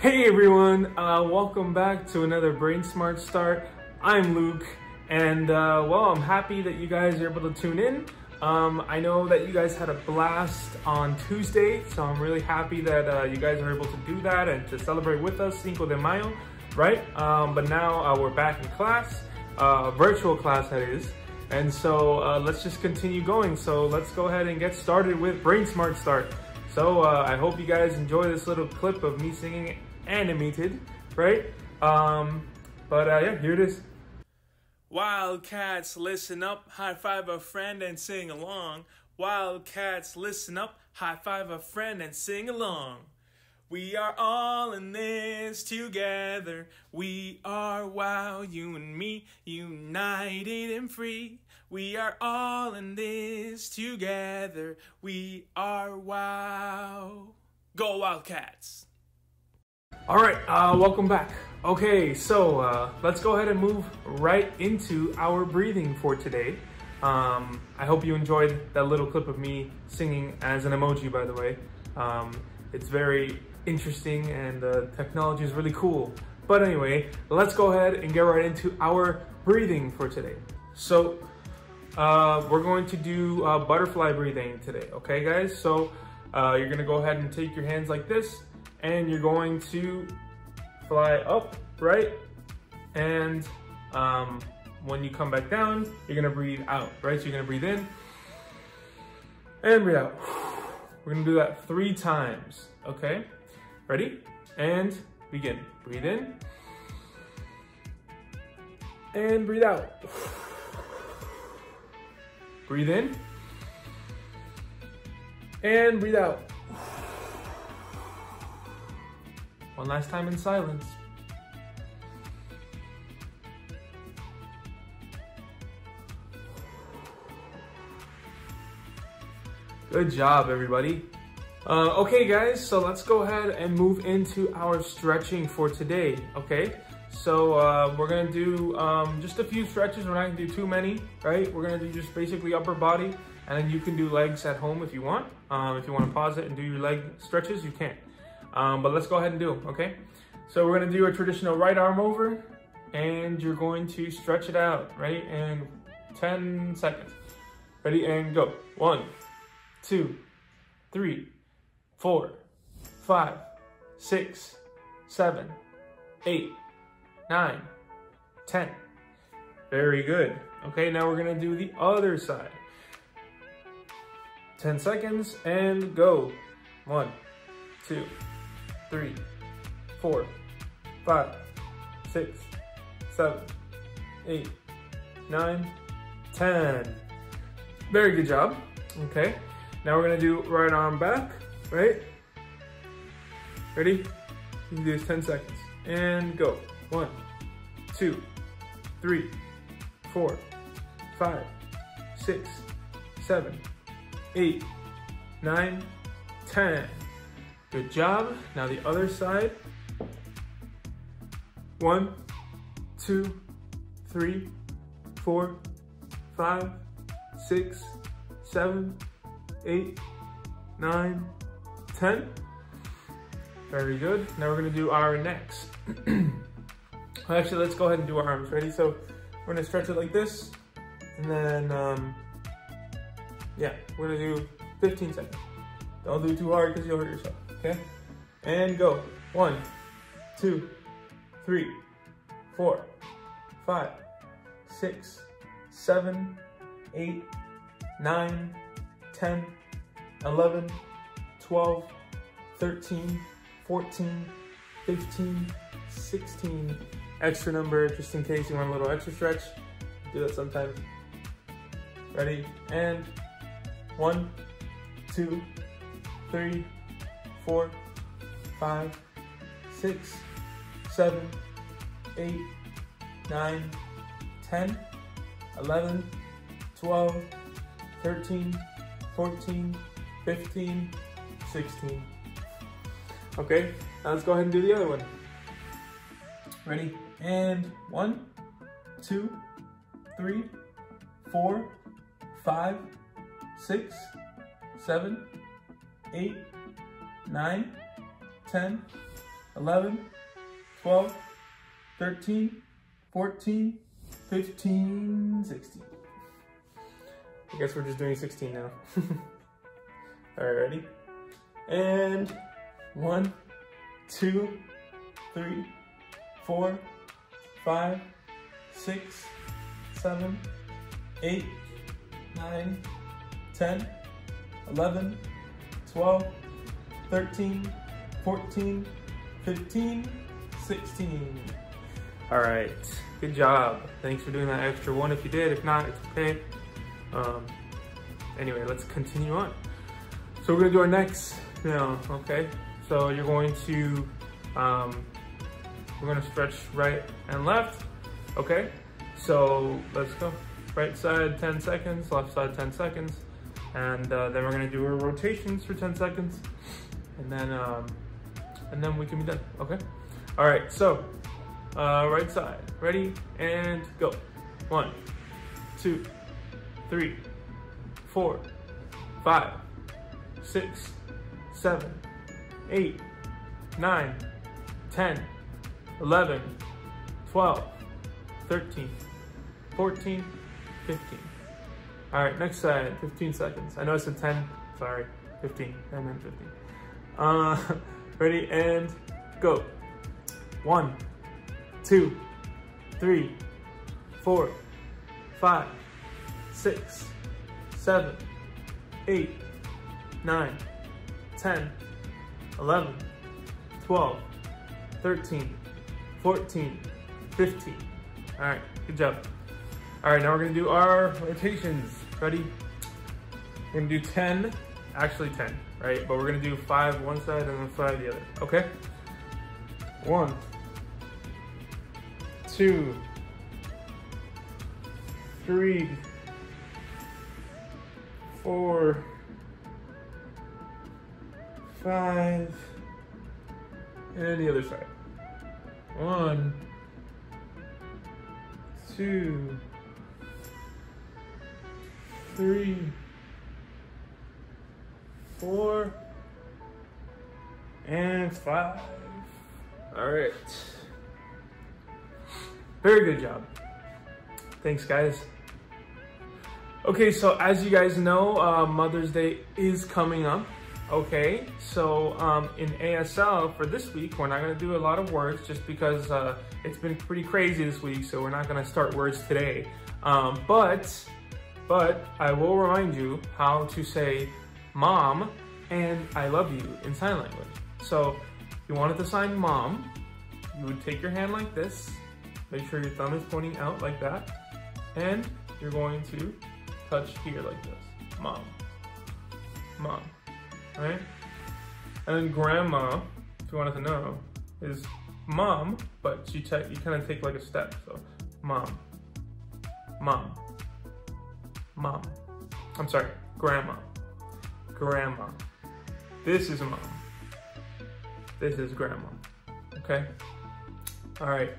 Hey everyone, uh, welcome back to another Brain Smart Start. I'm Luke, and uh, well, I'm happy that you guys are able to tune in. Um, I know that you guys had a blast on Tuesday, so I'm really happy that uh, you guys are able to do that and to celebrate with us Cinco de Mayo, right? Um, but now uh, we're back in class, uh, virtual class that is, and so uh, let's just continue going. So let's go ahead and get started with Brain Smart Start. So I hope you guys enjoy this little clip of me singing animated, right? Um, but uh, yeah, here it is. Wildcats, listen up, high five a friend and sing along. Wildcats, listen up, high five a friend and sing along. We are all in this together. We are wow, you and me, united and free. We are all in this together. We are wow. Go Wildcats! All right, uh, welcome back. Okay, so uh, let's go ahead and move right into our breathing for today. Um, I hope you enjoyed that little clip of me singing as an emoji, by the way. Um, it's very interesting and the technology is really cool. But anyway, let's go ahead and get right into our breathing for today. So uh, we're going to do uh, butterfly breathing today, okay guys? So uh, you're gonna go ahead and take your hands like this and you're going to fly up, right? And um, when you come back down, you're gonna breathe out, right? So you're gonna breathe in and breathe out. We're gonna do that three times, okay? Ready? And begin. Breathe in. And breathe out. Breathe in. And breathe out. One last time in silence. Good job, everybody. Uh, okay, guys, so let's go ahead and move into our stretching for today, okay? So uh, we're gonna do um, just a few stretches. We're not gonna do too many, right? We're gonna do just basically upper body, and then you can do legs at home if you want. Um, if you wanna pause it and do your leg stretches, you can. Um, but let's go ahead and do them, okay? So we're gonna do a traditional right arm over, and you're going to stretch it out, right? And 10 seconds. Ready, and go. One, two, three, four, five, six, seven, eight, nine, ten. Very good. Okay, now we're gonna do the other side. 10 seconds and go. One, two, three, four, five, six, seven, eight, nine, ten. Very good job. Okay. Now we're gonna do right arm back, right? Ready? You can do this 10 seconds. And go. One, two, three, four, five, six, seven, eight, nine, ten. Good job. Now the other side. One, two, three, four, five, six, seven, eight, nine, ten. Very good. Now we're gonna do our necks. Actually, let's go ahead and do our arms. Ready? So we're gonna stretch it like this, and then, um, yeah, we're gonna do 15 seconds. Don't do too hard because you'll hurt yourself, okay? And go. One, two, three, four, five, six, seven, eight, nine, 10, 11, 12, 13, 14, 15, 16. Extra number, just in case you want a little extra stretch. Do that sometimes. Ready? And one, two, three, four, five, six, seven, eight, nine, 10, 11, 12, 13, 14, 15, 16. Okay, now let's go ahead and do the other one. Ready? And one, two, three, four, five, six, seven, eight, nine, 10, 11, 12, 13, 14, 15, 16. I guess we're just doing 16 now. All right, ready? And one, two, three, four, five, six, seven, eight, nine, 10, 11, 12, 13, 14, 15, 16. All right, good job. Thanks for doing that extra one if you did. If not, it's okay. Um, anyway, let's continue on. So we're gonna do our next now, okay? So you're going to, um, we're gonna stretch right and left, okay? So let's go. Right side 10 seconds, left side 10 seconds. And uh, then we're gonna do our rotations for 10 seconds. And then, um, and then we can be done, okay? All right, so uh, right side, ready and go. One, two, three, four, five, six, seven, eight, nine, 10, 11, 12, 13, 14, 15. All right, next side, 15 seconds. I know I said 10, sorry, 15, and then 15. Uh, ready, and go. One, two, three, four, five, six, seven, eight, nine, 10, 11, 12, 13, 14, 15. All right, good job. All right, now we're gonna do our rotations. Ready? We're gonna do 10, actually 10, right? But we're gonna do five one side and then five the other, okay? One, two, three, four, five, and the other side. One, two, three, four, and five. All right. Very good job. Thanks, guys. Okay, so as you guys know, uh, Mother's Day is coming up. Okay, so um, in ASL for this week, we're not gonna do a lot of words just because uh, it's been pretty crazy this week, so we're not gonna start words today. Um, but, but I will remind you how to say mom and I love you in sign language. So you wanted to sign mom, you would take your hand like this, make sure your thumb is pointing out like that, and you're going to touch here like this, mom, mom right? And then grandma, if you wanted to know, is mom, but she you kind of take like a step. So mom, mom, mom. I'm sorry, grandma, grandma. This is mom. This is grandma. Okay. All right.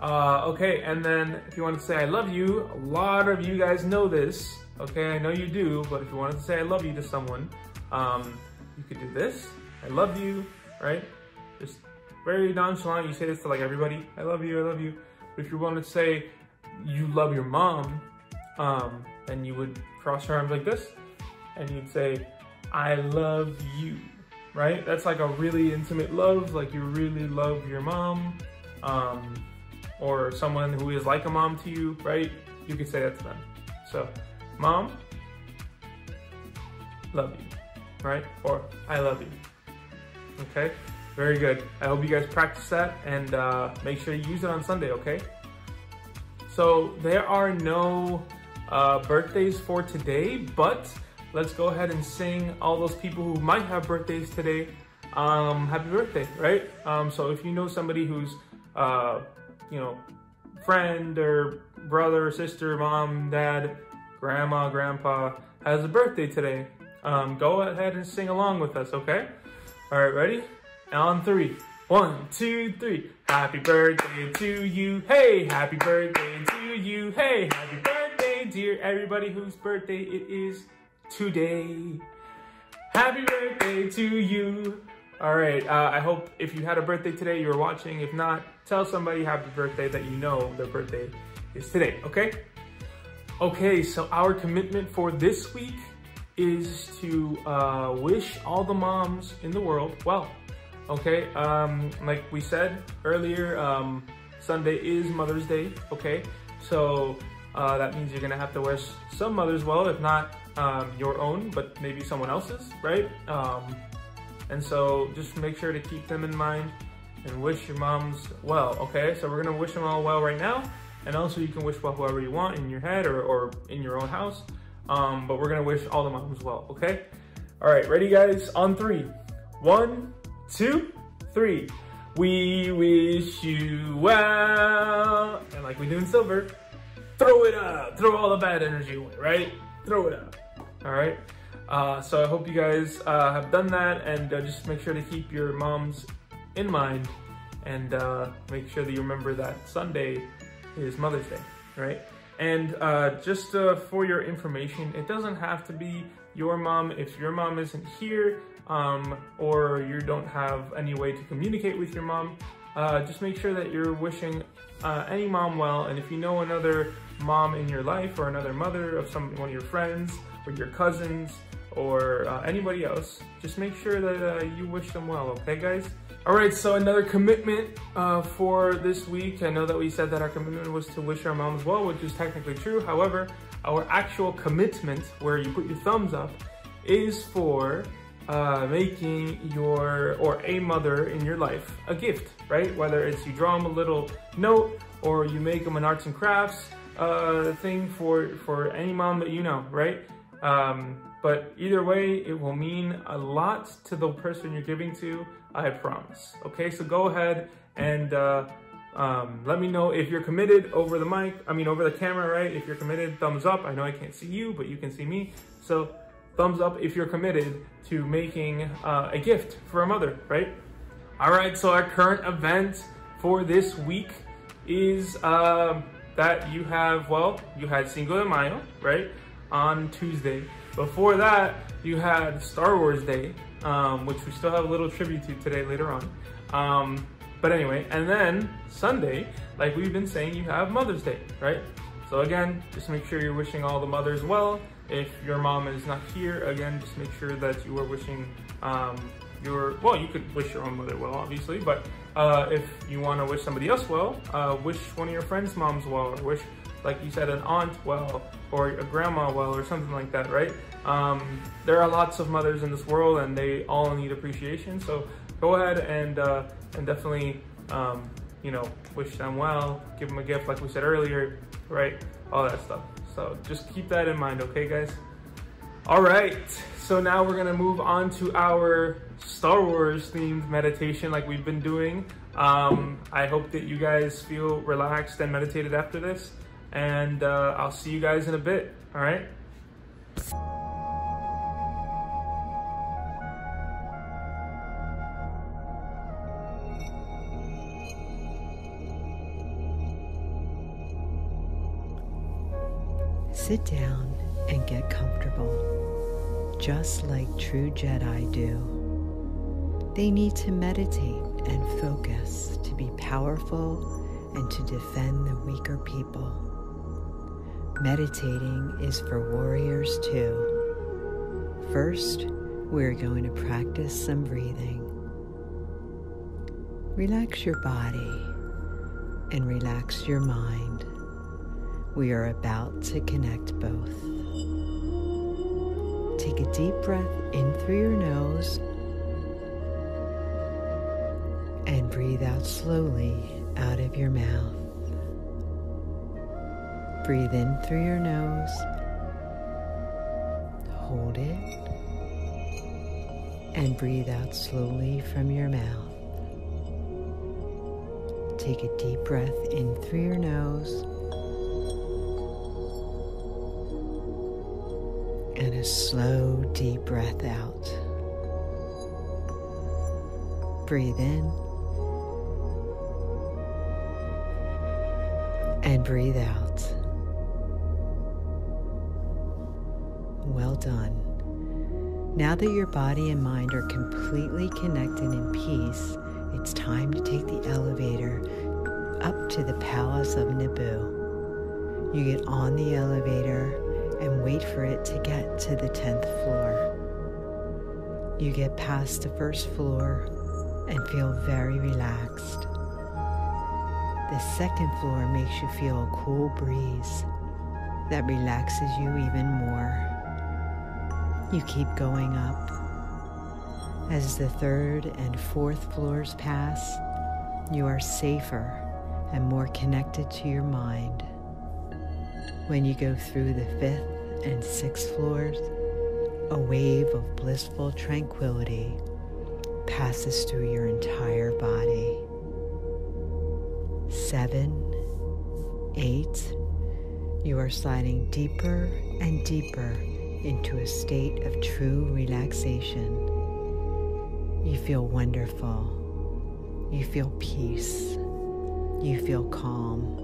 Uh, okay, and then if you want to say I love you, a lot of you guys know this. Okay, I know you do, but if you wanted to say I love you to someone, um, you could do this. I love you, right? Just very nonchalant. You say this to like everybody. I love you, I love you. But if you want to say you love your mom, um, then you would cross your arms like this and you'd say, I love you, right? That's like a really intimate love, like you really love your mom, um, or someone who is like a mom to you, right? You could say that to them. So, mom, love you right? Or I love you. Okay, very good. I hope you guys practice that and uh, make sure you use it on Sunday, okay? So there are no uh, birthdays for today, but let's go ahead and sing all those people who might have birthdays today. Um, happy birthday, right? Um, so if you know somebody who's, uh, you know, friend or brother, sister, mom, dad, grandma, grandpa has a birthday today, um, go ahead and sing along with us, okay? All right, ready? On three. One, two, three. Happy birthday to you. Hey, happy birthday to you. Hey, happy birthday, dear everybody whose birthday it is today. Happy birthday to you. All right. Uh, I hope if you had a birthday today, you were watching. If not, tell somebody happy birthday that you know their birthday is today, okay? Okay, so our commitment for this week is to uh, wish all the moms in the world well, okay? Um, like we said earlier, um, Sunday is Mother's Day, okay? So uh, that means you're gonna have to wish some mothers well, if not um, your own, but maybe someone else's, right? Um, and so just make sure to keep them in mind and wish your moms well, okay? So we're gonna wish them all well right now. And also you can wish well whoever you want in your head or, or in your own house. Um, but we're gonna wish all the moms well, okay? All right, ready guys? On three. One, two, three. We wish you well. And like we do in silver, throw it up. Throw all the bad energy away, right? Throw it up, all right? Uh, so I hope you guys uh, have done that and uh, just make sure to keep your moms in mind and uh, make sure that you remember that Sunday is Mother's Day, right? And uh, just uh, for your information, it doesn't have to be your mom. If your mom isn't here um, or you don't have any way to communicate with your mom, just make sure that you're wishing any mom well. And if you know another mom in your life or another mother of some one of your friends or your cousins or uh, anybody else, just make sure that uh, you wish them well, okay guys? All right, so another commitment uh, for this week. I know that we said that our commitment was to wish our moms well, which is technically true. However, our actual commitment, where you put your thumbs up, is for uh, making your or a mother in your life a gift, right? Whether it's you draw them a little note or you make them an arts and crafts uh, thing for for any mom that you know, right? Um, but either way, it will mean a lot to the person you're giving to, I promise. Okay, so go ahead and uh, um, let me know if you're committed over the mic, I mean over the camera, right? If you're committed, thumbs up. I know I can't see you, but you can see me. So thumbs up if you're committed to making uh, a gift for a mother, right? All right, so our current event for this week is uh, that you have, well, you had Cinco de Mayo, right? On Tuesday. Before that, you had Star Wars Day, um, which we still have a little tribute to today later on. Um, but anyway, and then Sunday, like we've been saying, you have Mother's Day, right? So again, just make sure you're wishing all the mothers well. If your mom is not here, again, just make sure that you are wishing um, your, well, you could wish your own mother well, obviously, but uh, if you want to wish somebody else well, uh, wish one of your friends' moms well, or wish like you said, an aunt well or a grandma well or something like that, right? Um, there are lots of mothers in this world and they all need appreciation. So go ahead and, uh, and definitely, um, you know, wish them well, give them a gift like we said earlier, right? All that stuff. So just keep that in mind, okay guys? All right, so now we're gonna move on to our Star Wars themed meditation like we've been doing. Um, I hope that you guys feel relaxed and meditated after this and uh, I'll see you guys in a bit, all right? Sit down and get comfortable, just like true Jedi do. They need to meditate and focus to be powerful and to defend the weaker people. Meditating is for warriors too. First, we're going to practice some breathing. Relax your body and relax your mind. We are about to connect both. Take a deep breath in through your nose and breathe out slowly out of your mouth. Breathe in through your nose. Hold it. And breathe out slowly from your mouth. Take a deep breath in through your nose. And a slow, deep breath out. Breathe in. And breathe out. Well done. Now that your body and mind are completely connected in peace, it's time to take the elevator up to the Palace of Naboo. You get on the elevator and wait for it to get to the 10th floor. You get past the first floor and feel very relaxed. The second floor makes you feel a cool breeze that relaxes you even more. You keep going up. As the third and fourth floors pass, you are safer and more connected to your mind. When you go through the fifth and sixth floors, a wave of blissful tranquility passes through your entire body. Seven, eight, you are sliding deeper and deeper into a state of true relaxation. You feel wonderful. You feel peace. You feel calm.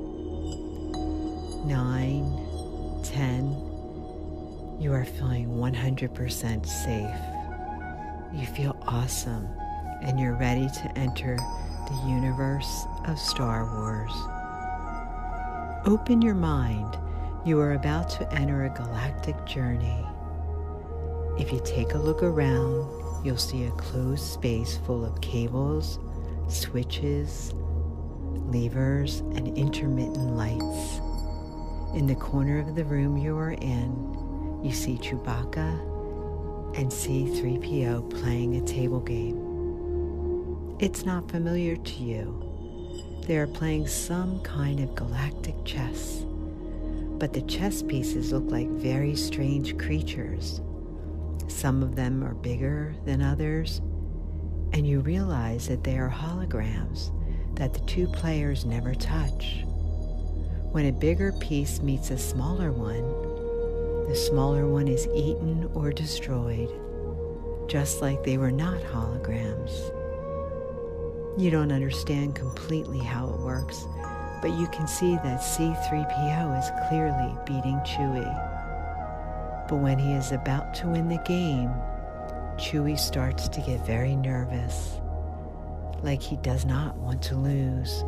Nine, ten, you are feeling 100% safe. You feel awesome and you're ready to enter the universe of Star Wars. Open your mind. You are about to enter a galactic journey. If you take a look around, you'll see a closed space full of cables, switches, levers, and intermittent lights. In the corner of the room you are in, you see Chewbacca and C3PO playing a table game. It's not familiar to you. They are playing some kind of galactic chess, but the chess pieces look like very strange creatures some of them are bigger than others, and you realize that they are holograms that the two players never touch. When a bigger piece meets a smaller one, the smaller one is eaten or destroyed, just like they were not holograms. You don't understand completely how it works, but you can see that C3PO is clearly beating Chewie. But when he is about to win the game, Chewie starts to get very nervous, like he does not want to lose.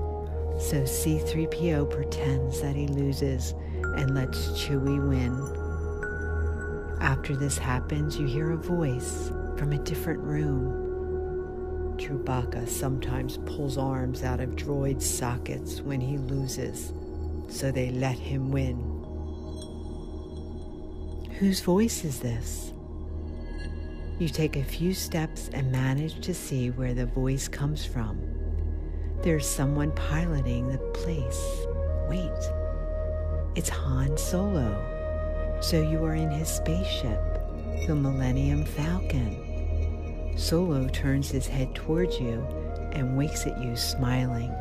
So C3PO pretends that he loses and lets Chewie win. After this happens, you hear a voice from a different room. Chewbacca sometimes pulls arms out of droid sockets when he loses, so they let him win. Whose voice is this? You take a few steps and manage to see where the voice comes from. There's someone piloting the place. Wait, it's Han Solo. So you are in his spaceship, the Millennium Falcon. Solo turns his head towards you and winks at you, smiling,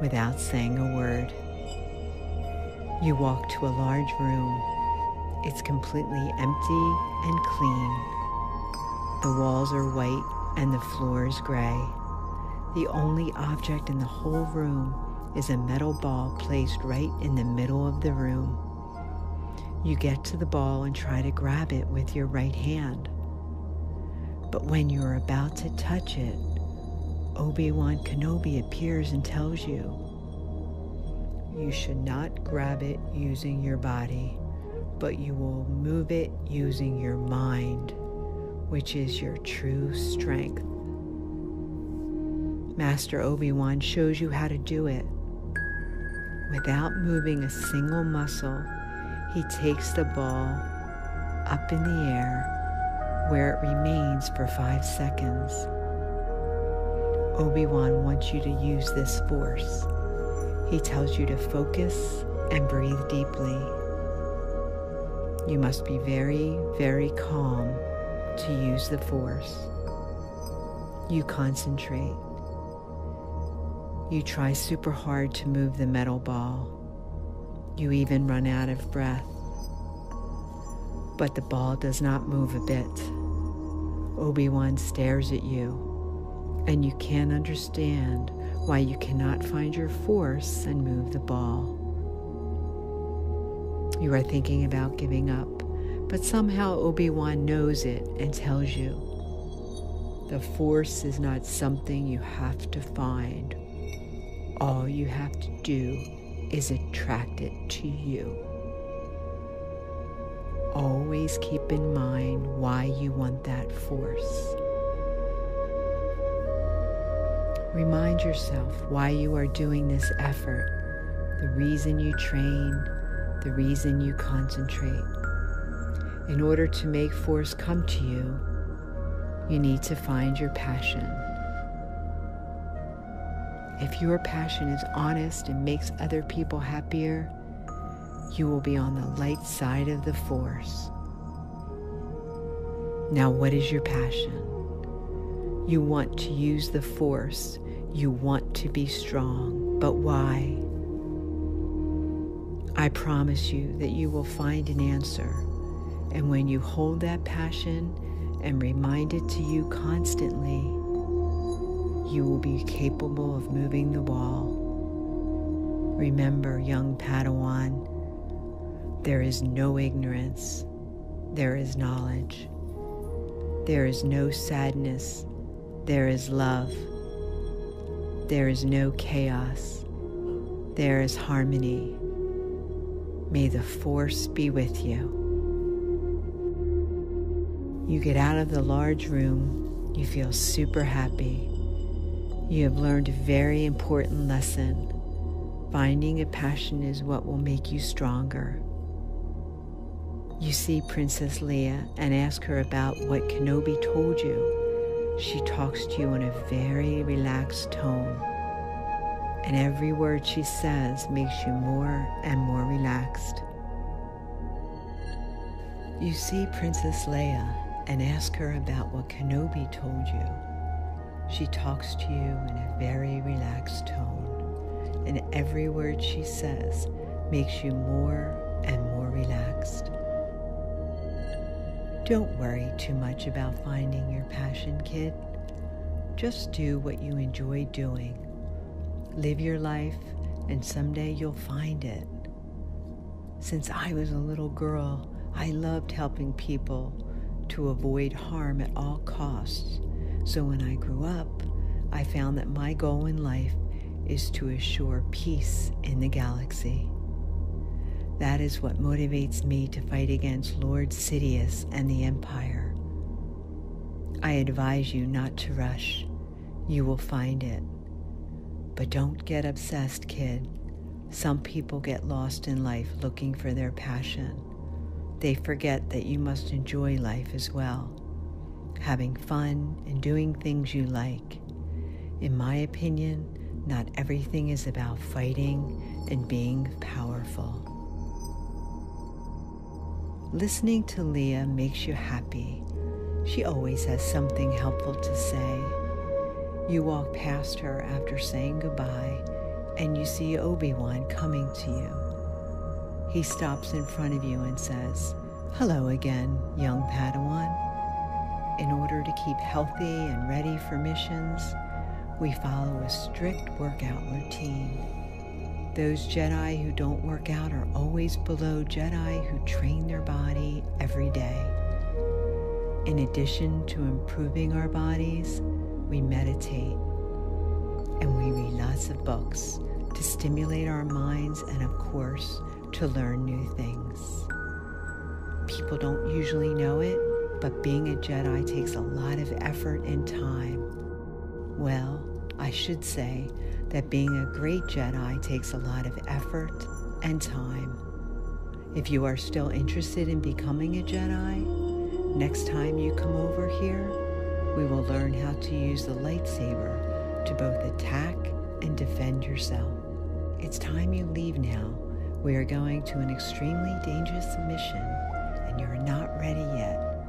without saying a word. You walk to a large room it's completely empty and clean. The walls are white and the floor is gray. The only object in the whole room is a metal ball placed right in the middle of the room. You get to the ball and try to grab it with your right hand. But when you are about to touch it, Obi-Wan Kenobi appears and tells you, you should not grab it using your body but you will move it using your mind, which is your true strength. Master Obi Wan shows you how to do it. Without moving a single muscle, he takes the ball up in the air where it remains for five seconds. Obi Wan wants you to use this force. He tells you to focus and breathe deeply. You must be very, very calm to use the force. You concentrate. You try super hard to move the metal ball. You even run out of breath. But the ball does not move a bit. Obi-Wan stares at you, and you can't understand why you cannot find your force and move the ball. You are thinking about giving up, But somehow Obi Wan knows it and tells you the Force is not something you have to find. All you have to do is attract it to you. Always keep in mind why you want that force. Remind yourself why you are doing this effort, the reason you train, the reason you concentrate. In order to make force come to you, you need to find your passion. If your passion is honest and makes other people happier, you will be on the light side of the force. Now, what is your passion? You want to use the force. You want to be strong. But why? I promise you that you will find an answer. And when you hold that passion and remind it to you constantly, you will be capable of moving the wall. Remember, young Padawan, there is no ignorance, there is knowledge. There is no sadness, there is love. There is no chaos, there is harmony. May the force be with you. You get out of the large room, you feel super happy. You have learned a very important lesson. Finding a passion is what will make you stronger. You see Princess Leia and ask her about what Kenobi told you. She talks to you in a very relaxed tone. And every word she says makes you more and more relaxed. You see Princess Leia and ask her about what Kenobi told you. She talks to you in a very relaxed tone, and every word she says makes you more and more relaxed. Don't worry too much about finding your passion, kid. Just do what you enjoy doing. Live your life, and someday you'll find it. Since I was a little girl, I loved helping people to avoid harm at all costs. So when I grew up, I found that my goal in life is to assure peace in the galaxy. That is what motivates me to fight against Lord Sidious and the Empire. I advise you not to rush. You will find it. But don't get obsessed, kid. Some people get lost in life looking for their passion they forget that you must enjoy life as well, having fun and doing things you like. In my opinion, not everything is about fighting and being powerful. Listening to Leah makes you happy. She always has something helpful to say. You walk past her after saying goodbye, and you see Obi Wan coming to you. He stops in front of you and says, Hello again, young Padawan. In order to keep healthy and ready for missions, we follow a strict workout routine. Those Jedi who don't work out are always below Jedi who train their body every day. In addition to improving our bodies, we meditate and we read lots of books to stimulate our minds and, of course, to learn new things. People don't usually know it, but being a Jedi takes a lot of effort and time. Well, I should say that being a great Jedi takes a lot of effort and time. If you are still interested in becoming a Jedi, next time you come over here, we will learn how to use the lightsaber to both attack and defend yourself. It's time you leave now we are going to an extremely dangerous mission, and you're not ready yet.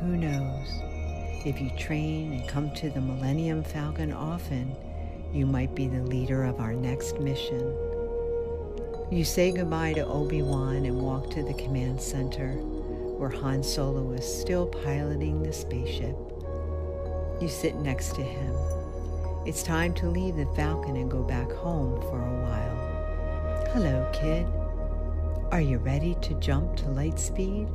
Who knows? If you train and come to the Millennium Falcon often, you might be the leader of our next mission. You say goodbye to Obi Wan and walk to the command center, where Han Solo is still piloting the spaceship. You sit next to him. It's time to leave the Falcon and go back home for a while. Hello, kid. Are you ready to jump to light speed?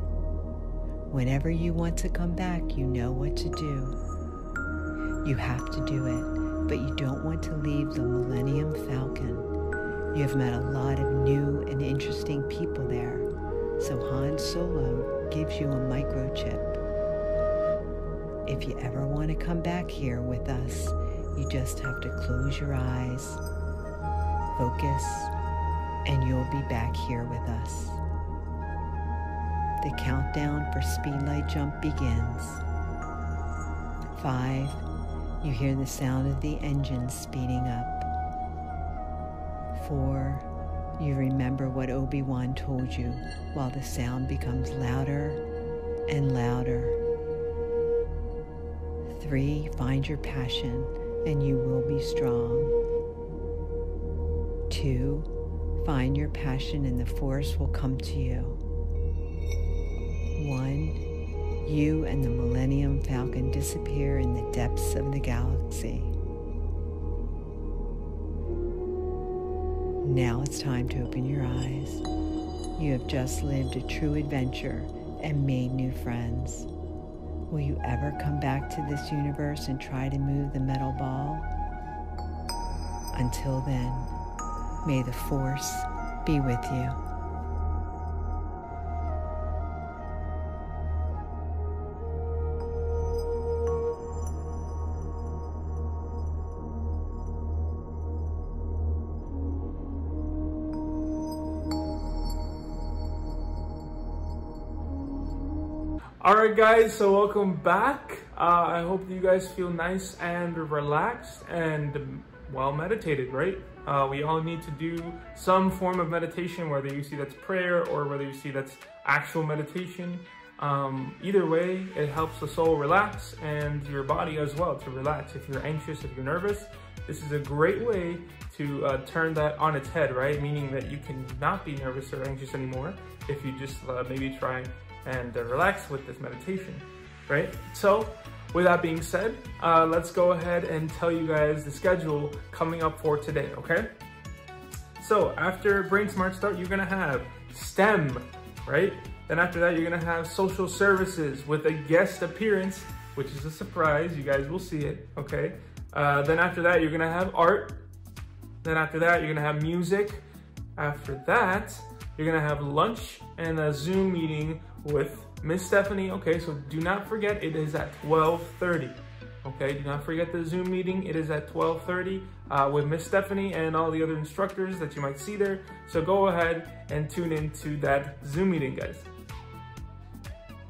Whenever you want to come back, you know what to do. You have to do it, but you don't want to leave the Millennium Falcon. You have met a lot of new and interesting people there, so Han Solo gives you a microchip. If you ever want to come back here with us, you just have to close your eyes, focus, and you'll be back here with us. The countdown for Speedlight Jump begins. Five, you hear the sound of the engine speeding up. Four, you remember what Obi Wan told you while the sound becomes louder and louder. Three, find your passion and you will be strong. Two, find your passion and the force will come to you. One, you and the Millennium Falcon disappear in the depths of the galaxy. Now it's time to open your eyes. You have just lived a true adventure and made new friends. Will you ever come back to this universe and try to move the metal ball? Until then, may the Force be with you. All right, guys, so welcome back. Uh, I hope you guys feel nice and relaxed and well meditated, right? Uh, we all need to do some form of meditation, whether you see that's prayer or whether you see that's actual meditation. Um, either way, it helps the soul relax and your body as well to relax. If you're anxious, if you're nervous, this is a great way to uh, turn that on its head, right? Meaning that you can not be nervous or anxious anymore if you just uh, maybe try and uh, relax with this meditation, right? So with that being said, uh, let's go ahead and tell you guys the schedule coming up for today, okay? So after Brain Smart Start, you're gonna have STEM, right? Then after that, you're gonna have social services with a guest appearance, which is a surprise. You guys will see it, okay? Uh, then after that, you're gonna have art. Then after that, you're gonna have music. After that, you're gonna have lunch and a Zoom meeting with Miss Stephanie. Okay, so do not forget it is at 12:30. Okay, do not forget the Zoom meeting. It is at 12:30 uh, with Miss Stephanie and all the other instructors that you might see there. So go ahead and tune into that Zoom meeting, guys.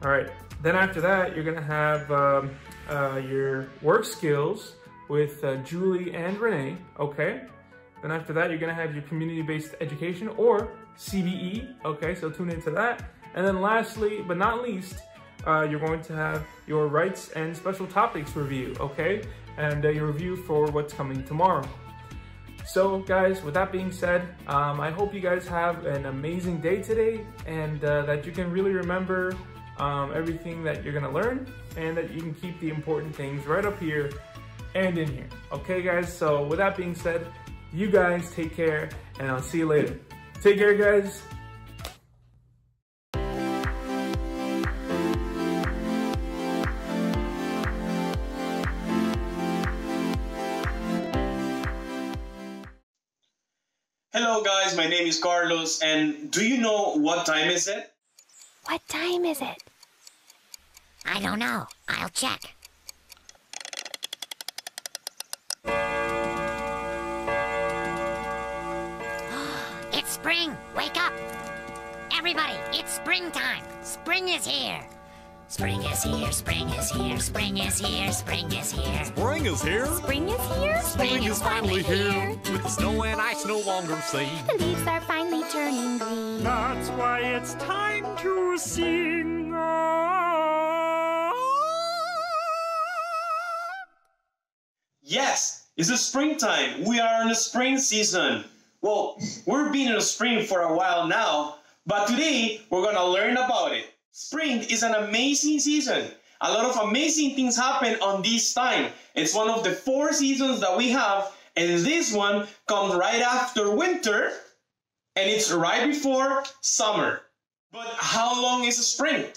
All right. Then after that, you're gonna have um, uh, your work skills with uh, Julie and Rene. Okay. Then after that, you're gonna have your community-based education or CBE. Okay, so tune into that. And then lastly, but not least, uh, you're going to have your rights and special topics review, okay? And uh, your review for what's coming tomorrow. So guys, with that being said, um, I hope you guys have an amazing day today and uh, that you can really remember um, everything that you're gonna learn and that you can keep the important things right up here and in here. Okay guys, so with that being said, you guys take care and I'll see you later. Take care guys. My name is Carlos and do you know what time is it? What time is it? I don't know. I'll check. it's spring! Wake up! Everybody, it's springtime! Spring is here! Spring is here, spring is here, spring is here, spring is here. Spring is here. Spring is here? Spring is finally here. With the snow and ice no longer seen. The leaves are finally turning green. That's why it's time to sing. Yes, it's a springtime. We are in the spring season. Well, we've been in the spring for a while now, but today we're gonna learn about it. Spring is an amazing season. A lot of amazing things happen on this time. It's one of the four seasons that we have, and this one comes right after winter, and it's right before summer. But how long is spring?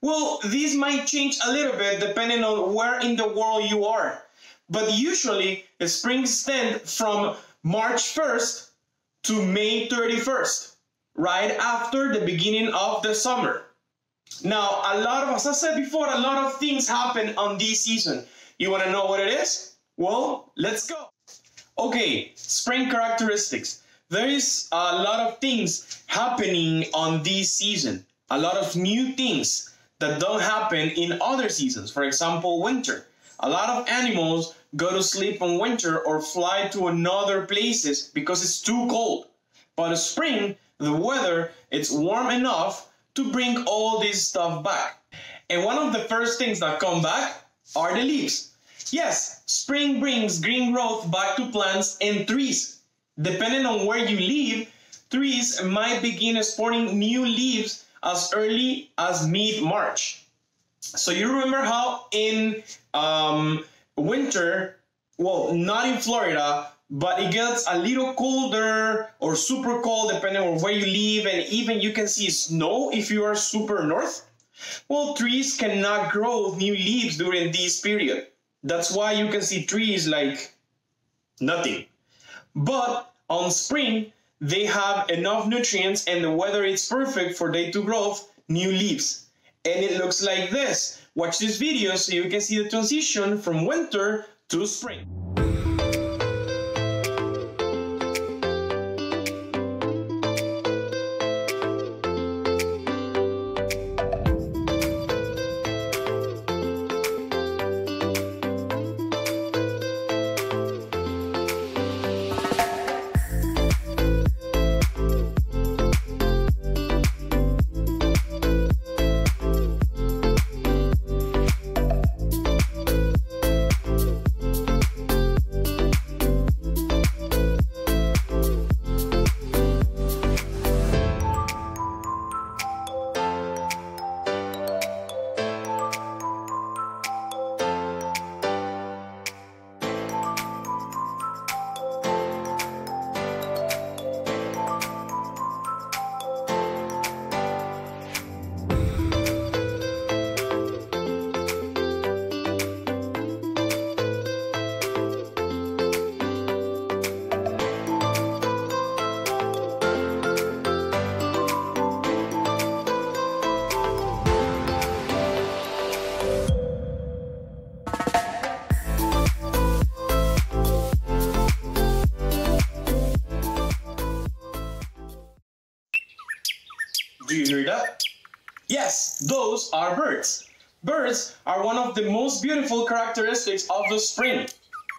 Well, this might change a little bit depending on where in the world you are. But usually, spring extends from March 1st to May 31st, right after the beginning of the summer. Now, a lot of, as I said before, a lot of things happen on this season. You want to know what it is? Well, let's go. Okay, spring characteristics. There is a lot of things happening on this season. A lot of new things that don't happen in other seasons. For example, winter. A lot of animals go to sleep in winter or fly to another places because it's too cold. But in spring, the weather it's warm enough to bring all this stuff back. And one of the first things that come back are the leaves. Yes, spring brings green growth back to plants and trees. Depending on where you live, trees might begin sporting new leaves as early as mid-March. So you remember how in um, winter, well, not in Florida, but it gets a little colder or super cold depending on where you live, and even you can see snow if you are super north. Well, trees cannot grow new leaves during this period. That's why you can see trees like nothing. But on spring, they have enough nutrients and the weather is perfect for they to grow new leaves. And it looks like this. Watch this video so you can see the transition from winter to spring. Beautiful characteristics of the spring.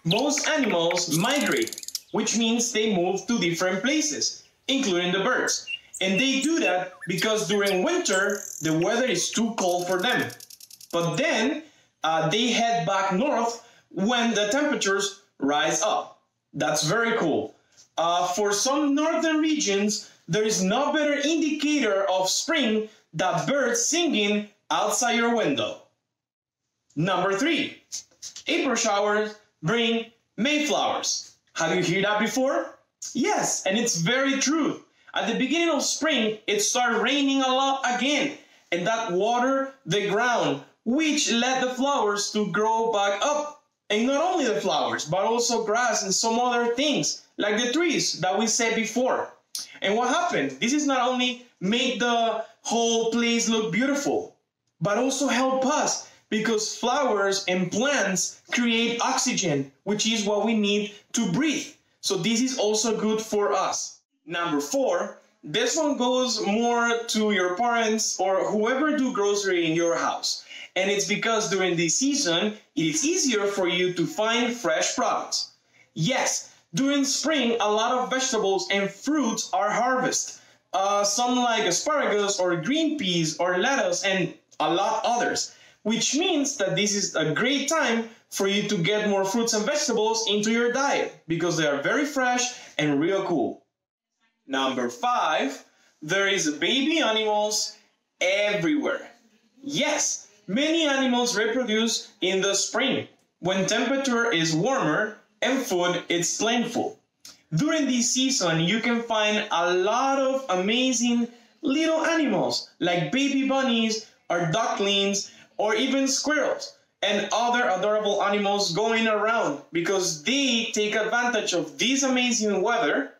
Most animals migrate, which means they move to different places, including the birds. And they do that because during winter, the weather is too cold for them. But then uh, they head back north when the temperatures rise up. That's very cool. Uh, for some northern regions, there is no better indicator of spring than birds singing outside your window. Number three, April showers bring Mayflowers. Have you heard that before? Yes, and it's very true. At the beginning of spring, it started raining a lot again, and that watered the ground, which led the flowers to grow back up. And not only the flowers, but also grass and some other things, like the trees that we said before. And what happened? This is not only make the whole place look beautiful, but also help us because flowers and plants create oxygen, which is what we need to breathe. So this is also good for us. Number four, this one goes more to your parents or whoever do grocery in your house. And it's because during this season, it is easier for you to find fresh products. Yes, during spring, a lot of vegetables and fruits are harvested. Uh, some like asparagus or green peas or lettuce and a lot others, which means that this is a great time for you to get more fruits and vegetables into your diet because they are very fresh and real cool. Number five, there is baby animals everywhere. Yes, many animals reproduce in the spring when temperature is warmer and food is plentiful. During this season, you can find a lot of amazing little animals like baby bunnies or ducklings, or even squirrels and other adorable animals going around because they take advantage of this amazing weather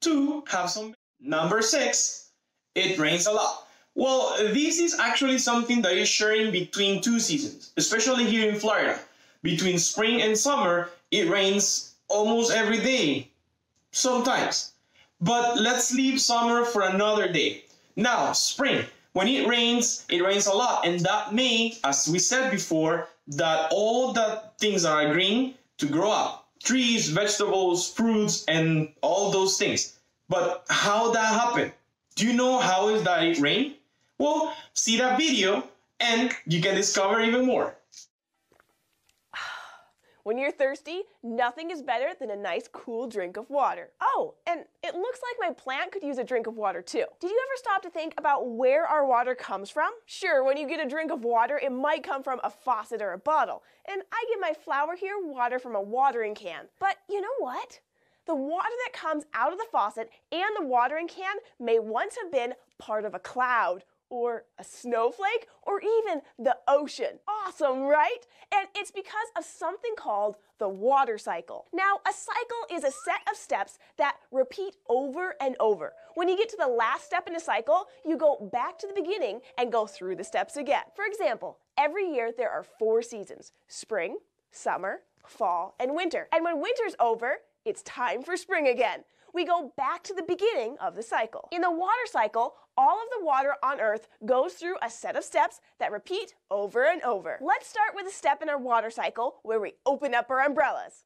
to have some. Number six, it rains a lot. Well, this is actually something that is sharing between two seasons, especially here in Florida. Between spring and summer, it rains almost every day, sometimes. But let's leave summer for another day. Now, spring. When it rains, it rains a lot, and that may, as we said before, that all the things are green to grow up. Trees, vegetables, fruits, and all those things. But how that happen? Do you know how is that it rain? Well, see that video and you can discover even more. When you're thirsty, nothing is better than a nice cool drink of water. Oh, and it looks like my plant could use a drink of water too. Did you ever stop to think about where our water comes from? Sure, when you get a drink of water, it might come from a faucet or a bottle. And I get my flower here water from a watering can. But you know what? The water that comes out of the faucet and the watering can may once have been part of a cloud or a snowflake, or even the ocean. Awesome, right? And it's because of something called the water cycle. Now, a cycle is a set of steps that repeat over and over. When you get to the last step in a cycle, you go back to the beginning and go through the steps again. For example, every year there are four seasons spring, summer, fall, and winter. And when winter's over, it's time for spring again we go back to the beginning of the cycle. In the water cycle, all of the water on Earth goes through a set of steps that repeat over and over. Let's start with a step in our water cycle where we open up our umbrellas.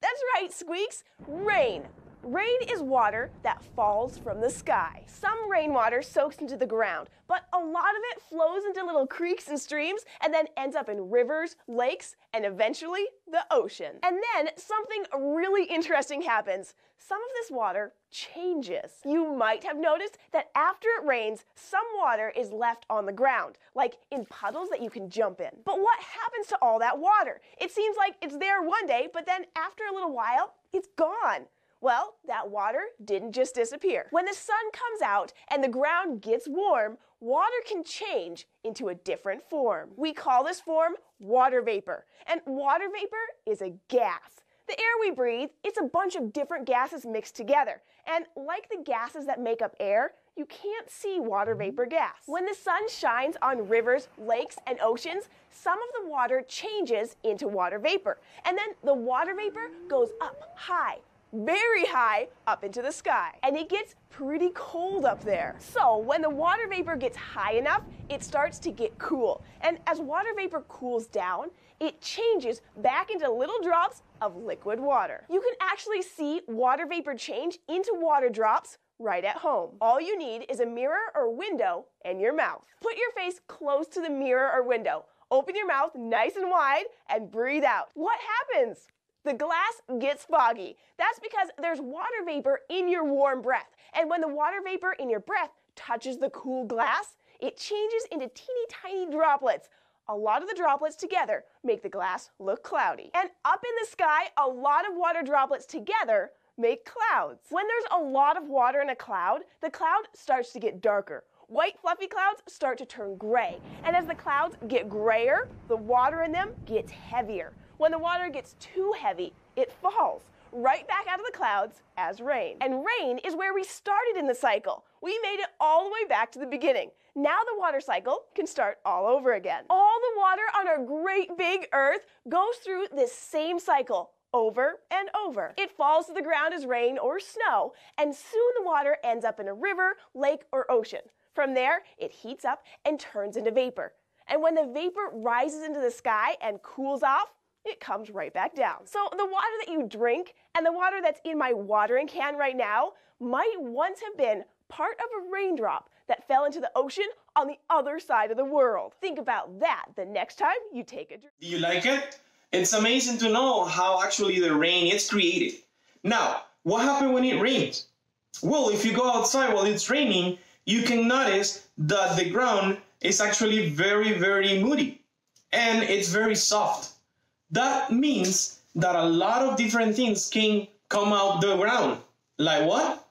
That's right, Squeaks, rain. Rain is water that falls from the sky. Some rainwater soaks into the ground, but a lot of it flows into little creeks and streams and then ends up in rivers, lakes, and eventually the ocean. And then something really interesting happens. Some of this water changes. You might have noticed that after it rains, some water is left on the ground, like in puddles that you can jump in. But what happens to all that water? It seems like it's there one day, but then after a little while, it's gone. Well, that water didn't just disappear. When the sun comes out and the ground gets warm, water can change into a different form. We call this form water vapor. And water vapor is a gas. The air we breathe, it's a bunch of different gases mixed together. And like the gases that make up air, you can't see water vapor gas. When the sun shines on rivers, lakes, and oceans, some of the water changes into water vapor. And then the water vapor goes up high, very high up into the sky. And it gets pretty cold up there. So when the water vapor gets high enough, it starts to get cool. And as water vapor cools down, it changes back into little drops of liquid water. You can actually see water vapor change into water drops right at home. All you need is a mirror or window and your mouth. Put your face close to the mirror or window. Open your mouth nice and wide and breathe out. What happens? The glass gets foggy. That's because there's water vapor in your warm breath. And when the water vapor in your breath touches the cool glass, it changes into teeny tiny droplets. A lot of the droplets together make the glass look cloudy. And up in the sky, a lot of water droplets together make clouds. When there's a lot of water in a cloud, the cloud starts to get darker. White fluffy clouds start to turn gray. And as the clouds get grayer, the water in them gets heavier. When the water gets too heavy, it falls right back out of the clouds as rain. And rain is where we started in the cycle. We made it all the way back to the beginning. Now the water cycle can start all over again. All the water on our great big earth goes through this same cycle over and over. It falls to the ground as rain or snow, and soon the water ends up in a river, lake, or ocean. From there, it heats up and turns into vapor. And when the vapor rises into the sky and cools off, it comes right back down. So the water that you drink and the water that's in my watering can right now might once have been part of a raindrop that fell into the ocean on the other side of the world. Think about that the next time you take a drink. Do you like it? It's amazing to know how actually the rain is created. Now, what happens when it rains? Well, if you go outside while it's raining, you can notice that the ground is actually very, very moody and it's very soft. That means that a lot of different things can come out the ground. Like what?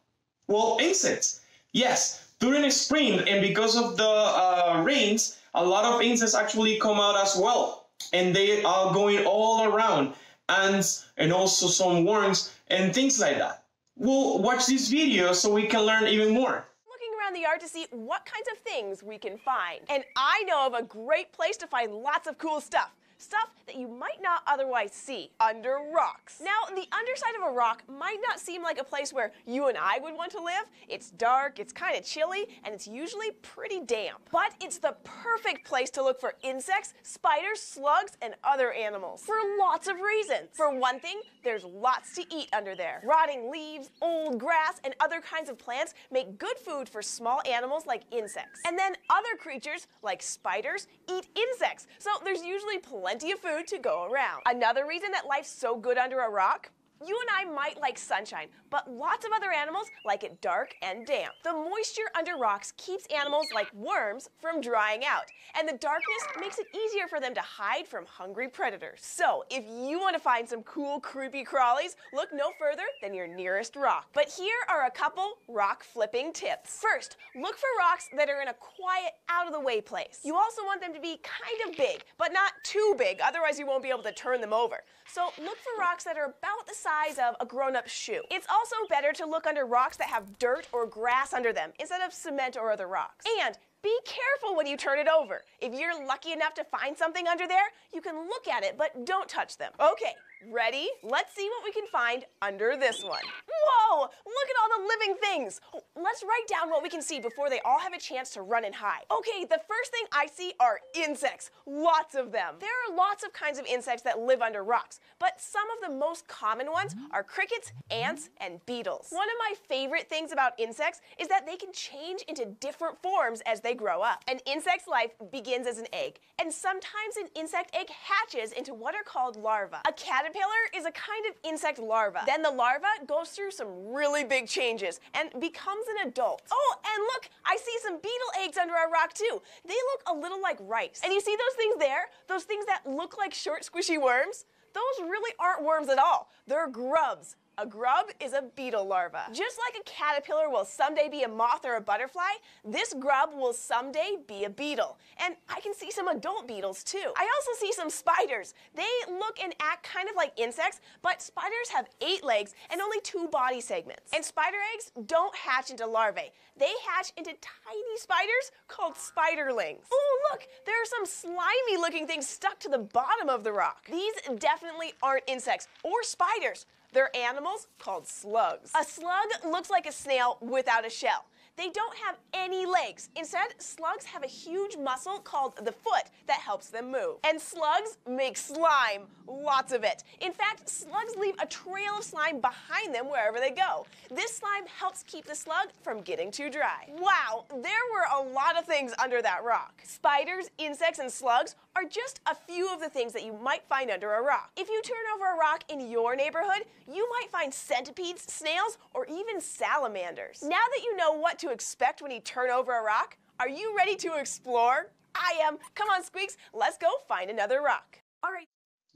Well, insects. Yes, During the spring and because of the uh, rains, a lot of insects actually come out as well. And they are going all around. Ants and also some worms and things like that. We'll watch this video so we can learn even more looking around the yard to see what kinds of things we can find. And I know of a great place to find lots of cool stuff stuff that you might not otherwise see under rocks. Now, the underside of a rock might not seem like a place where you and I would want to live. It's dark, it's kind of chilly, and it's usually pretty damp. But it's the perfect place to look for insects, spiders, slugs, and other animals for lots of reasons. For one thing, there's lots to eat under there. Rotting leaves, old grass, and other kinds of plants make good food for small animals like insects. And then other creatures, like spiders, eat insects. So there's usually plenty plenty of food to go around. Another reason that life's so good under a rock you and I might like sunshine, but lots of other animals like it dark and damp. The moisture under rocks keeps animals like worms from drying out, and the darkness makes it easier for them to hide from hungry predators. So, if you want to find some cool, creepy crawlies, look no further than your nearest rock. But here are a couple rock flipping tips. First, look for rocks that are in a quiet, out of the way place. You also want them to be kind of big, but not too big, otherwise, you won't be able to turn them over. So, look for rocks that are about the size size of a grown-up shoe. It's also better to look under rocks that have dirt or grass under them instead of cement or other rocks. And be careful when you turn it over. If you're lucky enough to find something under there, you can look at it, but don't touch them. Okay, Ready? Let's see what we can find under this one. Whoa! Look at all the living things! Let's write down what we can see before they all have a chance to run and hide. Okay, the first thing I see are insects. Lots of them. There are lots of kinds of insects that live under rocks, but some of the most common ones are crickets, ants, and beetles. One of my favorite things about insects is that they can change into different forms as they grow up. An insect's life begins as an egg, and sometimes an insect egg hatches into what are called larvae. A caterpillar is a kind of insect larva. Then the larva goes through some really big changes and becomes an adult. Oh, and look, I see some beetle eggs under our rock too. They look a little like rice. And you see those things there? Those things that look like short, squishy worms? Those really aren't worms at all. They're grubs. A grub is a beetle larva. Just like a caterpillar will someday be a moth or a butterfly, this grub will someday be a beetle. And I can see some adult beetles too. I also see some spiders. They look and act kind of like insects, but spiders have eight legs and only two body segments. And spider eggs don't hatch into larvae. They hatch into tiny spiders called spiderlings. Oh, look, there are some slimy looking things stuck to the bottom of the rock. These definitely aren't insects or spiders. They're animals called slugs. A slug looks like a snail without a shell. They don't have any legs. Instead, slugs have a huge muscle called the foot that helps them move. And slugs make slime, lots of it. In fact, slugs leave a trail of slime behind them wherever they go. This slime helps keep the slug from getting too dry. Wow, there were a lot of things under that rock. Spiders, insects, and slugs are just a few of the things that you might find under a rock. If you turn over a rock in your neighborhood, you might find centipedes, snails, or even salamanders. Now that you know what to expect when you turn over a rock? Are you ready to explore? I am. Come on, Squeaks, let's go find another rock. All right.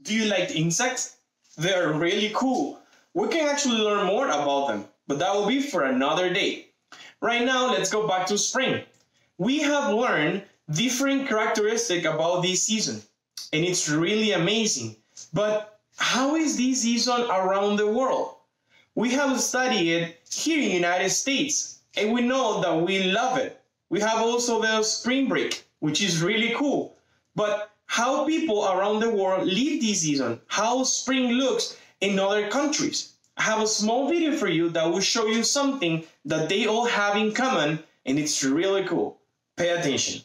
Do you like insects? They're really cool. We can actually learn more about them, but that will be for another day. Right now, let's go back to spring. We have learned different characteristic about this season, and it's really amazing. But how is this season around the world? We have studied it here in the United States, and we know that we love it. We have also the spring break, which is really cool. But how people around the world live this season, how spring looks in other countries. I have a small video for you that will show you something that they all have in common, and it's really cool. Pay attention.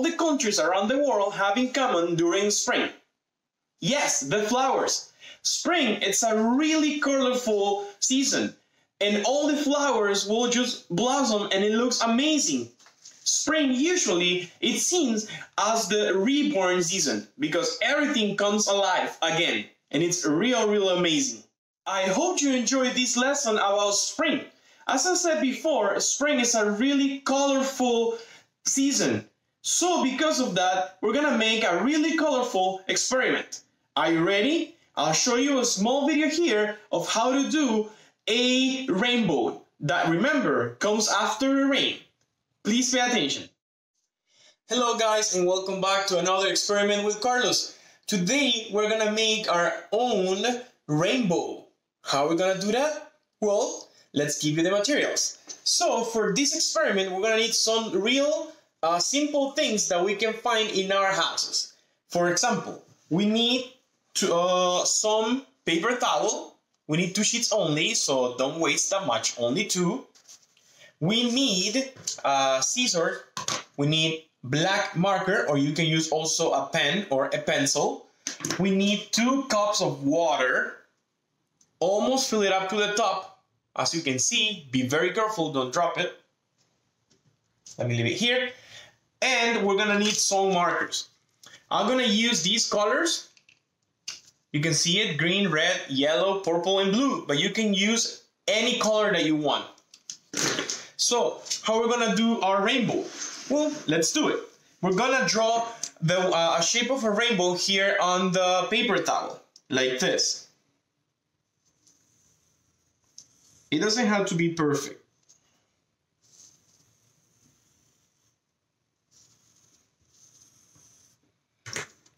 All the countries around the world have in common during spring? Yes, the flowers. Spring, it's a really colorful season and all the flowers will just blossom and it looks amazing. Spring usually it seems as the reborn season because everything comes alive again and it's real real amazing. I hope you enjoyed this lesson about spring. As I said before, spring is a really colorful season. So because of that, we're gonna make a really colorful experiment. Are you ready? I'll show you a small video here of how to do a rainbow that remember comes after the rain. Please pay attention. Hello guys and welcome back to another experiment with Carlos. Today we're gonna make our own rainbow. How are we gonna do that? Well, let's give you the materials. So for this experiment we're gonna need some real uh, simple things that we can find in our houses. For example, we need to, uh, some paper towel. We need two sheets only, so don't waste that much, only two. We need uh, scissors. We need black marker, or you can use also a pen or a pencil. We need two cups of water. Almost fill it up to the top. As you can see, be very careful, don't drop it. Let me leave it here. And we're gonna need song markers. I'm gonna use these colors. You can see it, green, red, yellow, purple, and blue, but you can use any color that you want. So, how we're gonna do our rainbow? Well, let's do it. We're gonna draw the uh, a shape of a rainbow here on the paper towel, like this. It doesn't have to be perfect.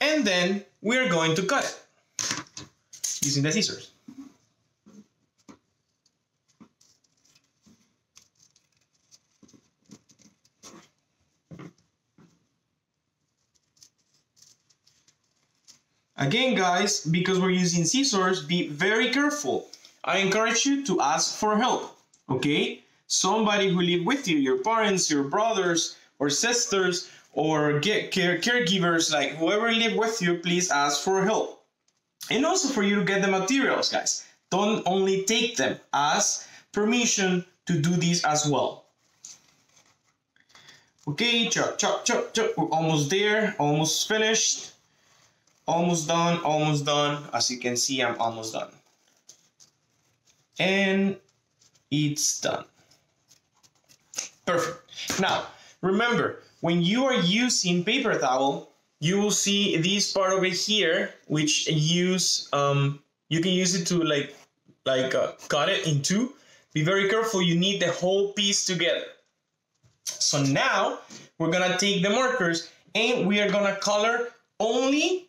And then we're going to cut it using the scissors. Again, guys, because we're using scissors, be very careful. I encourage you to ask for help, okay? Somebody who live with you, your parents, your brothers or sisters, or get care caregivers, like whoever live with you, please ask for help. And also for you to get the materials, guys. Don't only take them, ask permission to do this as well. Okay, chop, chop, chop, chop. We're almost there, almost finished. Almost done, almost done. As you can see, I'm almost done. And it's done. Perfect. Now, remember, when you are using paper towel, you will see this part over here, which use um, you can use it to like like uh, cut it in two. Be very careful. You need the whole piece together. So now we're gonna take the markers and we are gonna color only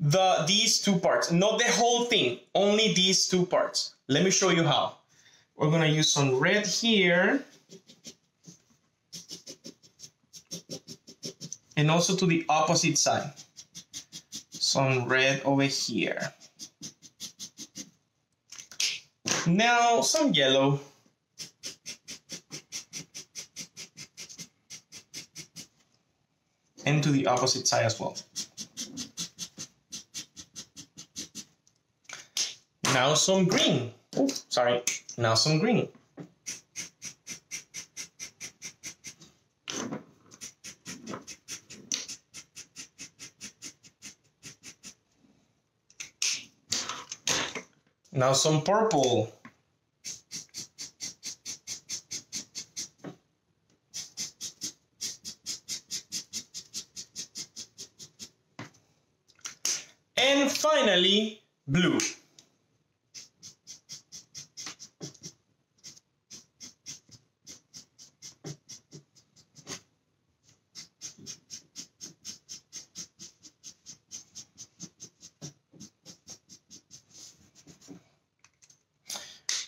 the these two parts, not the whole thing, only these two parts. Let me show you how. We're gonna use some red here. And also to the opposite side. Some red over here. Now some yellow. And to the opposite side as well. Now some green. Oh, sorry. Now some green. Now some purple. And finally, blue.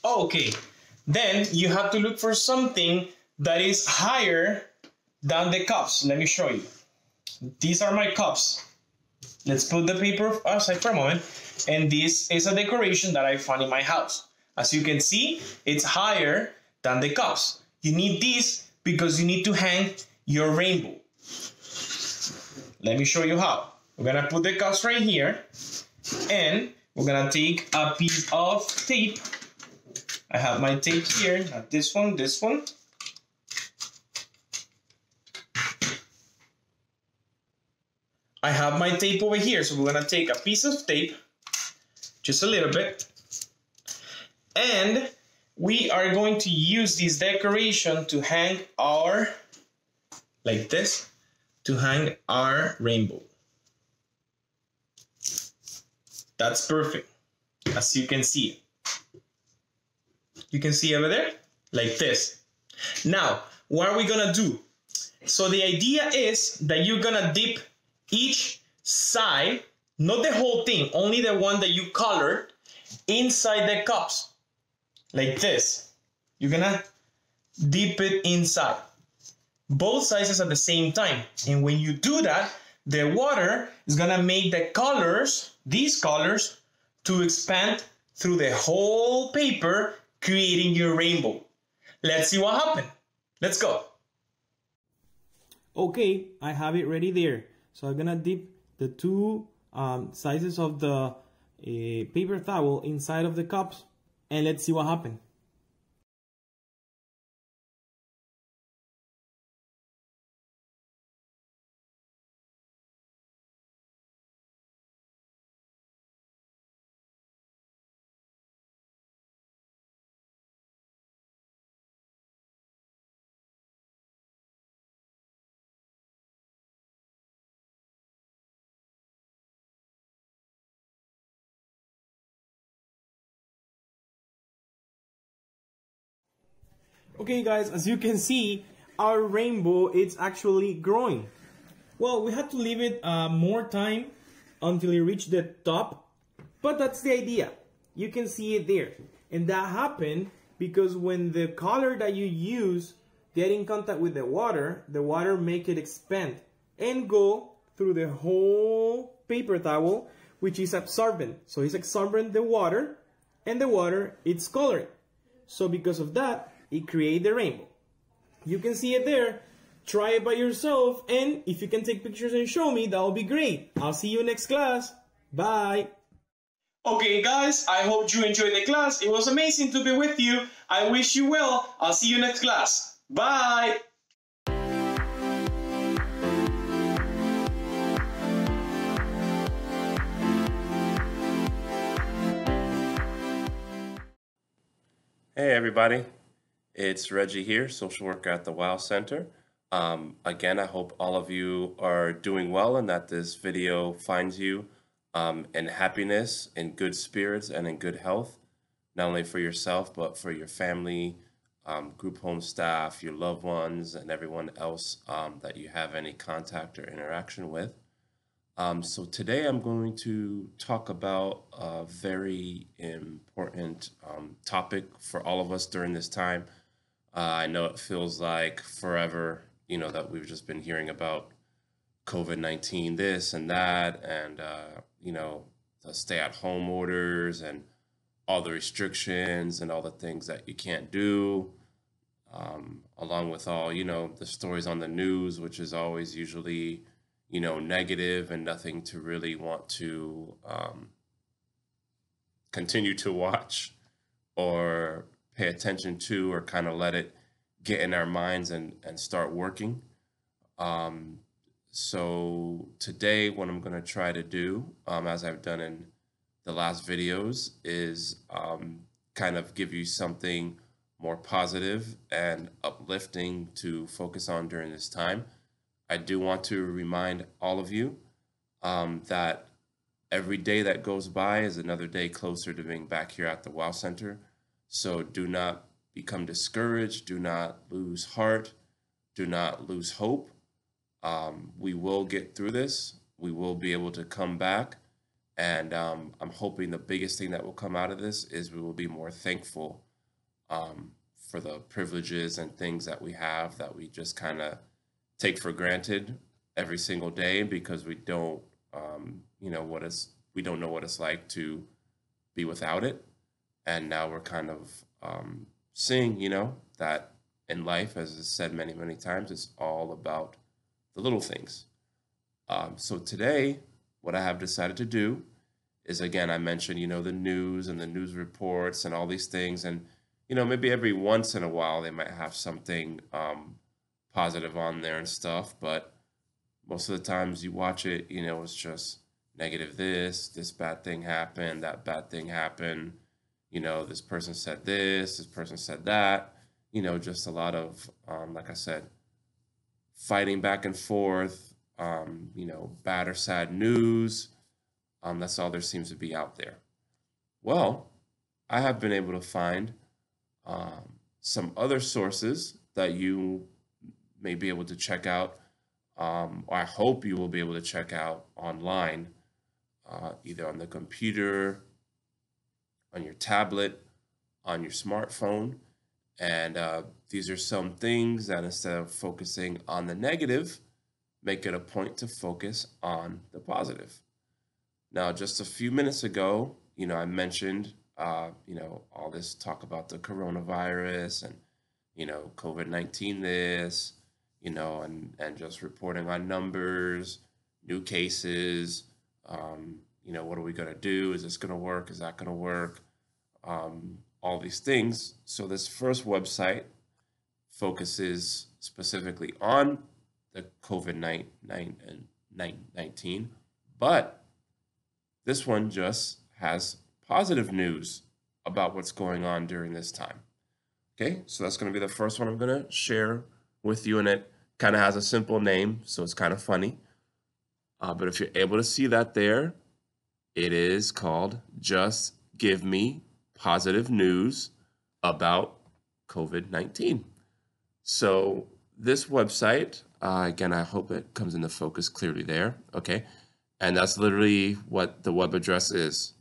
Okay, then you have to look for something that is higher than the cups. Let me show you. These are my cups. Let's put the paper aside for a moment. And this is a decoration that I found in my house. As you can see, it's higher than the cups. You need this because you need to hang your rainbow. Let me show you how. We're gonna put the cups right here and we're gonna take a piece of tape. I have my tape here, not this one, this one. I have my tape over here, so we're gonna take a piece of tape, just a little bit, and we are going to use this decoration to hang our, like this, to hang our rainbow. That's perfect, as you can see. You can see over there, like this. Now, what are we gonna do? So the idea is that you're gonna dip each side, not the whole thing, only the one that you colored, inside the cups. Like this. You're gonna dip it inside. Both sizes at the same time. And when you do that, the water is gonna make the colors, these colors, to expand through the whole paper, creating your rainbow. Let's see what happened. Let's go. Okay, I have it ready there. So I'm gonna dip the two um, sizes of the uh, paper towel inside of the cups and let's see what happens. Okay guys, as you can see, our rainbow is actually growing. Well, we had to leave it uh, more time until it reached the top, but that's the idea. You can see it there. And that happened because when the color that you use get in contact with the water, the water make it expand and go through the whole paper towel, which is absorbent. So it's absorbing the water, and the water, it's coloring. So because of that, it creates the rainbow. You can see it there. Try it by yourself, and if you can take pictures and show me, that will be great. I'll see you next class. Bye. Okay, guys, I hope you enjoyed the class. It was amazing to be with you. I wish you well. I'll see you next class. Bye. Hey, everybody. It's Reggie here, social worker at the WOW Center. Um, again, I hope all of you are doing well and that this video finds you um, in happiness, in good spirits, and in good health, not only for yourself, but for your family, um, group home staff, your loved ones, and everyone else um, that you have any contact or interaction with. Um, so today I'm going to talk about a very important um, topic for all of us during this time. Uh, I know it feels like forever, you know, that we've just been hearing about COVID 19, this and that, and, uh, you know, the stay at home orders and all the restrictions and all the things that you can't do, um, along with all, you know, the stories on the news, which is always usually, you know, negative and nothing to really want to um, continue to watch or pay attention to or kind of let it get in our minds and, and start working. Um, so today, what I'm going to try to do, um, as I've done in the last videos, is um, kind of give you something more positive and uplifting to focus on during this time. I do want to remind all of you um, that every day that goes by is another day closer to being back here at the WOW Center so do not become discouraged. Do not lose heart. Do not lose hope. Um, we will get through this. We will be able to come back. And um, I'm hoping the biggest thing that will come out of this is we will be more thankful um, for the privileges and things that we have that we just kind of take for granted every single day because we don't, um, you know, what is we don't know what it's like to be without it and now we're kind of um, seeing, you know, that in life, as I said many, many times, it's all about the little things. Um, so today, what I have decided to do is again, I mentioned, you know, the news and the news reports and all these things. And, you know, maybe every once in a while they might have something um, positive on there and stuff. But most of the times you watch it, you know, it's just negative this, this bad thing happened, that bad thing happened. You know, this person said this, this person said that. You know, just a lot of, um, like I said, fighting back and forth, um, you know, bad or sad news um, that's all there seems to be out there. Well, I have been able to find um, some other sources that you may be able to check out, um, I hope you will be able to check out online, uh, either on the computer, on your tablet, on your smartphone. And uh, these are some things that instead of focusing on the negative, make it a point to focus on the positive. Now, just a few minutes ago, you know, I mentioned, uh, you know, all this talk about the coronavirus and, you know, COVID 19 this, you know, and, and just reporting on numbers, new cases, um, you know, what are we going to do? Is this going to work? Is that going to work? Um, all these things. So, this first website focuses specifically on the COVID 19, but this one just has positive news about what's going on during this time. Okay, so that's going to be the first one I'm going to share with you, and it kind of has a simple name, so it's kind of funny. Uh, but if you're able to see that there, it is called Just Give Me Positive News About COVID 19. So, this website, uh, again, I hope it comes into focus clearly there. Okay, and that's literally what the web address is.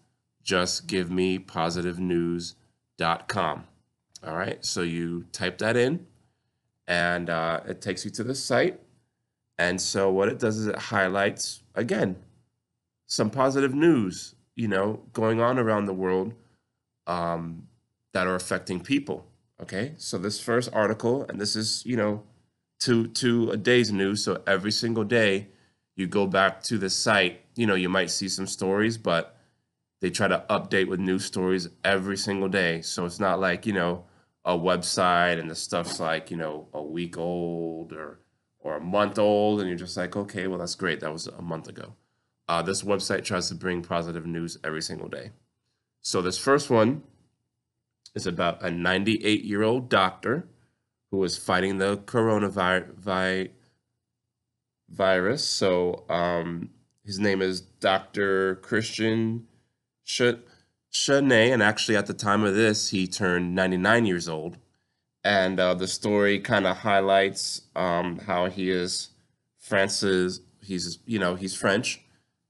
Just give me positive news.com. All right. So you type that in and uh, it takes you to the site. And so what it does is it highlights, again, some positive news, you know, going on around the world um, that are affecting people. Okay. So this first article, and this is, you know, to to a day's news. So every single day you go back to the site, you know, you might see some stories, but they try to update with new stories every single day. So it's not like, you know, a website and the stuff's like, you know, a week old or or a month old and you're just like, okay, well that's great. That was a month ago. Uh, this website tries to bring positive news every single day. So this first one is about a 98 year old doctor who was fighting the coronavirus virus. So um, his name is Dr. Christian Chenay, and actually at the time of this, he turned 99 years old. And uh, the story kind of highlights um, how he is France's. He's you know he's French,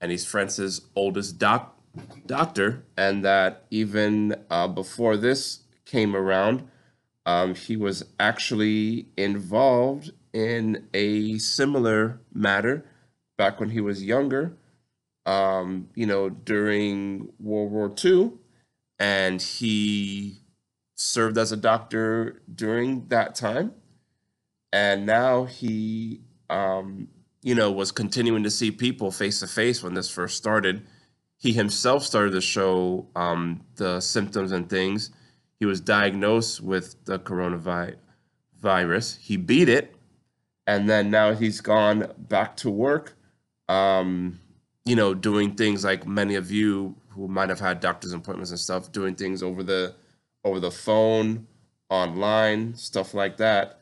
and he's France's oldest doc doctor, and that even uh, before this came around, um, he was actually involved in a similar matter back when he was younger, um, you know, during World War II. And he served as a doctor during that time. And now he, um, you know, was continuing to see people face to face when this first started. He himself started to show um, the symptoms and things. He was diagnosed with the coronavirus. He beat it and then now he's gone back to work um, you know doing things like many of you who might have had doctor's appointments and stuff doing things over the over the phone online stuff like that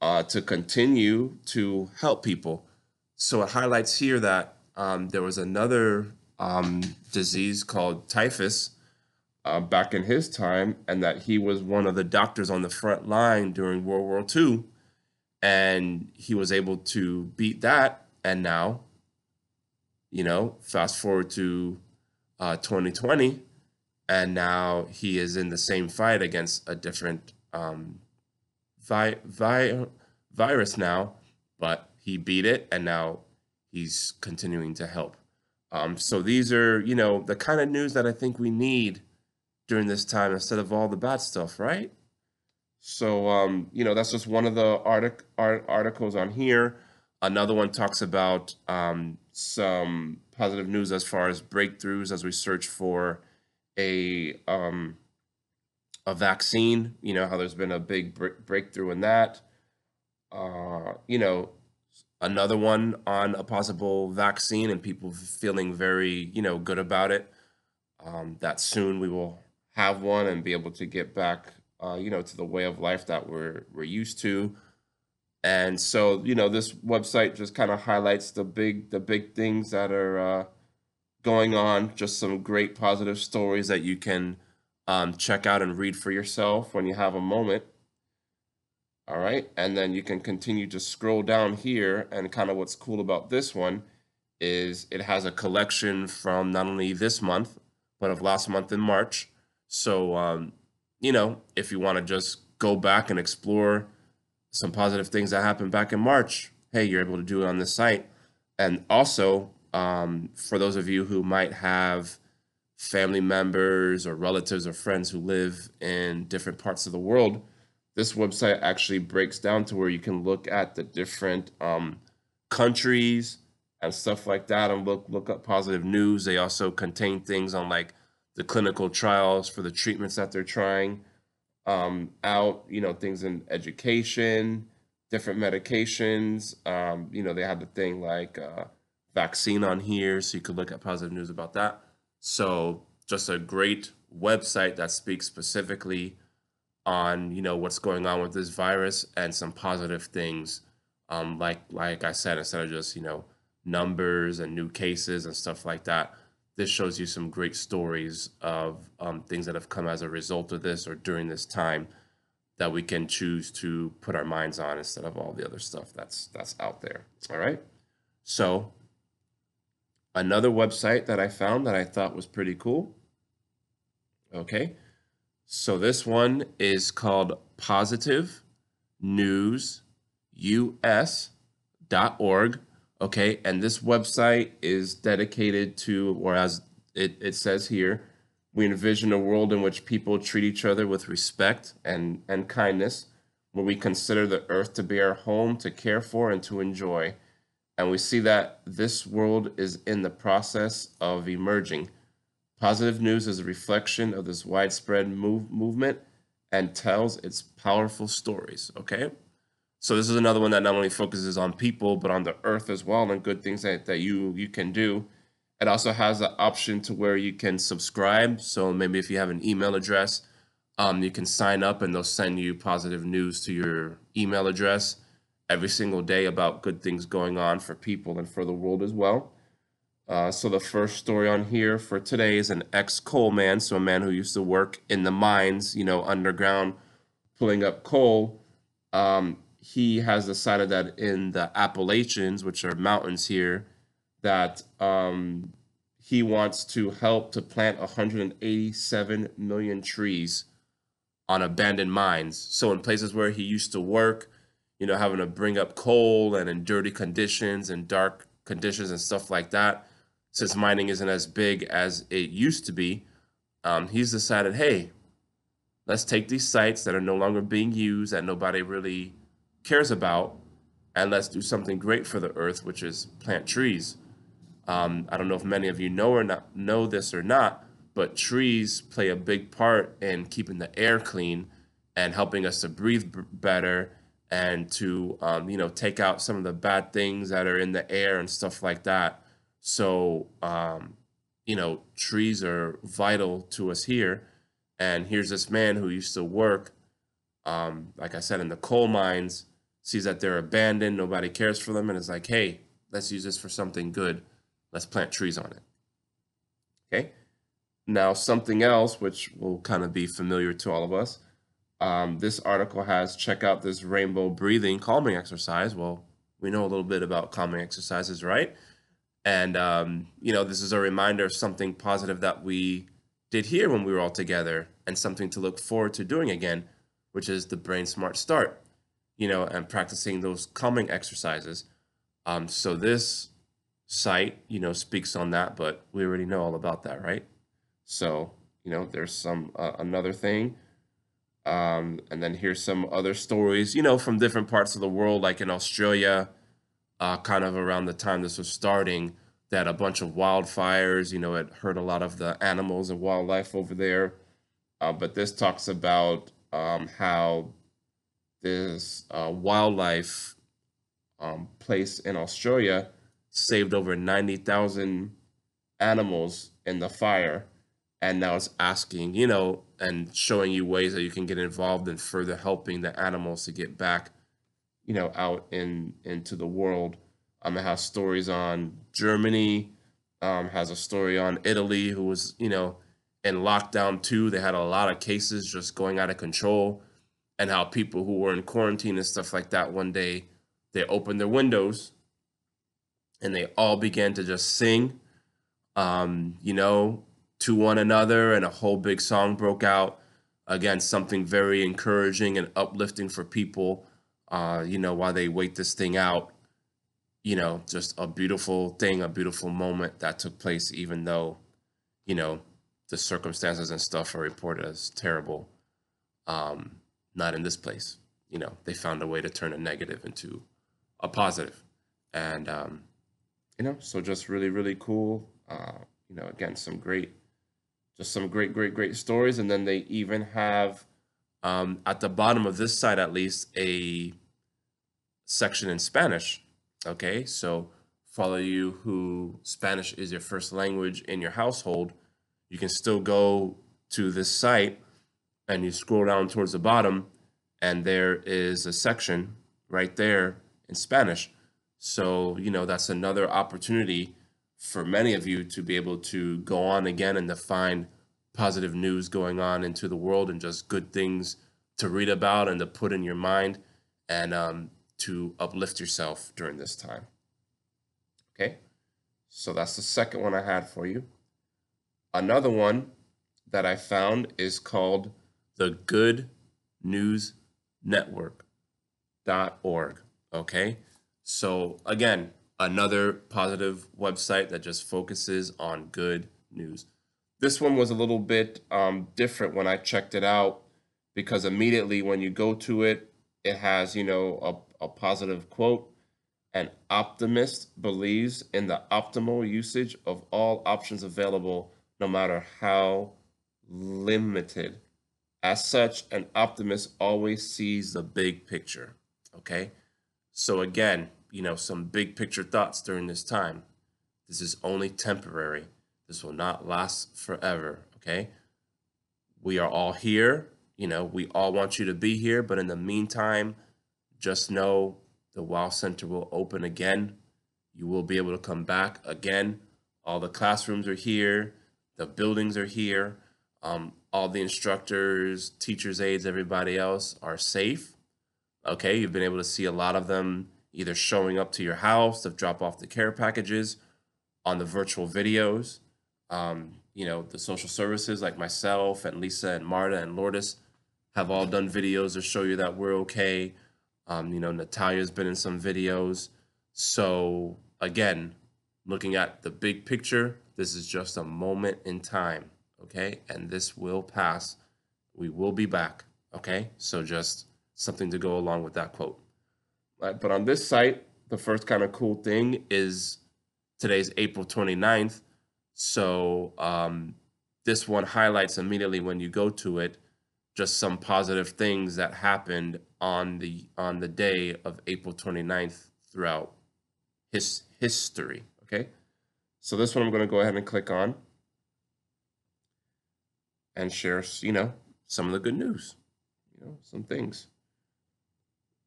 uh, to continue to help people so it highlights here that um, there was another um, disease called typhus uh, back in his time and that he was one of the doctors on the front line during world war ii and he was able to beat that and now you know fast forward to uh, 2020 and now he is in the same fight against a different um, vi- vi- virus now but he beat it and now he's continuing to help um, so these are you know the kind of news that i think we need during this time instead of all the bad stuff right So, um, you know, that's just one of the artic- art- articles on here. Another one talks about um, some positive news as far as breakthroughs as we search for a um, a vaccine. You know how there's been a big breakthrough in that. Uh, you know, another one on a possible vaccine and people feeling very you know good about it. Um, that soon we will have one and be able to get back uh, you know to the way of life that we're we're used to. And so you know this website just kind of highlights the big the big things that are uh, going on. Just some great positive stories that you can um, check out and read for yourself when you have a moment. All right. And then you can continue to scroll down here. And kind of what's cool about this one is it has a collection from not only this month, but of last month in March. So, um, you know, if you want to just go back and explore some positive things that happened back in March, hey, you're able to do it on this site. And also, um, for those of you who might have family members or relatives or friends who live in different parts of the world, this website actually breaks down to where you can look at the different um, countries and stuff like that and look look up positive news. They also contain things on like the clinical trials for the treatments that they're trying um, out, you know, things in education, different medications. Um, you know, they have the thing like uh, vaccine on here, so you could look at positive news about that. So just a great website that speaks specifically on you know what's going on with this virus and some positive things. Um, like like I said, instead of just you know numbers and new cases and stuff like that, this shows you some great stories of um, things that have come as a result of this or during this time that we can choose to put our minds on instead of all the other stuff that's that's out there. All right. So another website that I found that I thought was pretty cool. Okay. So this one is called positive news us.org Okay, and this website is dedicated to, or as it, it says here, we envision a world in which people treat each other with respect and, and kindness, where we consider the earth to be our home to care for and to enjoy. And we see that this world is in the process of emerging. Positive news is a reflection of this widespread move, movement and tells its powerful stories. Okay. So this is another one that not only focuses on people but on the earth as well and good things that, that you you can do. It also has the option to where you can subscribe. So maybe if you have an email address, um, you can sign up and they'll send you positive news to your email address every single day about good things going on for people and for the world as well. Uh, so the first story on here for today is an ex-coal man, so a man who used to work in the mines, you know, underground, pulling up coal. Um, he has decided that in the Appalachians, which are mountains here, that um, he wants to help to plant 187 million trees on abandoned mines. So in places where he used to work, you know, having to bring up coal and in dirty conditions and dark conditions and stuff like that, since mining isn't as big as it used to be, um, he's decided, hey, let's take these sites that are no longer being used, that nobody really cares about, and let's do something great for the earth, which is plant trees. Um, I don't know if many of you know or not know this or not, but trees play a big part in keeping the air clean and helping us to breathe better and to um, you know take out some of the bad things that are in the air and stuff like that. So um, you know trees are vital to us here. And here's this man who used to work, um, like I said, in the coal mines sees that they're abandoned, nobody cares for them, and is like, hey, let's use this for something good. Let's plant trees on it. Okay. Now, something else, which will kind of be familiar to all of us. Um, this article has check out this rainbow breathing calming exercise. Well, we know a little bit about calming exercises, right? And, um, you know, this is a reminder of something positive that we did here when we were all together and something to look forward to doing again, which is the Brain Smart Start you know, and practicing those calming exercises. Um, so this site, you know, speaks on that, but we already know all about that, right? So, you know, there's some uh, another thing. Um, and then here's some other stories, you know, from different parts of the world, like in Australia, uh, kind of around the time this was starting, that a bunch of wildfires, you know, it hurt a lot of the animals and wildlife over there. Uh, but this talks about um, how this uh, wildlife um, place in Australia saved over 90,000 animals in the fire. And now it's asking, you know, and showing you ways that you can get involved in further helping the animals to get back, you know, out in into the world. Um, it has stories on Germany, um, has a story on Italy, who was, you know, in lockdown too. They had a lot of cases just going out of control, and how people who were in quarantine and stuff like that one day they opened their windows and they all began to just sing, um, you know, to one another, and a whole big song broke out. Again, something very encouraging and uplifting for people, uh, you know, while they wait this thing out. You know, just a beautiful thing, a beautiful moment that took place, even though, you know, the circumstances and stuff are reported as terrible. Um, not in this place. You know, they found a way to turn a negative into a positive. And, um, you know, so just really, really cool. Uh, you know, again, some great, just some great, great, great stories. And then they even have, um, at the bottom of this site, at least, a section in Spanish. Okay. So of you who Spanish is your first language in your household, you can still go to this site and you scroll down towards the bottom and there is a section right there in Spanish. So, you know, that's another opportunity for many of you to be able to go on again and to find positive news going on into the world and just good things to read about and to put in your mind and um, to uplift yourself during this time. Okay, so that's the second one I had for you. Another one that I found is called the Good News Network.org. Okay. So, again, another positive website that just focuses on good news. This one was a little bit um, different when I checked it out because immediately when you go to it, it has, you know, a, a positive quote. An optimist believes in the optimal usage of all options available, no matter how limited. As such, an optimist always sees the big picture. Okay. So again, you know, some big picture thoughts during this time. This is only temporary. This will not last forever, okay? We are all here, you know, we all want you to be here, but in the meantime, just know the Wow Center will open again. You will be able to come back again. All the classrooms are here, the buildings are here. Um, all the instructors, teachers' aides, everybody else are safe. Okay, you've been able to see a lot of them either showing up to your house to drop off the care packages on the virtual videos. Um, you know, the social services like myself and Lisa and Marta and Lourdes have all done videos to show you that we're okay. Um, you know, Natalia's been in some videos. So, again, looking at the big picture, this is just a moment in time, okay? And this will pass. We will be back, okay? So, just something to go along with that quote. Right, but on this site, the first kind of cool thing is today's April 29th. So um, this one highlights immediately when you go to it just some positive things that happened on the on the day of April 29th throughout his history. Okay. So this one I'm going to go ahead and click on and share, you know, some of the good news, you know, some things.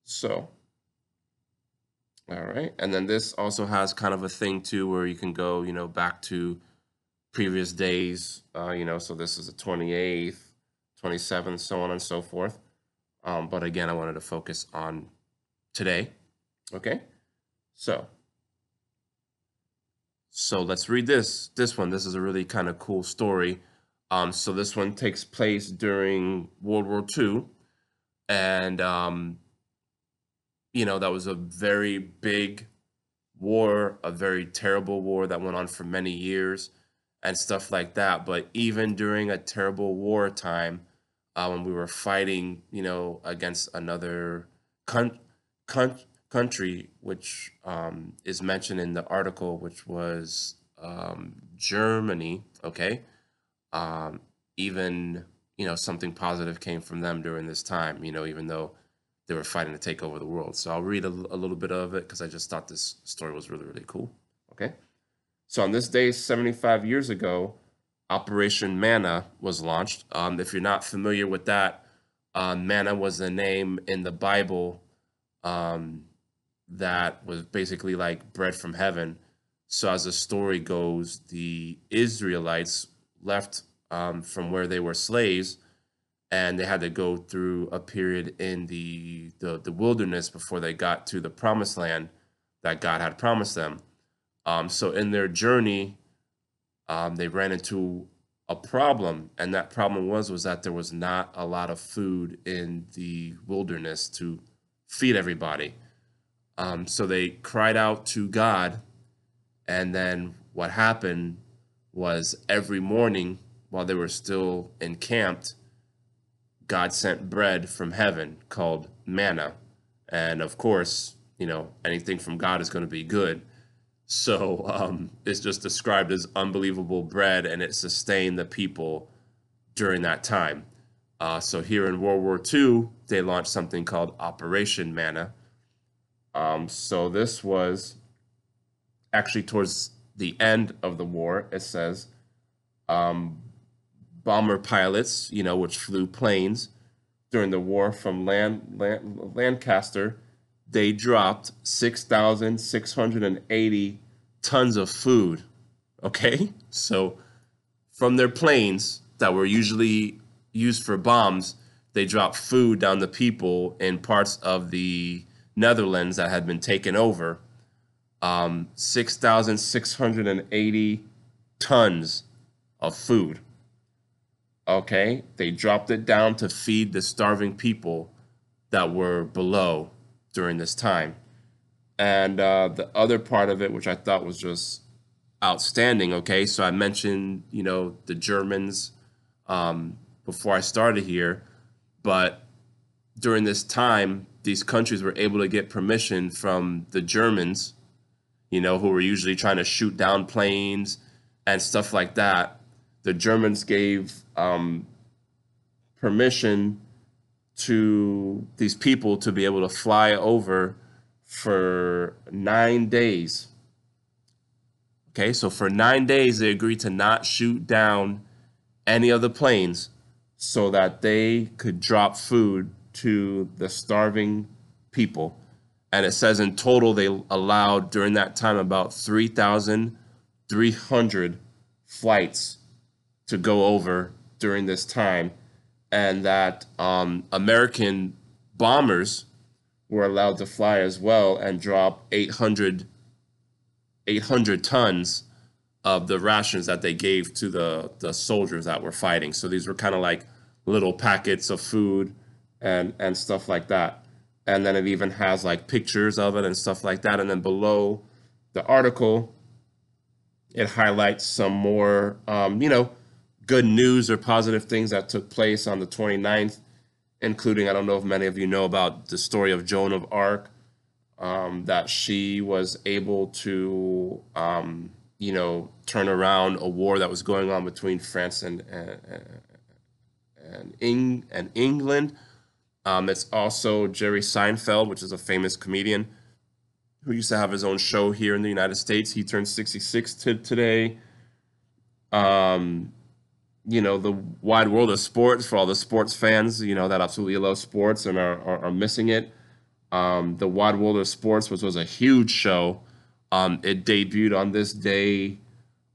So, all right. And then this also has kind of a thing too where you can go, you know, back to previous days, uh, you know, so this is the 28th, 27th, so on and so forth. Um, but again, I wanted to focus on today. Okay. So, so let's read this, this one. This is a really kind of cool story. Um, so this one takes place during World War II. And, um, you know, that was a very big war, a very terrible war that went on for many years and stuff like that. But even during a terrible war time, uh, when we were fighting, you know, against another con- con- country, which um, is mentioned in the article, which was um, Germany. Okay, um, even you know something positive came from them during this time. You know, even though they were fighting to take over the world. So I'll read a, a little bit of it because I just thought this story was really really cool. Okay, so on this day, seventy five years ago. Operation Manna was launched. Um, if you're not familiar with that, uh, manna was the name in the Bible um, that was basically like bread from heaven. So, as the story goes, the Israelites left um, from where they were slaves and they had to go through a period in the, the, the wilderness before they got to the promised land that God had promised them. Um, so, in their journey, um, they ran into a problem, and that problem was was that there was not a lot of food in the wilderness to feed everybody. Um, so they cried out to God, and then what happened was every morning while they were still encamped, God sent bread from heaven called manna, and of course, you know anything from God is going to be good. So um, it's just described as unbelievable bread, and it sustained the people during that time. Uh, so here in World War II, they launched something called Operation Manna. Um, so this was actually towards the end of the war. It says um, bomber pilots, you know, which flew planes during the war from Lancaster they dropped 6,680 tons of food. Okay? So from their planes that were usually used for bombs, they dropped food down the people in parts of the Netherlands that had been taken over. Um, 6,680 tons of food. Okay? They dropped it down to feed the starving people that were below during this time. And uh, the other part of it, which I thought was just outstanding, okay, so I mentioned, you know, the Germans um, before I started here, but during this time, these countries were able to get permission from the Germans, you know, who were usually trying to shoot down planes and stuff like that. The Germans gave um, permission to these people to be able to fly over for nine days. Okay, so for nine days, they agreed to not shoot down any of the planes so that they could drop food to the starving people. And it says in total, they allowed during that time about 3,300 flights to go over during this time and that um, American bombers were allowed to fly as well and drop 800, 800 tons of the rations that they gave to the, the soldiers that were fighting. So these were kind of like little packets of food and, and stuff like that. And then it even has like pictures of it and stuff like that. And then below the article, it highlights some more, um, you know, good news or positive things that took place on the 29th, including, I don't know if many of you know about the story of Joan of Arc, um, that she was able to, um, you know, turn around a war that was going on between France and, and, and, Eng- and England. Um, it's also Jerry Seinfeld, which is a famous comedian who used to have his own show here in the United States. He turned 66 to today. Um, you know the wide world of sports for all the sports fans you know that absolutely love sports and are, are, are missing it. Um, the wide world of sports which was a huge show um, it debuted on this day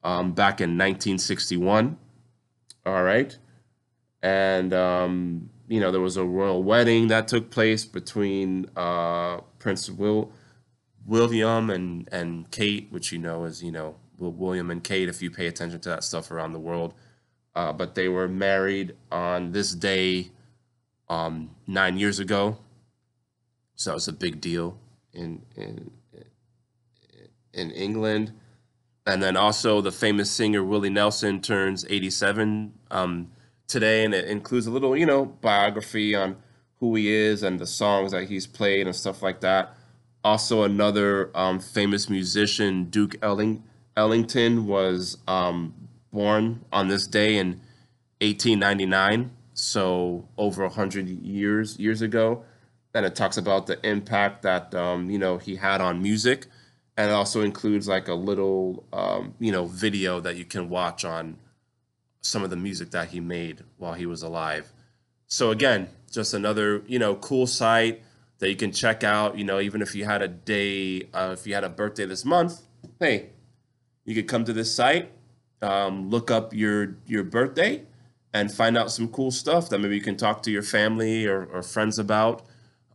um, back in 1961 all right? And um, you know there was a royal wedding that took place between uh, prince will william and and kate which you know is you know william and kate if you pay attention to that stuff around the world uh, but they were married on this day um, nine years ago. So it was a big deal in in in England. And then also the famous singer Willie Nelson turns 87 um, today, and it includes a little, you know, biography on who he is and the songs that he's played and stuff like that. Also, another um, famous musician, Duke Elling- Ellington, was um, born on this day in 1899, so over 100 years years ago. And it talks about the impact that um, you know he had on music, and it also includes like a little um, you know video that you can watch on some of the music that he made while he was alive. So again, just another you know cool site that you can check out. You know, even if you had a day, uh, if you had a birthday this month, hey, you could come to this site, um, look up your your birthday, and find out some cool stuff that maybe you can talk to your family or, or friends about.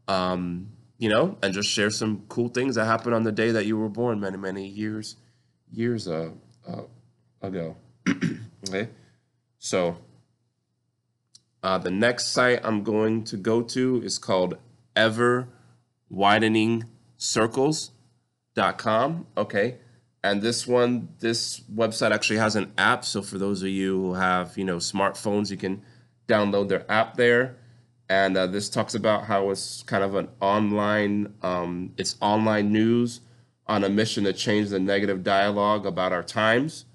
Um, you know, and just share some cool things that happened on the day that you were born many many years years uh, uh ago. okay, so uh, the next site I'm going to go to is called Ever Widening Circles.com. Okay. And this one, this website actually has an app. So for those of you who have, you know, smartphones, you can download their app there. And uh, this talks about how it's kind of an online, um, it's online news on a mission to change the negative dialogue about our times.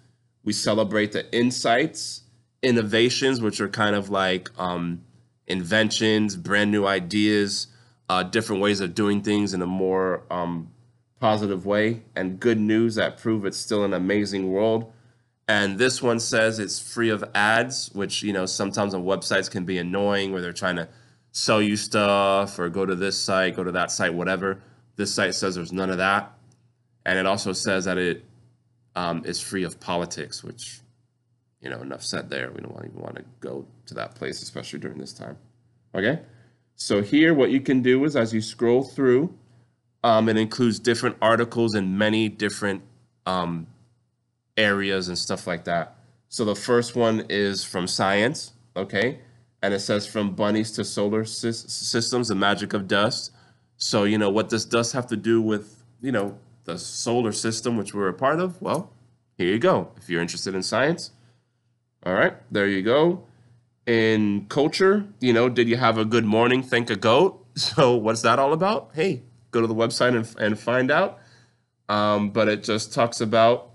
We celebrate the insights, innovations, which are kind of like um, inventions, brand new ideas, uh, different ways of doing things in a more um, positive way, and good news that prove it's still an amazing world. And this one says it's free of ads, which you know sometimes on websites can be annoying where they're trying to sell you stuff or go to this site, go to that site, whatever. This site says there's none of that, and it also says that it um, is free of politics, which you know enough said there. We don't want, even want to go to that place, especially during this time. Okay, so here what you can do is as you scroll through um, it includes different articles in many different um, areas and stuff like that. So the first one is from science, okay? And it says from bunnies to solar sy- systems, the magic of dust. So, you know, what does dust have to do with, you know, the solar system, which we're a part of? Well, here you go. If you're interested in science. All right, there you go. In culture, you know, did you have a good morning? Thank a goat. So, what's that all about? Hey, go to the website and, and find out. Um, but it just talks about,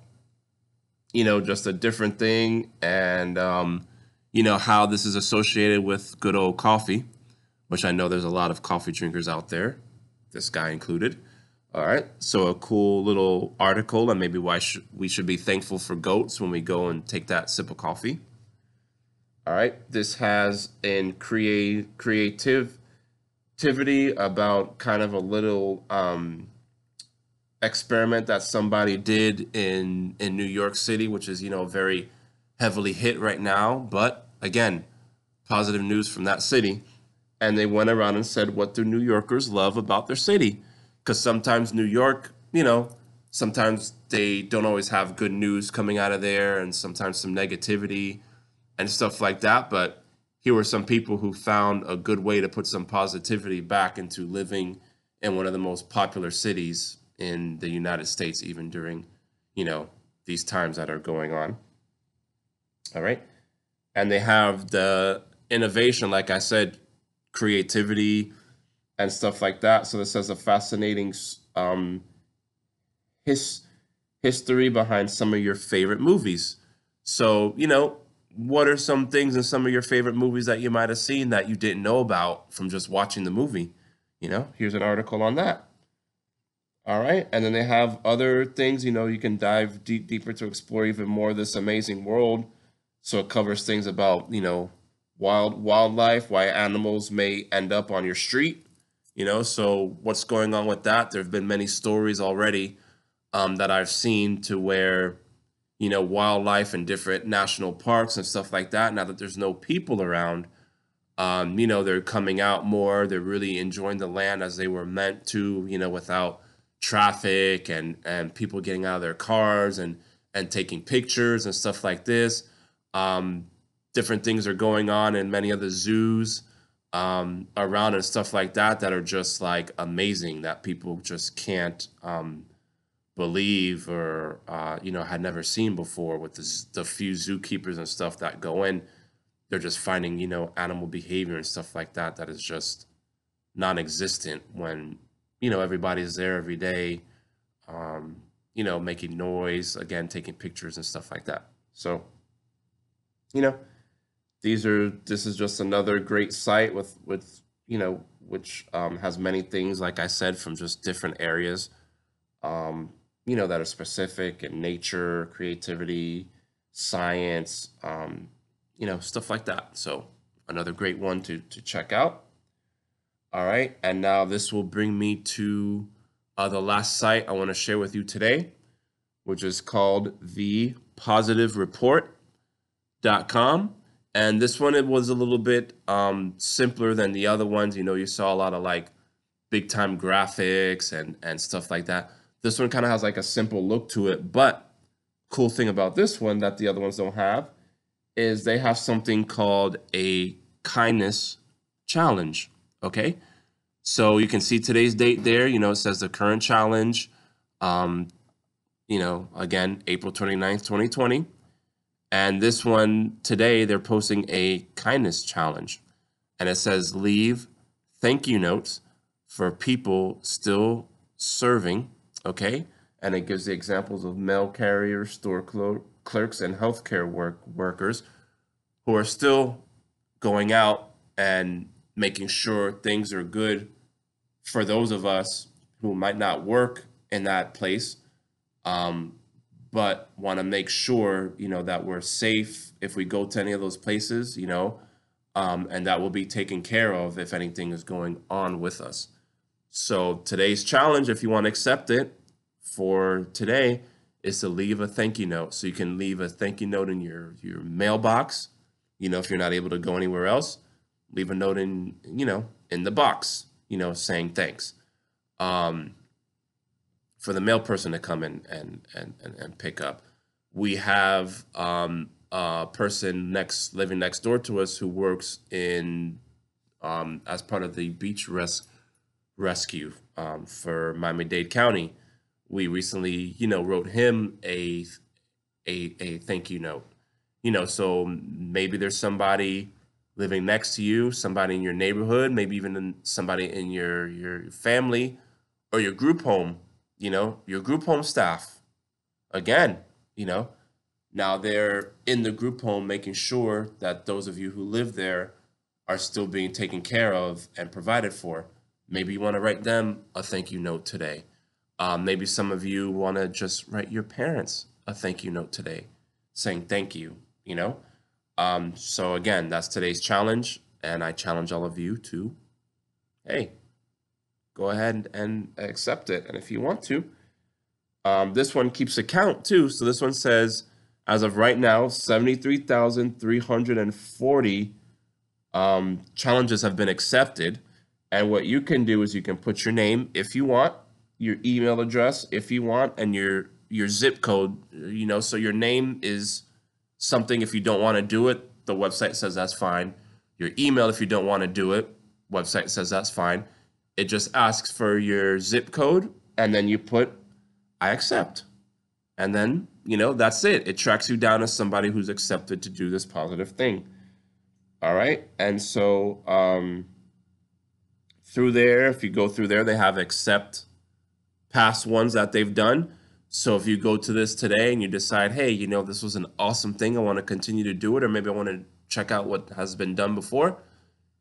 you know, just a different thing and, um, you know, how this is associated with good old coffee, which I know there's a lot of coffee drinkers out there, this guy included. All right. So a cool little article and maybe why sh- we should be thankful for goats when we go and take that sip of coffee. All right. This has in create creative activity about kind of a little um, experiment that somebody did in in New York City, which is you know very heavily hit right now. But again, positive news from that city, and they went around and said, "What do New Yorkers love about their city?" Because sometimes New York, you know, sometimes they don't always have good news coming out of there, and sometimes some negativity and stuff like that. But here were some people who found a good way to put some positivity back into living in one of the most popular cities in the United States, even during, you know, these times that are going on. All right. And they have the innovation, like I said, creativity and stuff like that. So this has a fascinating um, his, history behind some of your favorite movies. So, you know, what are some things in some of your favorite movies that you might have seen that you didn't know about from just watching the movie? You know, here's an article on that. All right. And then they have other things, you know, you can dive deep deeper to explore even more this amazing world. So it covers things about, you know, wild wildlife, why animals may end up on your street, you know, so what's going on with that? There have been many stories already um, that I've seen to where you know, wildlife and different national parks and stuff like that. Now that there's no people around, um, you know, they're coming out more. They're really enjoying the land as they were meant to, you know, without traffic and and people getting out of their cars and and taking pictures and stuff like this. Um, different things are going on in many of the zoos um, around and stuff like that that are just like amazing that people just can't um, believe or uh, you know had never seen before with the, the few zookeepers and stuff that go in they're just finding, you know, animal behavior and stuff like that that is just non-existent when, you know, everybody's there every day, um, you know, making noise, again, taking pictures and stuff like that. So, you know, these are this is just another great site with with you know which um, has many things like i said from just different areas um, you know that are specific in nature creativity science um, you know stuff like that. So another great one to to check out. All right and now this will bring me to uh, the last site i want to share with you today which is called the positive report.com and this one it was a little bit um, simpler than the other ones. You know you saw a lot of like big time graphics and and stuff like that this one kind of has like a simple look to it but cool thing about this one that the other ones don't have is they have something called a kindness challenge okay so you can see today's date there you know it says the current challenge um you know again april 29th 2020 and this one today, they're posting a kindness challenge. And it says, leave thank you notes for people still serving. Okay. And it gives the examples of mail carriers, store cl- clerks, and healthcare work workers who are still going out and making sure things are good for those of us who might not work in that place, um, but want to make sure you know that we're safe if we go to any of those places you know um, and that will be taken care of if anything is going on with us so today's challenge if you want to accept it for today is to leave a thank you note. So you can leave a thank you note in your your mailbox. You know if you're not able to go anywhere else leave a note in you know in the box you know saying thanks. Um for the mail person to come in and and and, and pick up. We have um, a person next living next door to us who works in um, as part of the beach res- rescue um, for Miami-Dade County. We recently, you know, wrote him a a a thank you note. You know, so maybe there's somebody living next to you, somebody in your neighborhood, maybe even somebody in your your family or your group home you know, your group home staff, again, you know, now they're in the group home making sure that those of you who live there are still being taken care of and provided for. Maybe you want to write them a thank you note today. Um, maybe some of you want to just write your parents a thank you note today, saying thank you, you know? Um, so, again, that's today's challenge. And I challenge all of you to, hey, go ahead and accept it. And if you want to, um, this one keeps a count too. So this one says, as of right now, 73,340 um, challenges have been accepted. And what you can do is you can put your name if you want, your email address if you want, and your your zip code. You know, so your name is something. If you don't want to do it, the website says that's fine. Your email, if you don't want to do it, website says that's fine it just asks for your zip code and then you put I accept. And then, you know, that's it. It tracks you down as somebody who's accepted to do this positive thing. All right. And so um, through there, if you go through there, they have accept past ones that they've done. So if you go to this today and you decide, hey, you know, this was an awesome thing, I want to continue to do it, or maybe I want to check out what has been done before,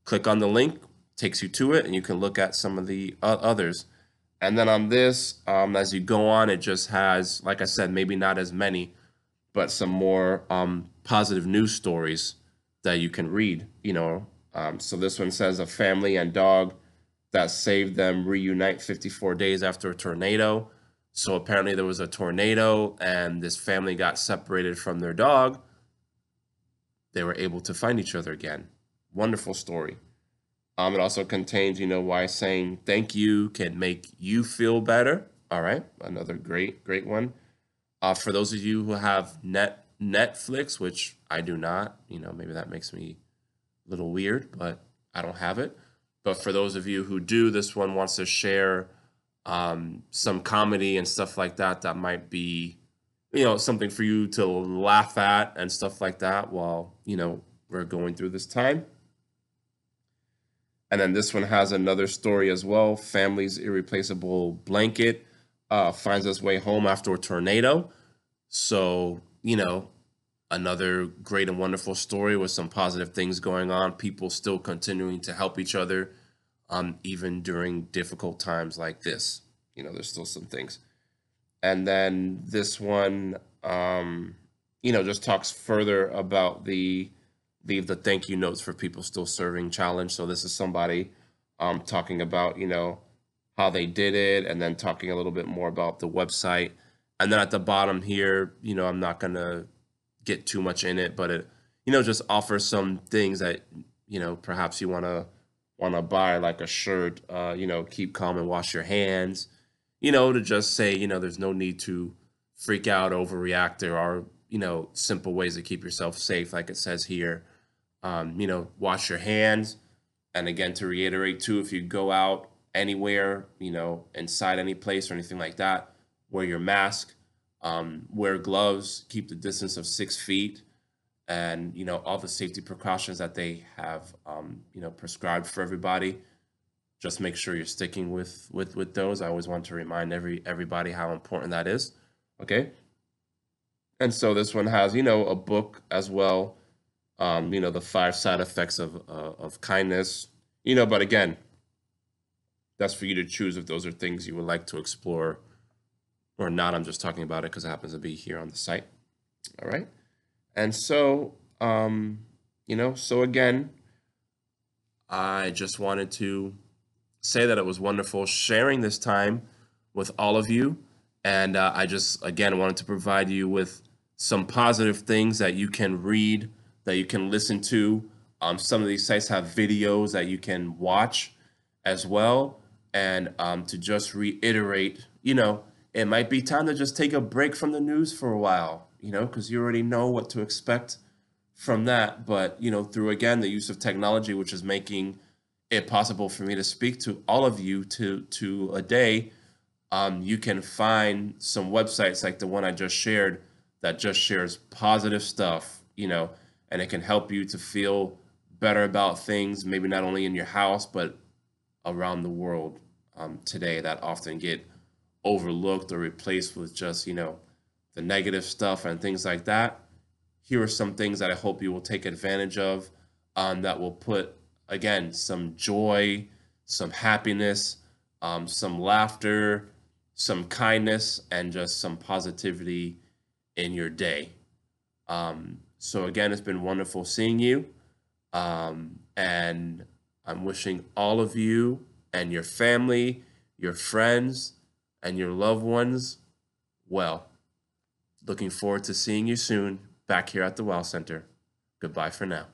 click on the link, takes you to it and you can look at some of the uh, others. And then on this, um, as you go on, it just has, like I said, maybe not as many, but some more um, positive news stories that you can read, you know. Um, so this one says a family and dog that saved them reunite 54 days after a tornado. So apparently there was a tornado and this family got separated from their dog. They were able to find each other again. Wonderful story. Um, it also contains, you know, why saying thank you can make you feel better. All right, another great, great one. Uh, for those of you who have net Netflix, which I do not, you know, maybe that makes me a little weird, but I don't have it. But for those of you who do, this one wants to share um, some comedy and stuff like that that might be, you know, something for you to laugh at and stuff like that while, you know, we're going through this time. And then this one has another story as well. Family's irreplaceable blanket uh, finds its way home after a tornado. So, you know, another great and wonderful story with some positive things going on. People still continuing to help each other, um, even during difficult times like this. You know, there's still some things. And then this one, um, you know, just talks further about the leave the thank you notes for people still serving challenge. So this is somebody um, talking about, you know, how they did it and then talking a little bit more about the website. And then at the bottom here, you know, I'm not going to get too much in it, but it, you know, just offers some things that, you know, perhaps you want to want to buy like a shirt, uh, you know, keep calm and wash your hands, you know, to just say, you know, there's no need to freak out, overreact. There are, you know, simple ways to keep yourself safe, like it says here um, you know, wash your hands. And again, to reiterate too, if you go out anywhere, you know, inside any place or anything like that, wear your mask, um, wear gloves, keep the distance of six feet, and you know all the safety precautions that they have, um, you know, prescribed for everybody. Just make sure you're sticking with with with those. I always want to remind every everybody how important that is. Okay. And so this one has, you know, a book as well um, you know, the five side effects of uh, of kindness, you know. But again, that's for you to choose if those are things you would like to explore or not. I'm just talking about it because it happens to be here on the site. All right, and so um, you know, so again, I just wanted to say that it was wonderful sharing this time with all of you, and uh, I just again wanted to provide you with some positive things that you can read that you can listen to. Um, some of these sites have videos that you can watch as well. And um, to just reiterate, you know, it might be time to just take a break from the news for a while, you know, because you already know what to expect from that. But, you know, through again the use of technology, which is making it possible for me to speak to all of you to to a day, um, you can find some websites like the one I just shared that just shares positive stuff, you know, and it can help you to feel better about things, maybe not only in your house, but around the world um, today that often get overlooked or replaced with just, you know, the negative stuff and things like that. Here are some things that I hope you will take advantage of um, that will put, again, some joy, some happiness, um, some laughter, some kindness, and just some positivity in your day. Um, so again, it's been wonderful seeing you. Um, and I'm wishing all of you and your family, your friends, and your loved ones well. Looking forward to seeing you soon back here at the Wow Center. Goodbye for now.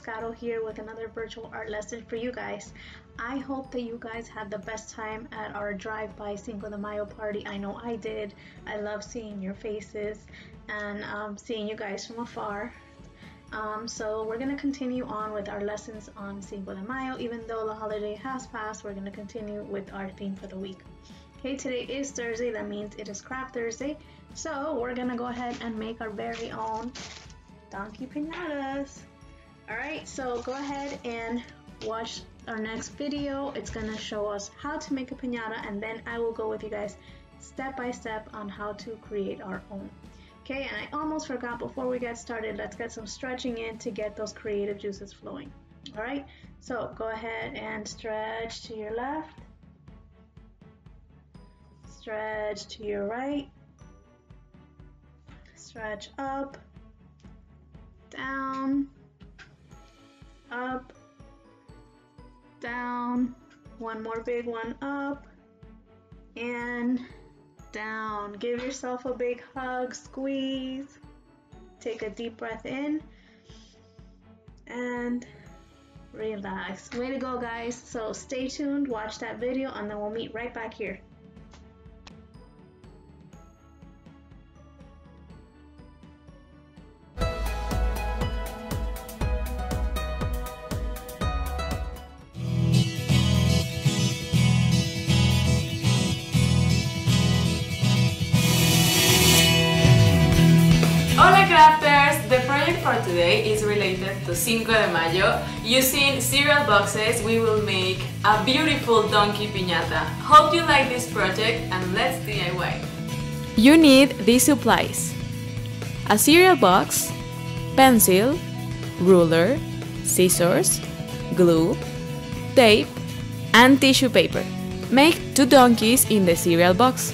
Guys, here with another virtual art lesson for you guys. I hope that you guys had the best time at our drive-by Cinco de Mayo party. I know I did. I love seeing your faces and um, seeing you guys from afar. Um, so we're going to continue on with our lessons on Cinco de Mayo. Even though the holiday has passed, we're going to continue with our theme for the week. Okay, today is Thursday. That means it is Craft Thursday. So we're going to go ahead and make our very own donkey pinatas. Alright, so go ahead and watch our next video. It's gonna show us how to make a pinata and then I will go with you guys step by step on how to create our own. Okay, and I almost forgot before we get started, let's get some stretching in to get those creative juices flowing. Alright, so go ahead and stretch to your left, stretch to your right, stretch up, down, up, down, one more big one up, and down. Give yourself a big hug, squeeze. Take a deep breath in and relax. Way to go, guys. So stay tuned, watch that video, and then we'll meet right back here. Project for today is related to Cinco de Mayo. Using cereal boxes, we will make a beautiful donkey piñata. Hope you like this project and let's DIY. You need these supplies a cereal box, pencil, ruler, scissors, glue, tape, and tissue paper. Make two donkeys in the cereal box.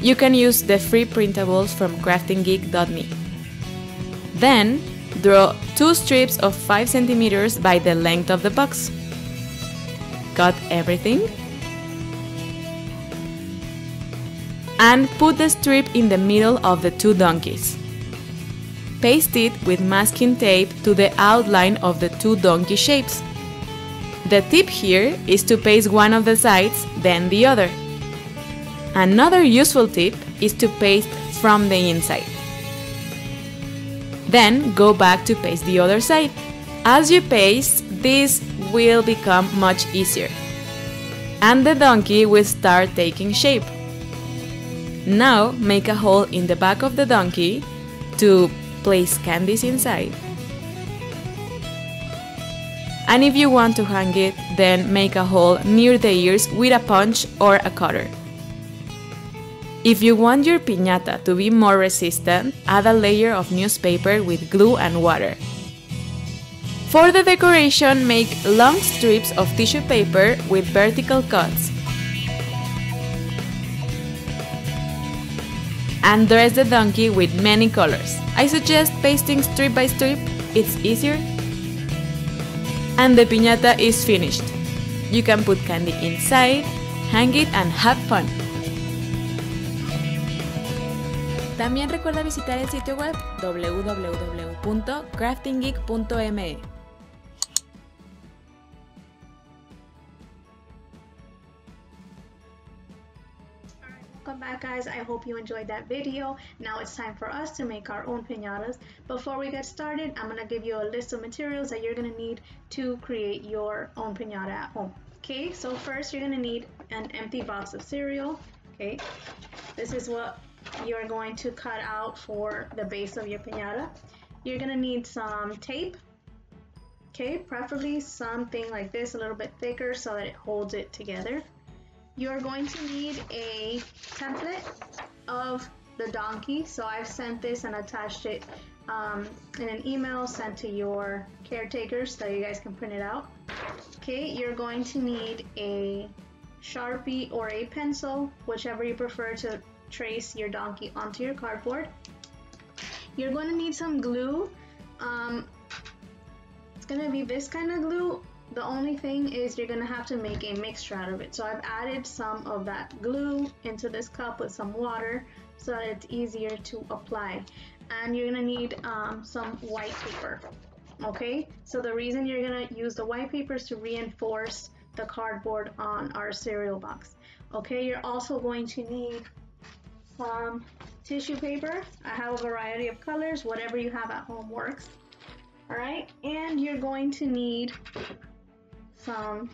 You can use the free printables from craftinggeek.me. Then, draw two strips of 5 centimeters by the length of the box. Cut everything. And put the strip in the middle of the two donkeys. Paste it with masking tape to the outline of the two donkey shapes. The tip here is to paste one of the sides, then the other. Another useful tip is to paste from the inside. Then go back to paste the other side. As you paste, this will become much easier. And the donkey will start taking shape. Now make a hole in the back of the donkey to place candies inside. And if you want to hang it, then make a hole near the ears with a punch or a cutter. If you want your piñata to be more resistant, add a layer of newspaper with glue and water. For the decoration, make long strips of tissue paper with vertical cuts. And dress the donkey with many colors. I suggest pasting strip by strip, it's easier. And the piñata is finished. You can put candy inside, hang it and have fun. También recuerda visitar el sitio web www.craftinggeek.me. Welcome back guys, I hope you enjoyed that video. Now it's time for us to make our own piñatas. Before we get started, I'm gonna give you a list of materials that you're gonna need to create your own piñata at home. Okay, so first you're gonna need an empty box of cereal. Okay, this is what you're going to cut out for the base of your piñata. You're gonna need some tape. Okay, preferably something like this, a little bit thicker so that it holds it together. You're going to need a template of the donkey. So I've sent this and attached it um, in an email sent to your caretakers so you guys can print it out. Okay, you're going to need a Sharpie or a pencil, whichever you prefer to trace your donkey onto your cardboard. You're going to need some glue. Um, it's going to be this kind of glue. The only thing is you're going to have to make a mixture out of it. So I've added some of that glue into this cup with some water so that it's easier to apply. And you're going to need um, some white paper. Okay, so the reason you're going to use the white paper is to reinforce the cardboard on our cereal box. Okay, you're also going to need some tissue paper. I have a variety of colors, whatever you have at home works. All right, and you're going to need some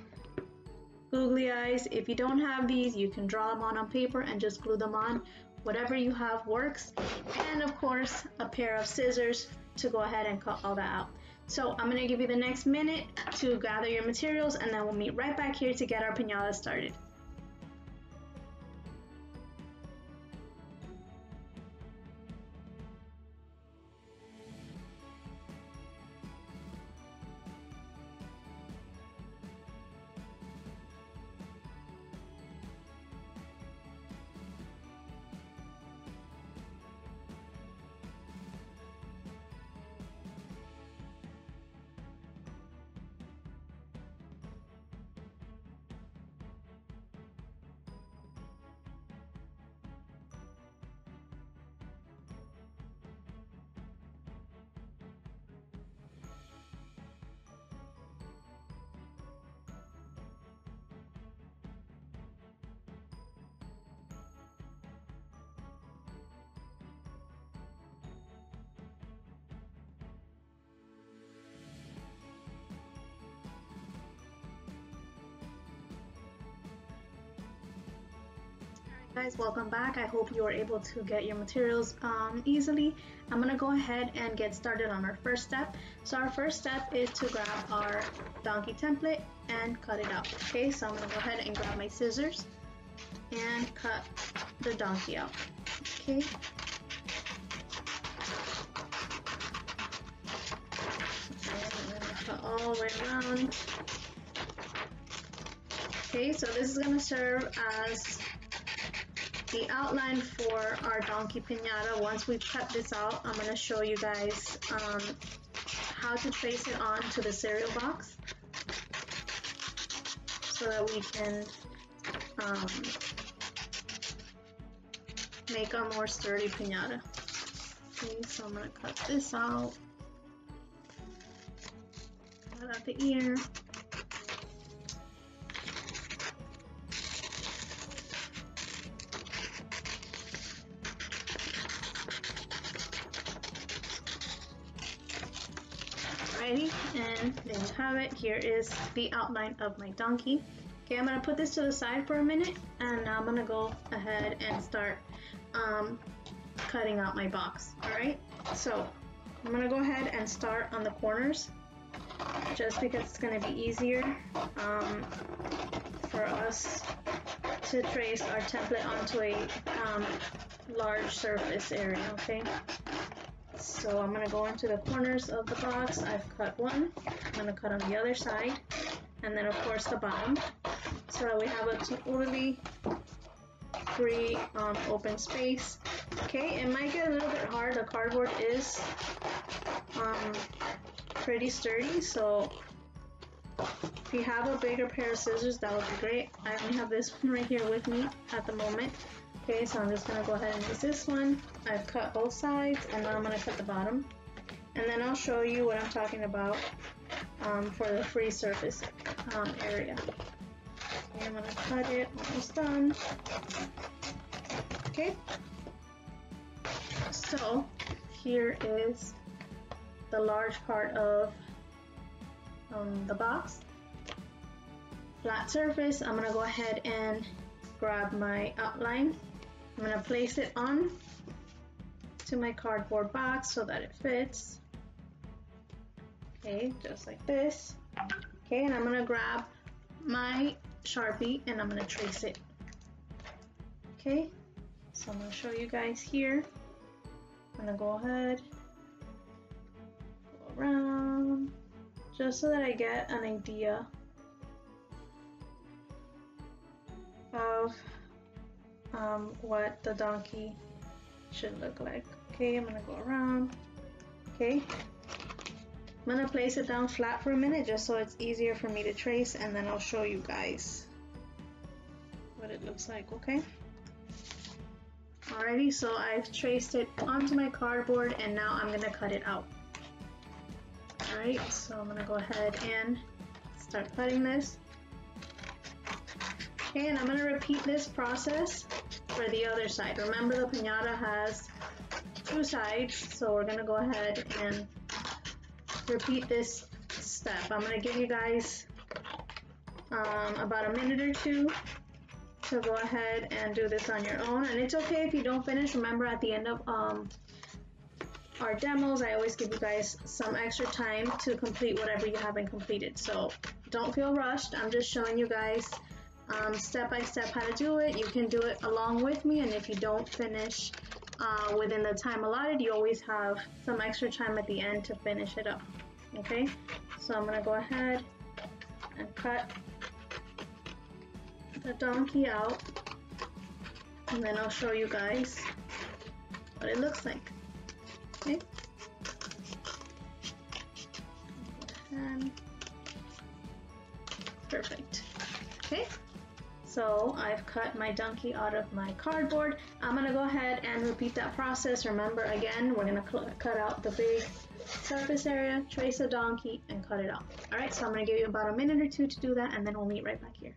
googly eyes. If you don't have these, you can draw them on on paper and just glue them on. Whatever you have works. And of course, a pair of scissors to go ahead and cut all that out. So I'm gonna give you the next minute to gather your materials and then we'll meet right back here to get our pinata started. Guys welcome back. I hope you were able to get your materials um, easily. I'm gonna go ahead and get started on our first step. So our first step is to grab our donkey template and cut it out okay? So i'm gonna go ahead and grab my scissors and cut the donkey out okay? All the way around. Okay so this is gonna serve as the outline for our donkey pinata, once we cut this out, I'm going to show you guys um, how to trace it onto the cereal box so that we can um, make a more sturdy pinata. Okay, so I'm going to cut this out, cut out the ear. Have it. Here is the outline of my donkey. Okay, I'm gonna put this to the side for a minute, and now I'm gonna go ahead and start um, cutting out my box. Alright, so I'm gonna go ahead and start on the corners, just because it's gonna be easier um, for us to trace our template onto a um, large surface area, okay? So I'm gonna go into the corners of the box. I've cut one. I'm gonna cut on the other side. And then of course the bottom. So that we have a totally free um, open space. Okay, it might get a little bit hard. The cardboard is um, pretty sturdy. So if you have a bigger pair of scissors, that would be great. I only have this one right here with me at the moment. Okay, so I'm just gonna go ahead and use this one. I've cut both sides and now I'm gonna cut the bottom. And then I'll show you what I'm talking about um, for the free surface um, area. Okay, I'm gonna cut it, almost done. Okay. So here is the large part of um, the box. Flat surface, I'm gonna go ahead and grab my outline I'm gonna place it on to my cardboard box so that it fits. Okay, just like this. Okay, and I'm gonna grab my Sharpie and I'm gonna trace it. Okay, so I'm gonna show you guys here. I'm gonna go ahead, go around, just so that I get an idea of um, what the donkey should look like. Okay, I'm gonna go around. Okay, I'm gonna place it down flat for a minute just so it's easier for me to trace and then I'll show you guys what it looks like, okay? Alrighty, so I've traced it onto my cardboard and now I'm gonna cut it out. Alright, so I'm gonna go ahead and start cutting this. Okay, and I'm gonna repeat this process for the other side. Remember the pinata has two sides, so we're gonna go ahead and repeat this step. I'm gonna give you guys um, about a minute or two to go ahead and do this on your own. And it's okay if you don't finish. Remember at the end of um, our demos, I always give you guys some extra time to complete whatever you haven't completed. So don't feel rushed. I'm just showing you guys um, step by step how to do it. You can do it along with me, and if you don't finish uh, within the time allotted, you always have some extra time at the end to finish it up. Okay, so I'm gonna go ahead and cut the donkey out, and then I'll show you guys what it looks like. Okay. And perfect. Okay. So I've cut my donkey out of my cardboard. I'm gonna go ahead and repeat that process. Remember again, we're gonna cut out the big surface area, trace a donkey, and cut it out. All right, so I'm gonna give you about a minute or two to do that, and then we'll meet right back here.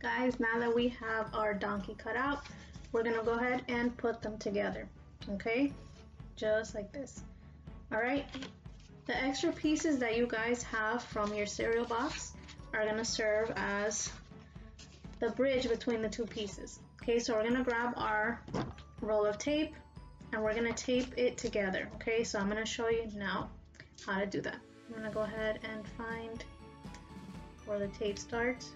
Guys, now that we have our donkey cut out, we're gonna go ahead and put them together. Okay? Just like this. Alright? The extra pieces that you guys have from your cereal box are gonna serve as the bridge between the two pieces. Okay, so we're gonna grab our roll of tape and we're gonna tape it together. Okay, so I'm gonna show you now how to do that. I'm gonna go ahead and find where the tape starts.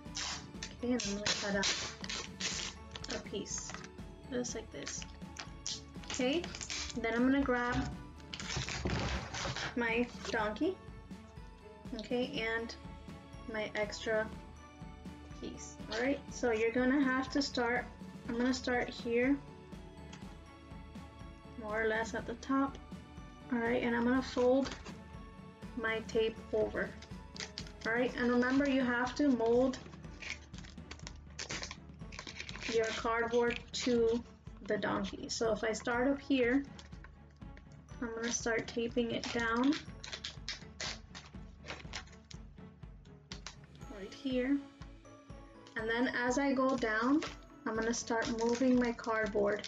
And I'm gonna cut out a piece, just like this. Okay, then I'm gonna grab my donkey, okay, and my extra piece. Alright, so you're gonna have to start, I'm gonna start here, more or less at the top. Alright, and I'm gonna fold my tape over. Alright, and remember you have to mold your cardboard to the donkey. So if I start up here, I'm gonna start taping it down right here. And then as I go down, I'm gonna start moving my cardboard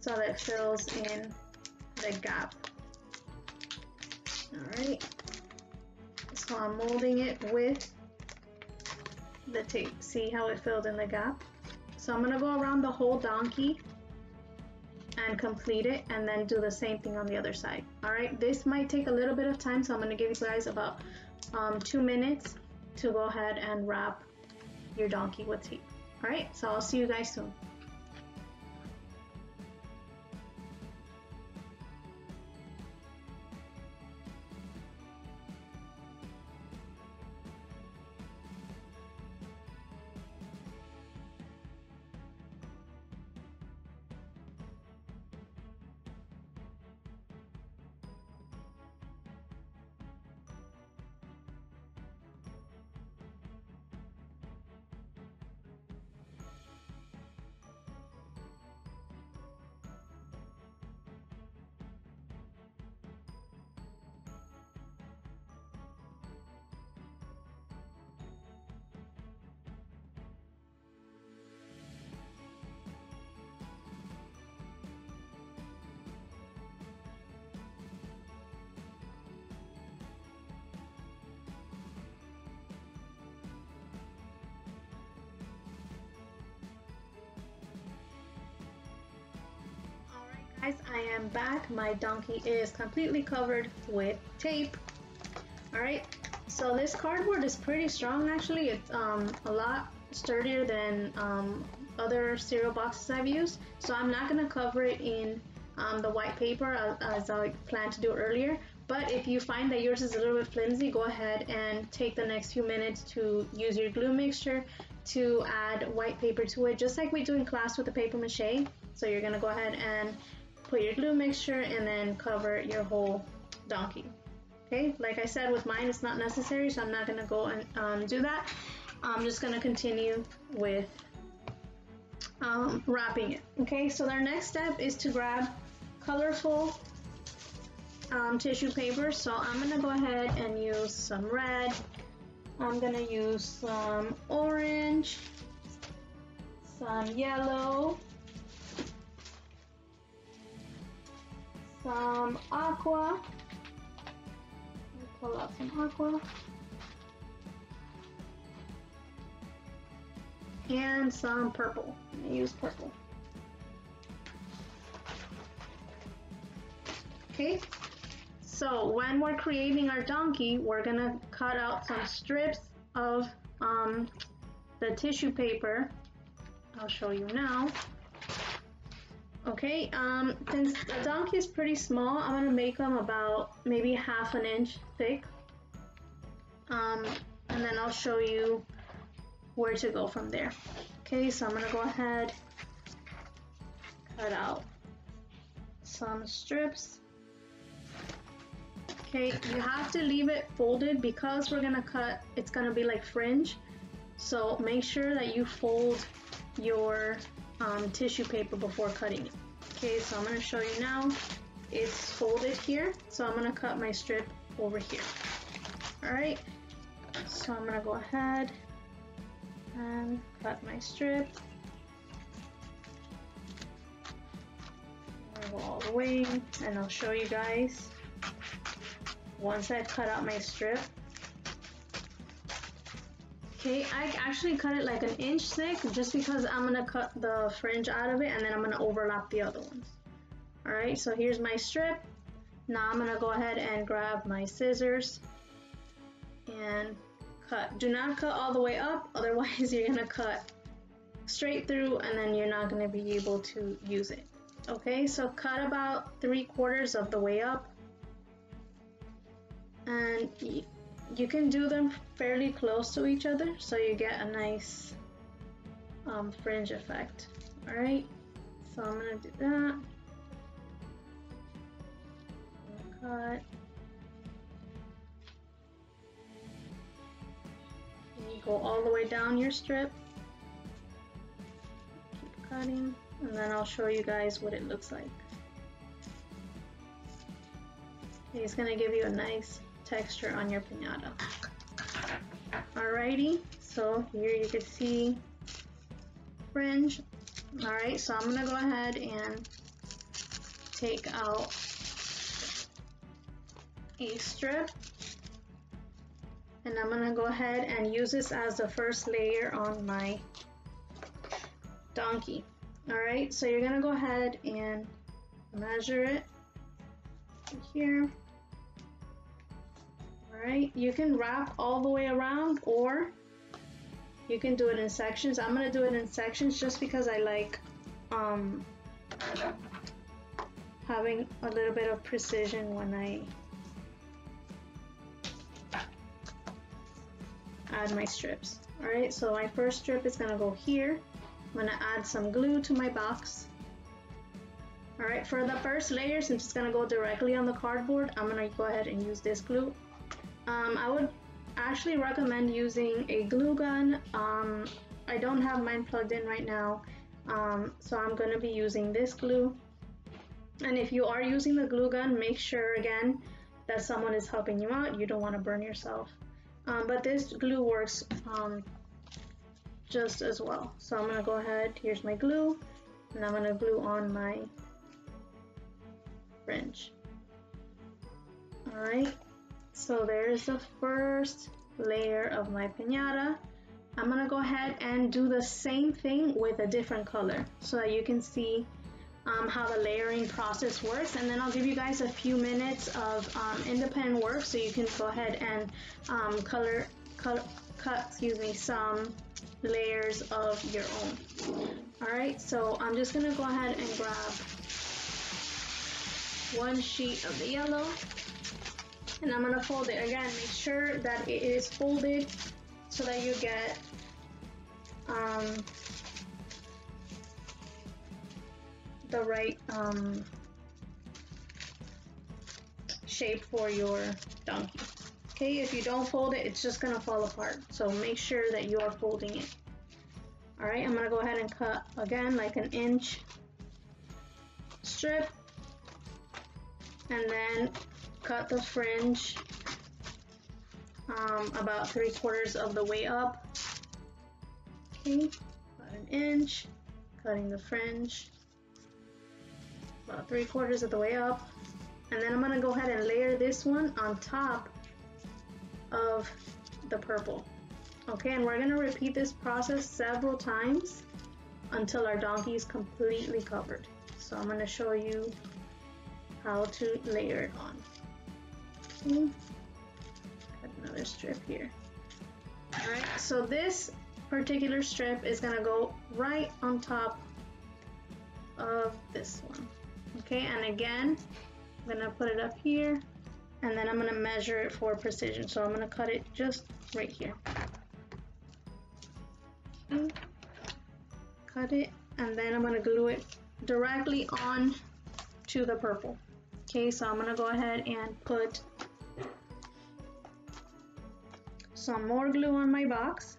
so that it fills in the gap. Alright, so I'm molding it with the tape. See how it filled in the gap? So I'm gonna go around the whole donkey and complete it and then do the same thing on the other side. Alright, this might take a little bit of time, so I'm gonna give you guys about um, two minutes to go ahead and wrap your donkey with tape. Alright, so I'll see you guys soon. My donkey is completely covered with tape. Alright, so this cardboard is pretty strong actually. It's um, a lot sturdier than um, other cereal boxes I've used. So I'm not going to cover it in um, the white paper as, as I planned to do earlier. But if you find that yours is a little bit flimsy, go ahead and take the next few minutes to use your glue mixture to add white paper to it, just like we do in class with the paper mache. So you're gonna go ahead and put your glue mixture and then cover your whole donkey. Okay, like I said with mine, it's not necessary, so I'm not gonna go and um, do that. I'm just gonna continue with um, wrapping it. Okay, so our next step is to grab colorful um, tissue paper. So I'm gonna go ahead and use some red. I'm gonna use some orange, some yellow, some aqua. Pull out some aqua. And some purple. Gonna use purple. Okay, so when we're creating our donkey, we're gonna cut out some strips of um, the tissue paper. I'll show you now. Okay, um, since the donkey is pretty small, I'm gonna make them about maybe half an inch thick. Um, and then I'll show you where to go from there. Okay, so I'm gonna go ahead, cut out some strips. Okay, you have to leave it folded because we're gonna cut, it's gonna be like fringe. So make sure that you fold your um, tissue paper before cutting it. Okay, so I'm going to show you now. It's folded here, so I'm going to cut my strip over here. Alright, so I'm going to go ahead and cut my strip. Go all the way and I'll show you guys once I've cut out my strip. Okay, I actually cut it like an inch thick just because I'm gonna cut the fringe out of it and then I'm gonna overlap the other ones. Alright, so here's my strip. Now I'm gonna go ahead and grab my scissors and cut. Do not cut all the way up, otherwise you're gonna cut straight through and then you're not gonna be able to use it. Okay, so cut about three quarters of the way up and you can do them fairly close to each other so you get a nice um, fringe effect. Alright, so I'm gonna do that. Cut. You go all the way down your strip. Keep cutting, and then I'll show you guys what it looks like. It's gonna give you a nice texture on your pinata. Alrighty, so here you can see fringe. Alright, so I'm gonna go ahead and take out a strip and I'm gonna go ahead and use this as the first layer on my donkey. Alright, so you're gonna go ahead and measure it here Alright, you can wrap all the way around or you can do it in sections. I'm gonna do it in sections just because I like um, having a little bit of precision when I add my strips. Alright, so my first strip is gonna go here. I'm gonna add some glue to my box. Alright, for the first layer, since it's gonna go directly on the cardboard, I'm gonna go ahead and use this glue. Um, I would actually recommend using a glue gun. Um, I don't have mine plugged in right now, um, so I'm going to be using this glue. And if you are using the glue gun, make sure again that someone is helping you out. You don't want to burn yourself. Um, but this glue works um, just as well. So I'm going to go ahead, here's my glue, and I'm going to glue on my fringe. Alright, so there's the first layer of my pinata. I'm gonna go ahead and do the same thing with a different color so that you can see um, how the layering process works and then I'll give you guys a few minutes of um, independent work so you can go ahead and um, color, cut, cut excuse me, some layers of your own. Alright, so I'm just gonna go ahead and grab one sheet of the yellow and I'm gonna fold it again. Make sure that it is folded so that you get um, the right um, shape for your donkey. Okay if you don't fold it it's just gonna fall apart. So make sure that you are folding it. Alright I'm gonna go ahead and cut again like an inch strip. And then cut the fringe um, about three quarters of the way up. Okay, about an inch, cutting the fringe about three quarters of the way up. And then I'm gonna go ahead and layer this one on top of the purple. Okay, and we're gonna repeat this process several times until our donkey is completely covered. So I'm gonna show you how to layer it on. Cut another strip here. Alright, so this particular strip is gonna go right on top of this one. Okay, and again, I'm gonna put it up here and then I'm gonna measure it for precision. So I'm gonna cut it just right here. Cut it and then I'm gonna glue it directly on to the purple. Okay, so I'm gonna go ahead and put some more glue on my box.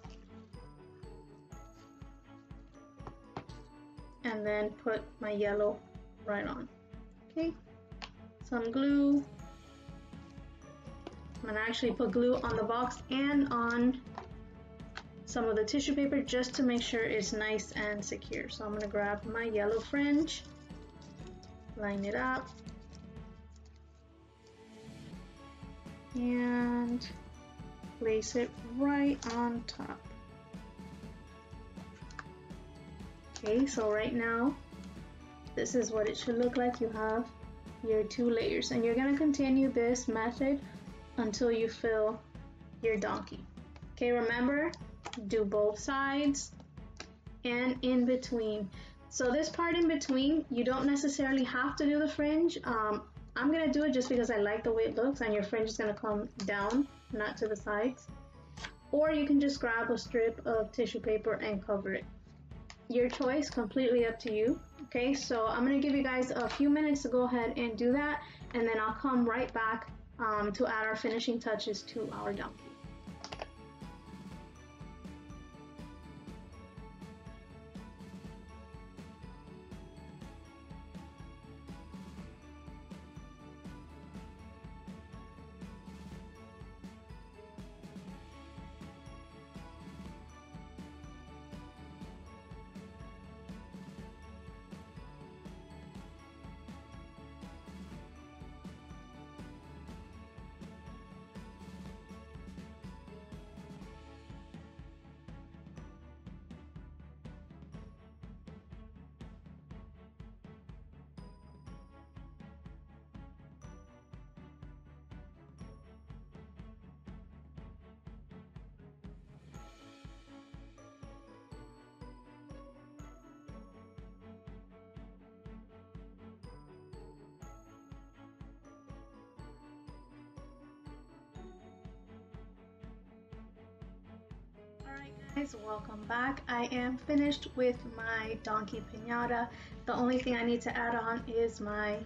And then put my yellow right on. Okay. Some glue. I'm gonna actually put glue on the box and on some of the tissue paper just to make sure it's nice and secure. So I'm gonna grab my yellow fringe, line it up, and place it right on top. Okay, so right now, this is what it should look like. You have your two layers and you're gonna continue this method until you fill your donkey. Okay, remember, do both sides and in between. So this part in between, you don't necessarily have to do the fringe. Um, I'm gonna do it just because I like the way it looks and your fringe is gonna come down, not to the sides. Or you can just grab a strip of tissue paper and cover it. Your choice, completely up to you. Okay, so I'm gonna give you guys a few minutes to go ahead and do that and then I'll come right back um, to add our finishing touches to our donkey. Guys welcome back. I am finished with my donkey piñata the only thing i need to add on is my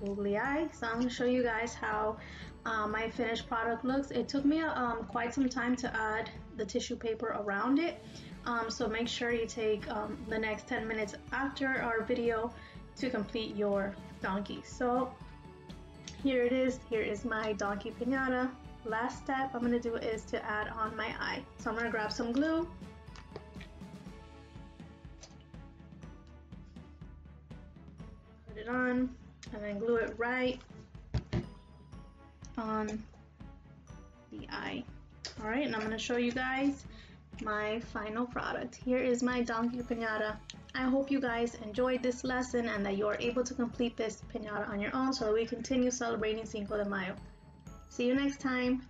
googly eye. So i'm going to show you guys how uh, my finished product looks. It took me um, quite some time to add the tissue paper around it. Um, so make sure you take um, the next 10 minutes after our video to complete your donkey. So here it is. Here is my donkey piñata last step I'm going to do is to add on my eye. So I'm going to grab some glue. Put it on and then glue it right on the eye. Alright, and I'm going to show you guys my final product. Here is my donkey pinata. I hope you guys enjoyed this lesson and that you are able to complete this pinata on your own so that we continue celebrating Cinco de Mayo. See you next time.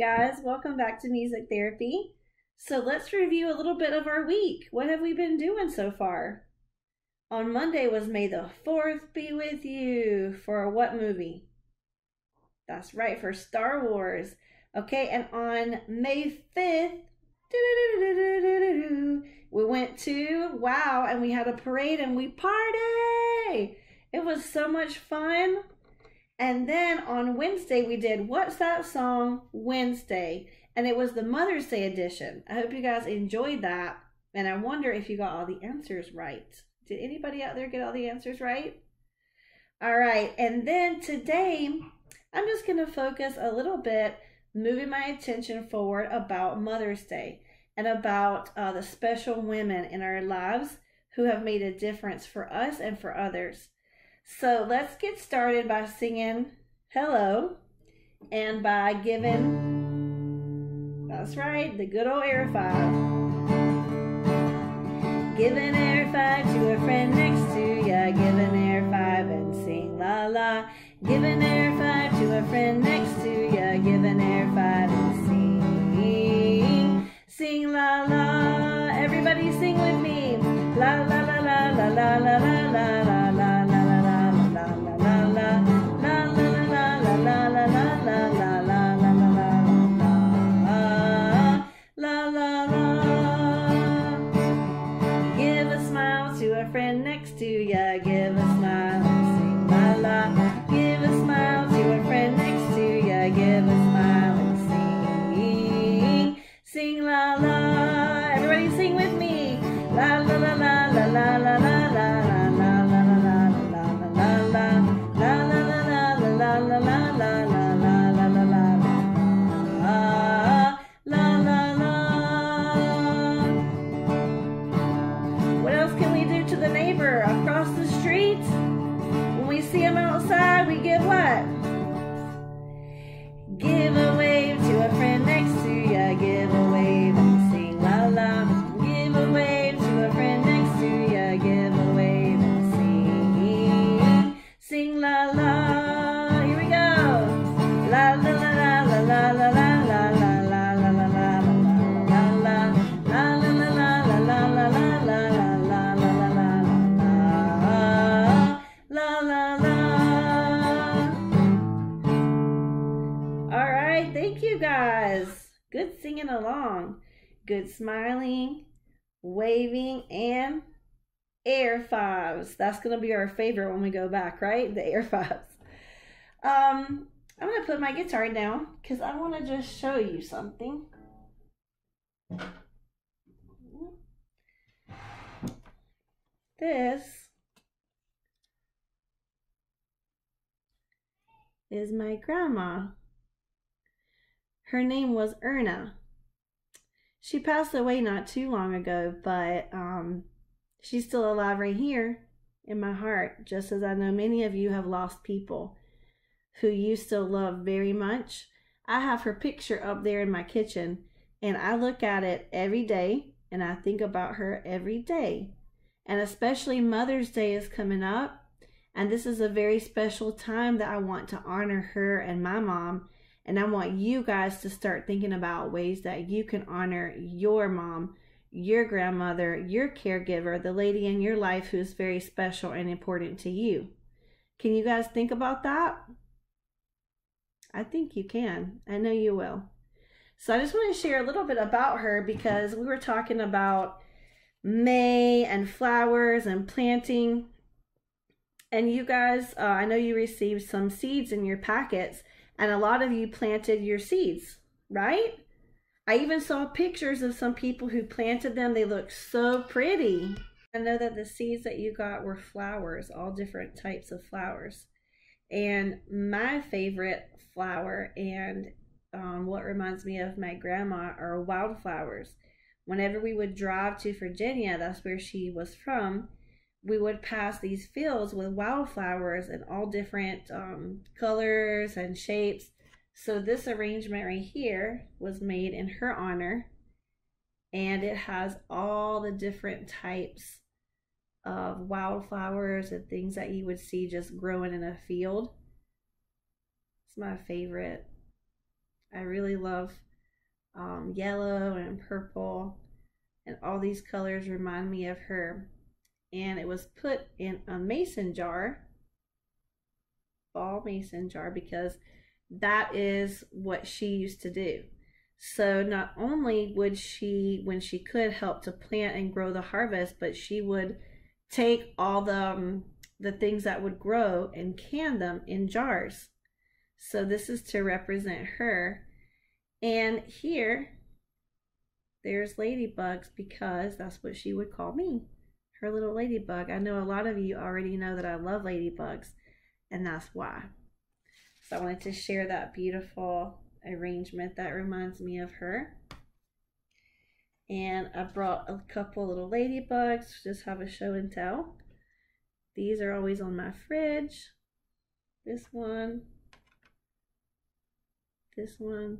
Guys, welcome back to Music Therapy. So let's review a little bit of our week. What have we been doing so far? On Monday was May the 4th be with you for what movie? That's right, for Star Wars. Okay, and on May 5th, we went to wow, and we had a parade and we party. It was so much fun. And then on Wednesday, we did What's That Song Wednesday? And it was the Mother's Day edition. I hope you guys enjoyed that. And I wonder if you got all the answers right. Did anybody out there get all the answers right? All right. And then today, I'm just going to focus a little bit, moving my attention forward about Mother's Day and about uh, the special women in our lives who have made a difference for us and for others. So let's get started by singing hello and by giving, that's right, the good old air five. Give an air five to a friend next to ya. Give an air five and sing la la. Give an air five to a friend next to ya. Give an air five and sing. Sing la la. Everybody sing with me. La la la la la la la la la la. Singing along, good smiling, waving, and air fives. That's gonna be our favorite when we go back, right? The air fives. Um, I'm gonna put my guitar down because I want to just show you something. This is my grandma. Her name was Erna. She passed away not too long ago, but um, she's still alive right here in my heart, just as I know many of you have lost people who you still love very much. I have her picture up there in my kitchen, and I look at it every day and I think about her every day. And especially Mother's Day is coming up, and this is a very special time that I want to honor her and my mom. And I want you guys to start thinking about ways that you can honor your mom, your grandmother, your caregiver, the lady in your life who's very special and important to you. Can you guys think about that? I think you can. I know you will. So I just want to share a little bit about her because we were talking about May and flowers and planting. And you guys, uh, I know you received some seeds in your packets, and a lot of you planted your seeds, right? I even saw pictures of some people who planted them. They look so pretty. I know that the seeds that you got were flowers, all different types of flowers. And my favorite flower and um, what reminds me of my grandma are wildflowers. Whenever we would drive to Virginia, that's where she was from, we would pass these fields with wildflowers in all different um, colors and shapes. So this arrangement right here was made in her honor, and it has all the different types of wildflowers and things that you would see just growing in a field. It's my favorite. I really love um, yellow and purple, and all these colors remind me of her. And it was put in a mason jar, ball mason jar, because that is what she used to do. So not only would she, when she could, help to plant and grow the harvest, but she would take all the um, the things that would grow and can them in jars. So this is to represent her. And here, there's ladybugs because that's what she would call me, her little ladybug. I know a lot of you already know that I love ladybugs, and that's why. So I wanted to share that beautiful arrangement that reminds me of her. And I brought a couple little ladybugs just have a show and tell. These are always on my fridge. This one. This one.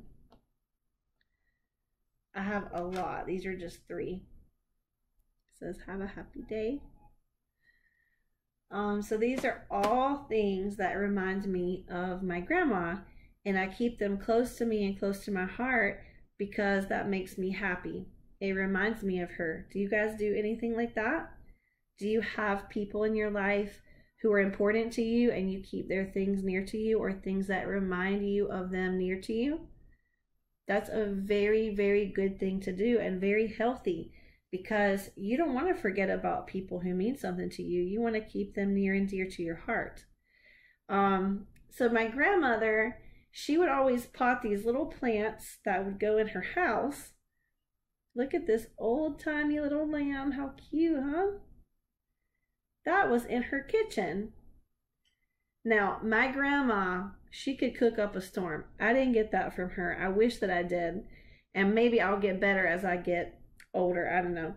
I have a lot. These are just three. Says have a happy day. Um, so these are all things that remind me of my grandma and I keep them close to me and close to my heart because that makes me happy. It reminds me of her. Do you guys do anything like that? Do you have people in your life who are important to you and you keep their things near to you or things that remind you of them near to you? That's a very, very good thing to do and very healthy because you don't want to forget about people who mean something to you. You want to keep them near and dear to your heart. Um, so my grandmother she would always pot these little plants that would go in her house. Look at this old timey little lamb. How cute, huh? That was in her kitchen. Now, my grandma, she could cook up a storm. I didn't get that from her. I wish that I did. And maybe I'll get better as I get older. I don't know.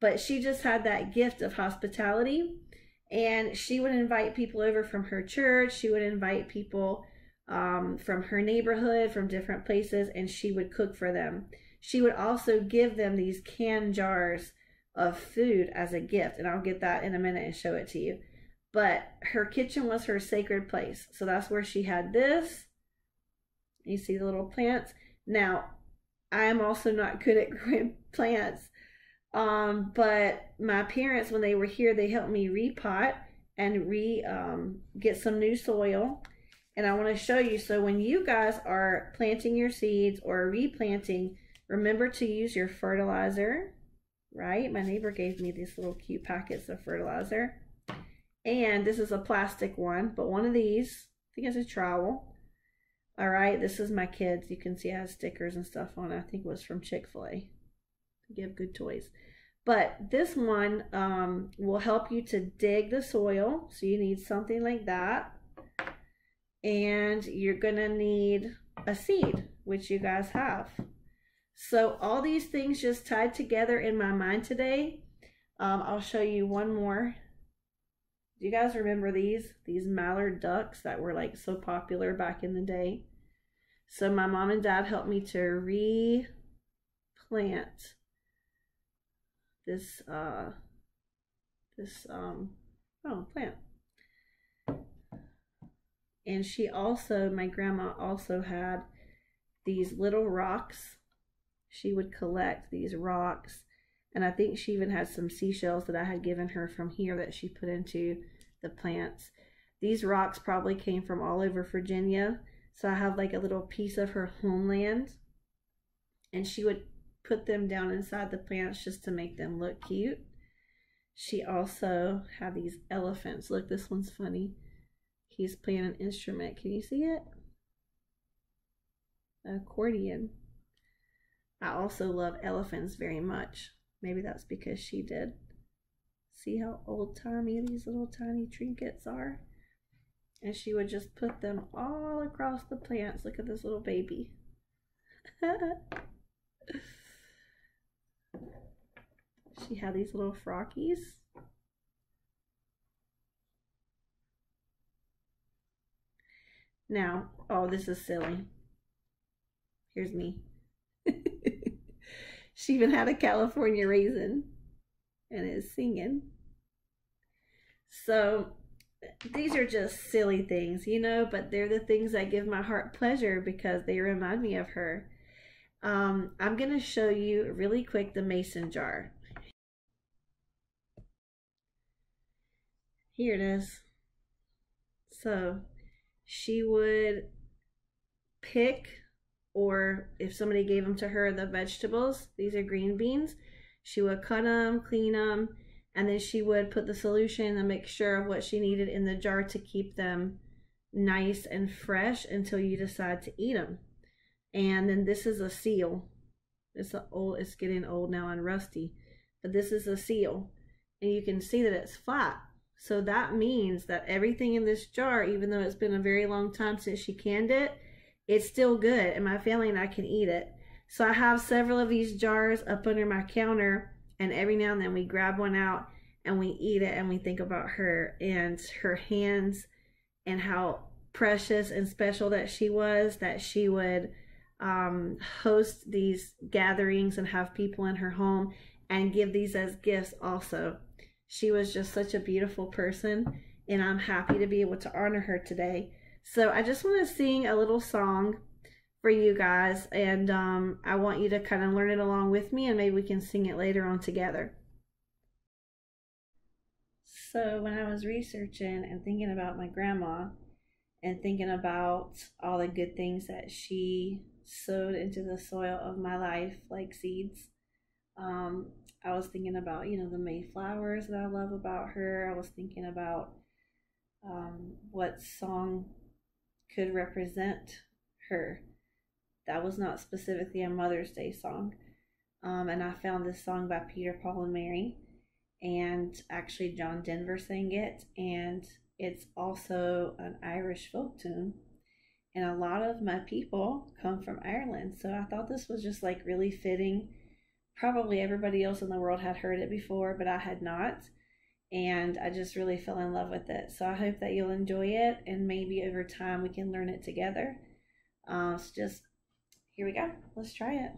But she just had that gift of hospitality. And she would invite people over from her church. She would invite people um, from her neighborhood, from different places, and she would cook for them. She would also give them these canned jars of food as a gift, and I'll get that in a minute and show it to you. But her kitchen was her sacred place. So that's where she had this. You see the little plants. Now, I am also not good at growing plants. Um, but my parents, when they were here, they helped me repot and re um, get some new soil and I want to show you. So when you guys are planting your seeds or replanting, remember to use your fertilizer, right? My neighbor gave me these little cute packets of fertilizer. And this is a plastic one, but one of these, I think it's a trowel. All right, this is my kids. You can see it has stickers and stuff on. I think it was from Chick-fil-A. Give good toys. But this one um, will help you to dig the soil. So you need something like that and you're going to need a seed, which you guys have. So all these things just tied together in my mind today. Um, I'll show you one more. Do you guys remember these? These mallard ducks that were like so popular back in the day. So my mom and dad helped me to replant this uh this um oh plant and she also, my grandma also had these little rocks. She would collect these rocks. And I think she even had some seashells that I had given her from here that she put into the plants. These rocks probably came from all over Virginia. So I have like a little piece of her homeland. And she would put them down inside the plants just to make them look cute. She also had these elephants. Look, this one's funny. He's playing an instrument. Can you see it? An accordion. I also love elephants very much. Maybe that's because she did. See how old timey these little tiny trinkets are? And she would just put them all across the plants. Look at this little baby. she had these little frockies. Now, oh, this is silly. Here's me. She even had a California raisin and is singing. So these are just silly things, you know, but they're the things that give my heart pleasure because they remind me of her. Um, I'm going to show you really quick the mason jar. Here it is. So she would pick, or if somebody gave them to her, the vegetables. These are green beans. She would cut them, clean them, and then she would put the solution and mixture of what she needed in the jar to keep them nice and fresh until you decide to eat them. And then this is a seal. It's a old. It's getting old now and rusty, but this is a seal, and you can see that it's flat. So that means that everything in this jar, even though it's been a very long time since she canned it, it's still good, and my family and I can eat it. So I have several of these jars up under my counter, and every now and then we grab one out and we eat it, and we think about her and her hands and how precious and special that she was. That she would um, host these gatherings and have people in her home and give these as gifts also. She was just such a beautiful person, and I'm happy to be able to honor her today. So I just want to sing a little song for you guys, and um, I want you to kind of learn it along with me, and maybe we can sing it later on together. So when I was researching and thinking about my grandma, and thinking about all the good things that she sowed into the soil of my life, like seeds. Um, I was thinking about, you know, the Mayflowers that I love about her. I was thinking about um, what song could represent her. That was not specifically a Mother's Day song. Um, and I found this song by Peter, Paul, and Mary. And actually, John Denver sang it. And it's also an Irish folk tune and a lot of my people come from Ireland. So I thought this was just like really fitting. Probably everybody else in the world had heard it before, but I had not. And I just really fell in love with it. So I hope that you'll enjoy it and maybe over time we can learn it together. Uh, so just here we go. Let's try it.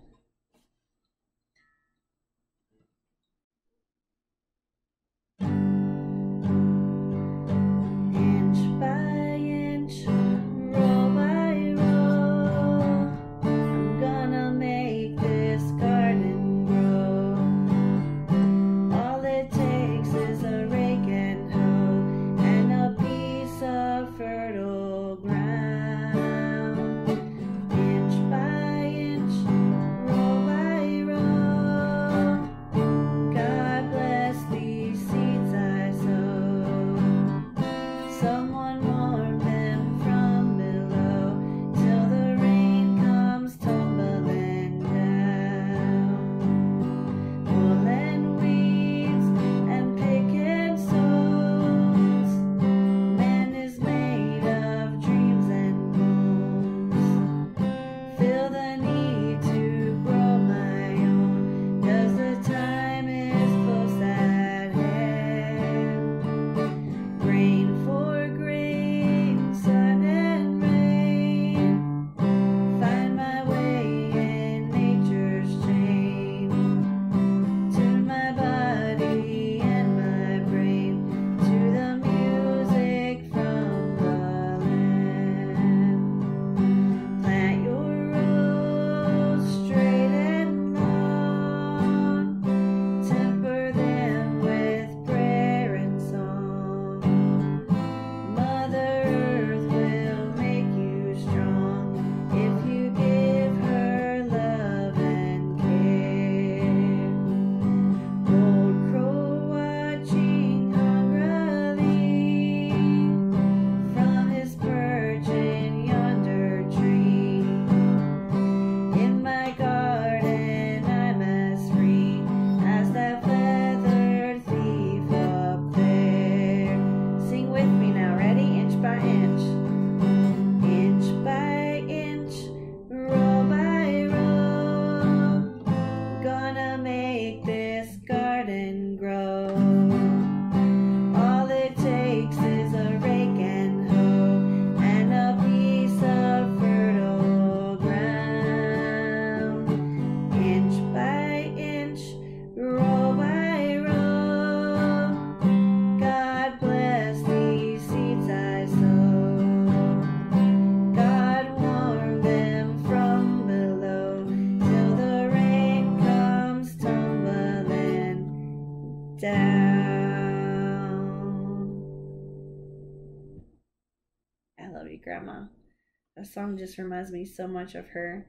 Song just reminds me so much of her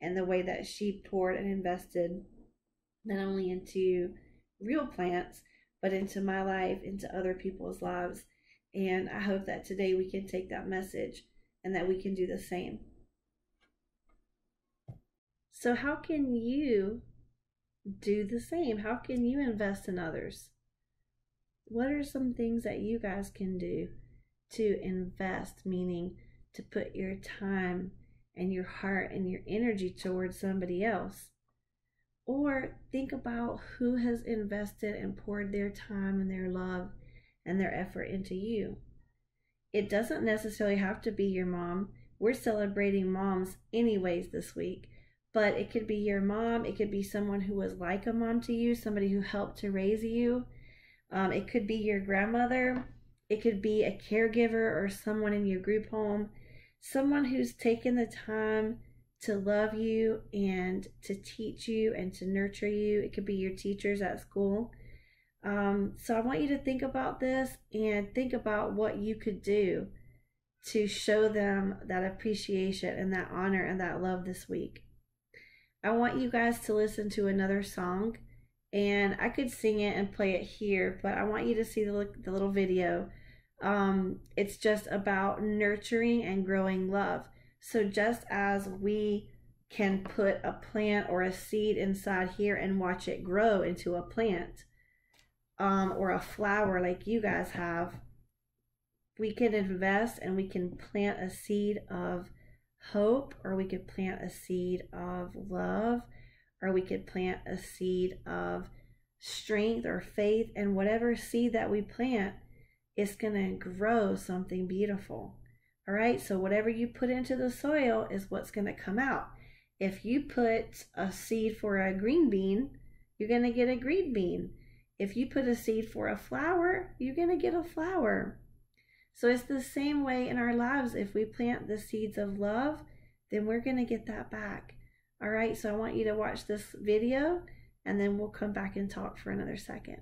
and the way that she poured and invested not only into real plants, but into my life, into other people's lives. And I hope that today we can take that message and that we can do the same. So, how can you do the same? How can you invest in others? What are some things that you guys can do to invest, meaning to put your time and your heart and your energy towards somebody else? Or think about who has invested and poured their time and their love and their effort into you. It doesn't necessarily have to be your mom. We're celebrating moms anyways this week, but it could be your mom. It could be someone who was like a mom to you, somebody who helped to raise you. Um, it could be your grandmother. It could be a caregiver or someone in your group home, someone who's taken the time to love you and to teach you and to nurture you. It could be your teachers at school. Um, so I want you to think about this and think about what you could do to show them that appreciation and that honor and that love this week. I want you guys to listen to another song and I could sing it and play it here, but I want you to see the, the little video. Um, it's just about nurturing and growing love. So just as we can put a plant or a seed inside here and watch it grow into a plant um, or a flower like you guys have, we can invest and we can plant a seed of hope or we could plant a seed of love or we could plant a seed of strength or faith and whatever seed that we plant is going to grow something beautiful. All right, so whatever you put into the soil is what's going to come out. If you put a seed for a green bean, you're going to get a green bean. If you put a seed for a flower, you're going to get a flower. So it's the same way in our lives. If we plant the seeds of love, then we're going to get that back. All right, so I want you to watch this video and then we'll come back and talk for another second.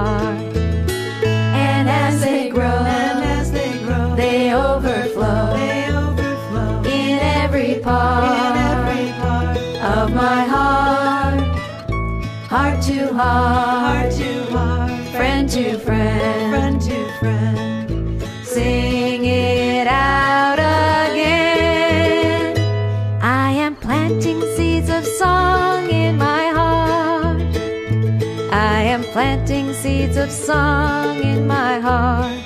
Heart. And as they grow, and as they grow, they overflow, they overflow in every part, in every part of my heart. Heart to heart, heart to heart, friend to friend, song in my heart.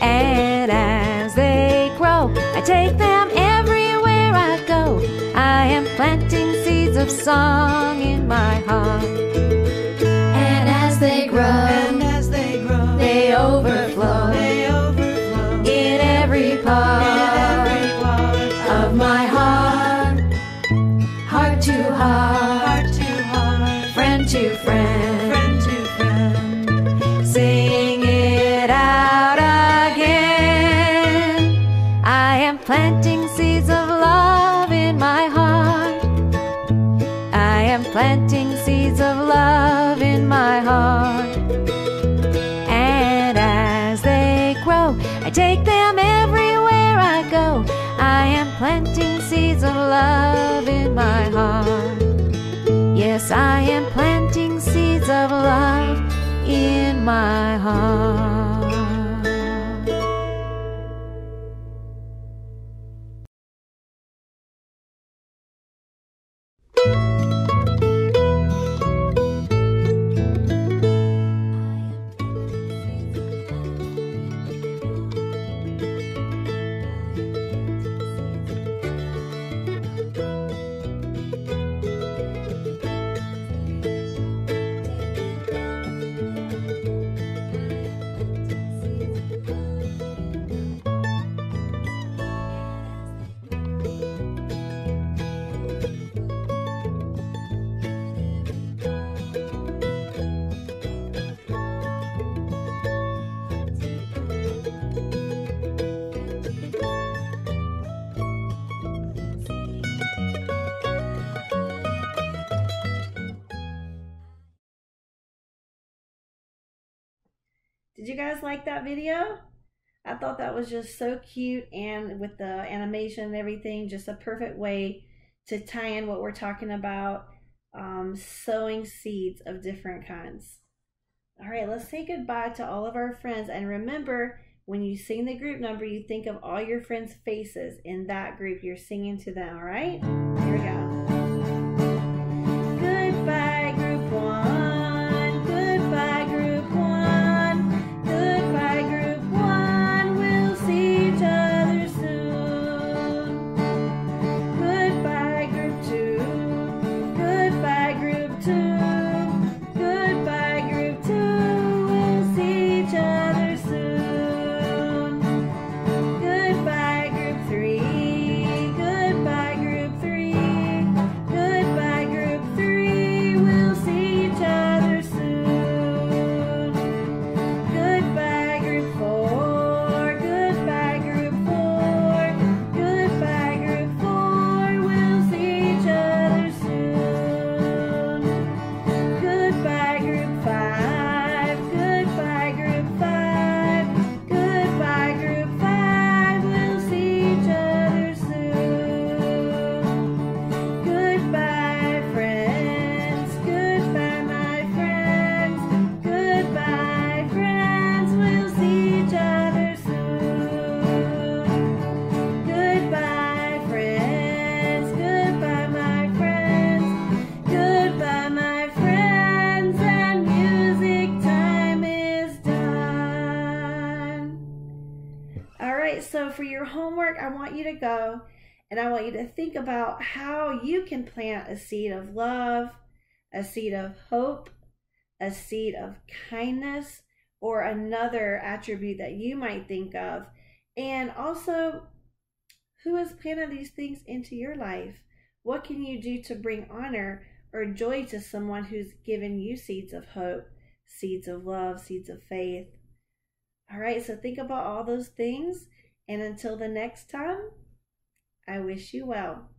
And as they grow, I take them everywhere I go. I am planting seeds of song in my heart. And as they grow, and as they grow, they overflow, they overflow in every part, love in my heart. Yes, I am planting seeds of love in my heart. You guys like that video? I thought that was just so cute and with the animation and everything, just a perfect way to tie in what we're talking about um, sowing seeds of different kinds. All right, let's say goodbye to all of our friends. And remember, when you sing the group number, you think of all your friends' faces in that group. You're singing to them, all right? Here we go. For your homework, I want you to go and I want you to think about how you can plant a seed of love, a seed of hope, a seed of kindness, or another attribute that you might think of. And also, who has planted these things into your life? What can you do to bring honor or joy to someone who's given you seeds of hope, seeds of love, seeds of faith? All right, so think about all those things. And until the next time, I wish you well.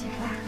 起来啦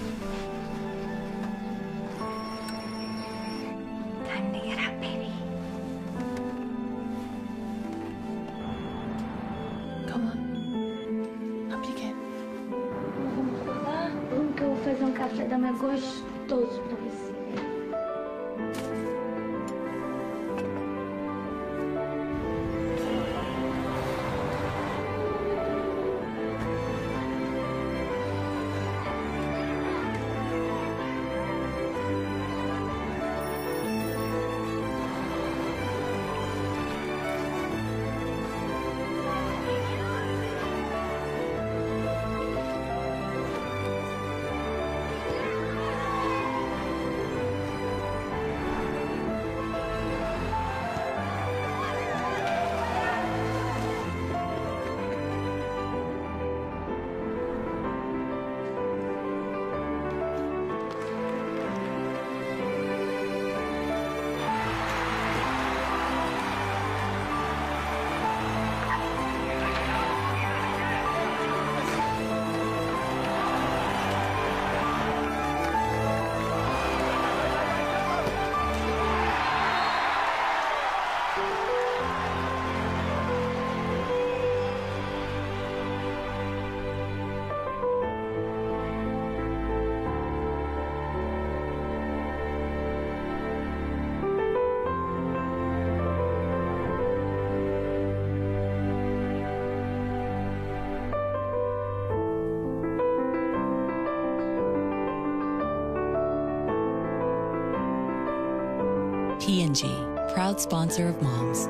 Proud sponsor of moms.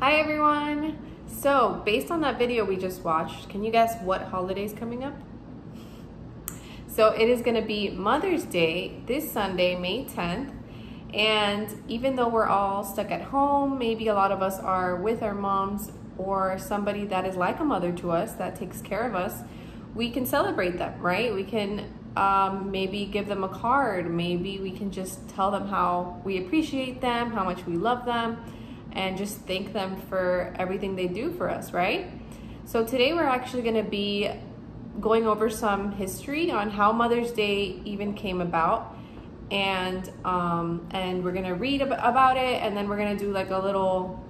Hi everyone! So, based on that video we just watched, can you guess what holiday is coming up? So it is gonna be Mother's Day this Sunday, May 10th. And even though we're all stuck at home, maybe a lot of us are with our moms or somebody that is like a mother to us that takes care of us, we can celebrate them, right? We can um, maybe give them a card. Maybe we can just tell them how we appreciate them, how much we love them, and just thank them for everything they do for us, right? So today we're actually gonna be going over some history on how Mother's Day even came about. And, um, and we're gonna read ab about it and then we're gonna do like a little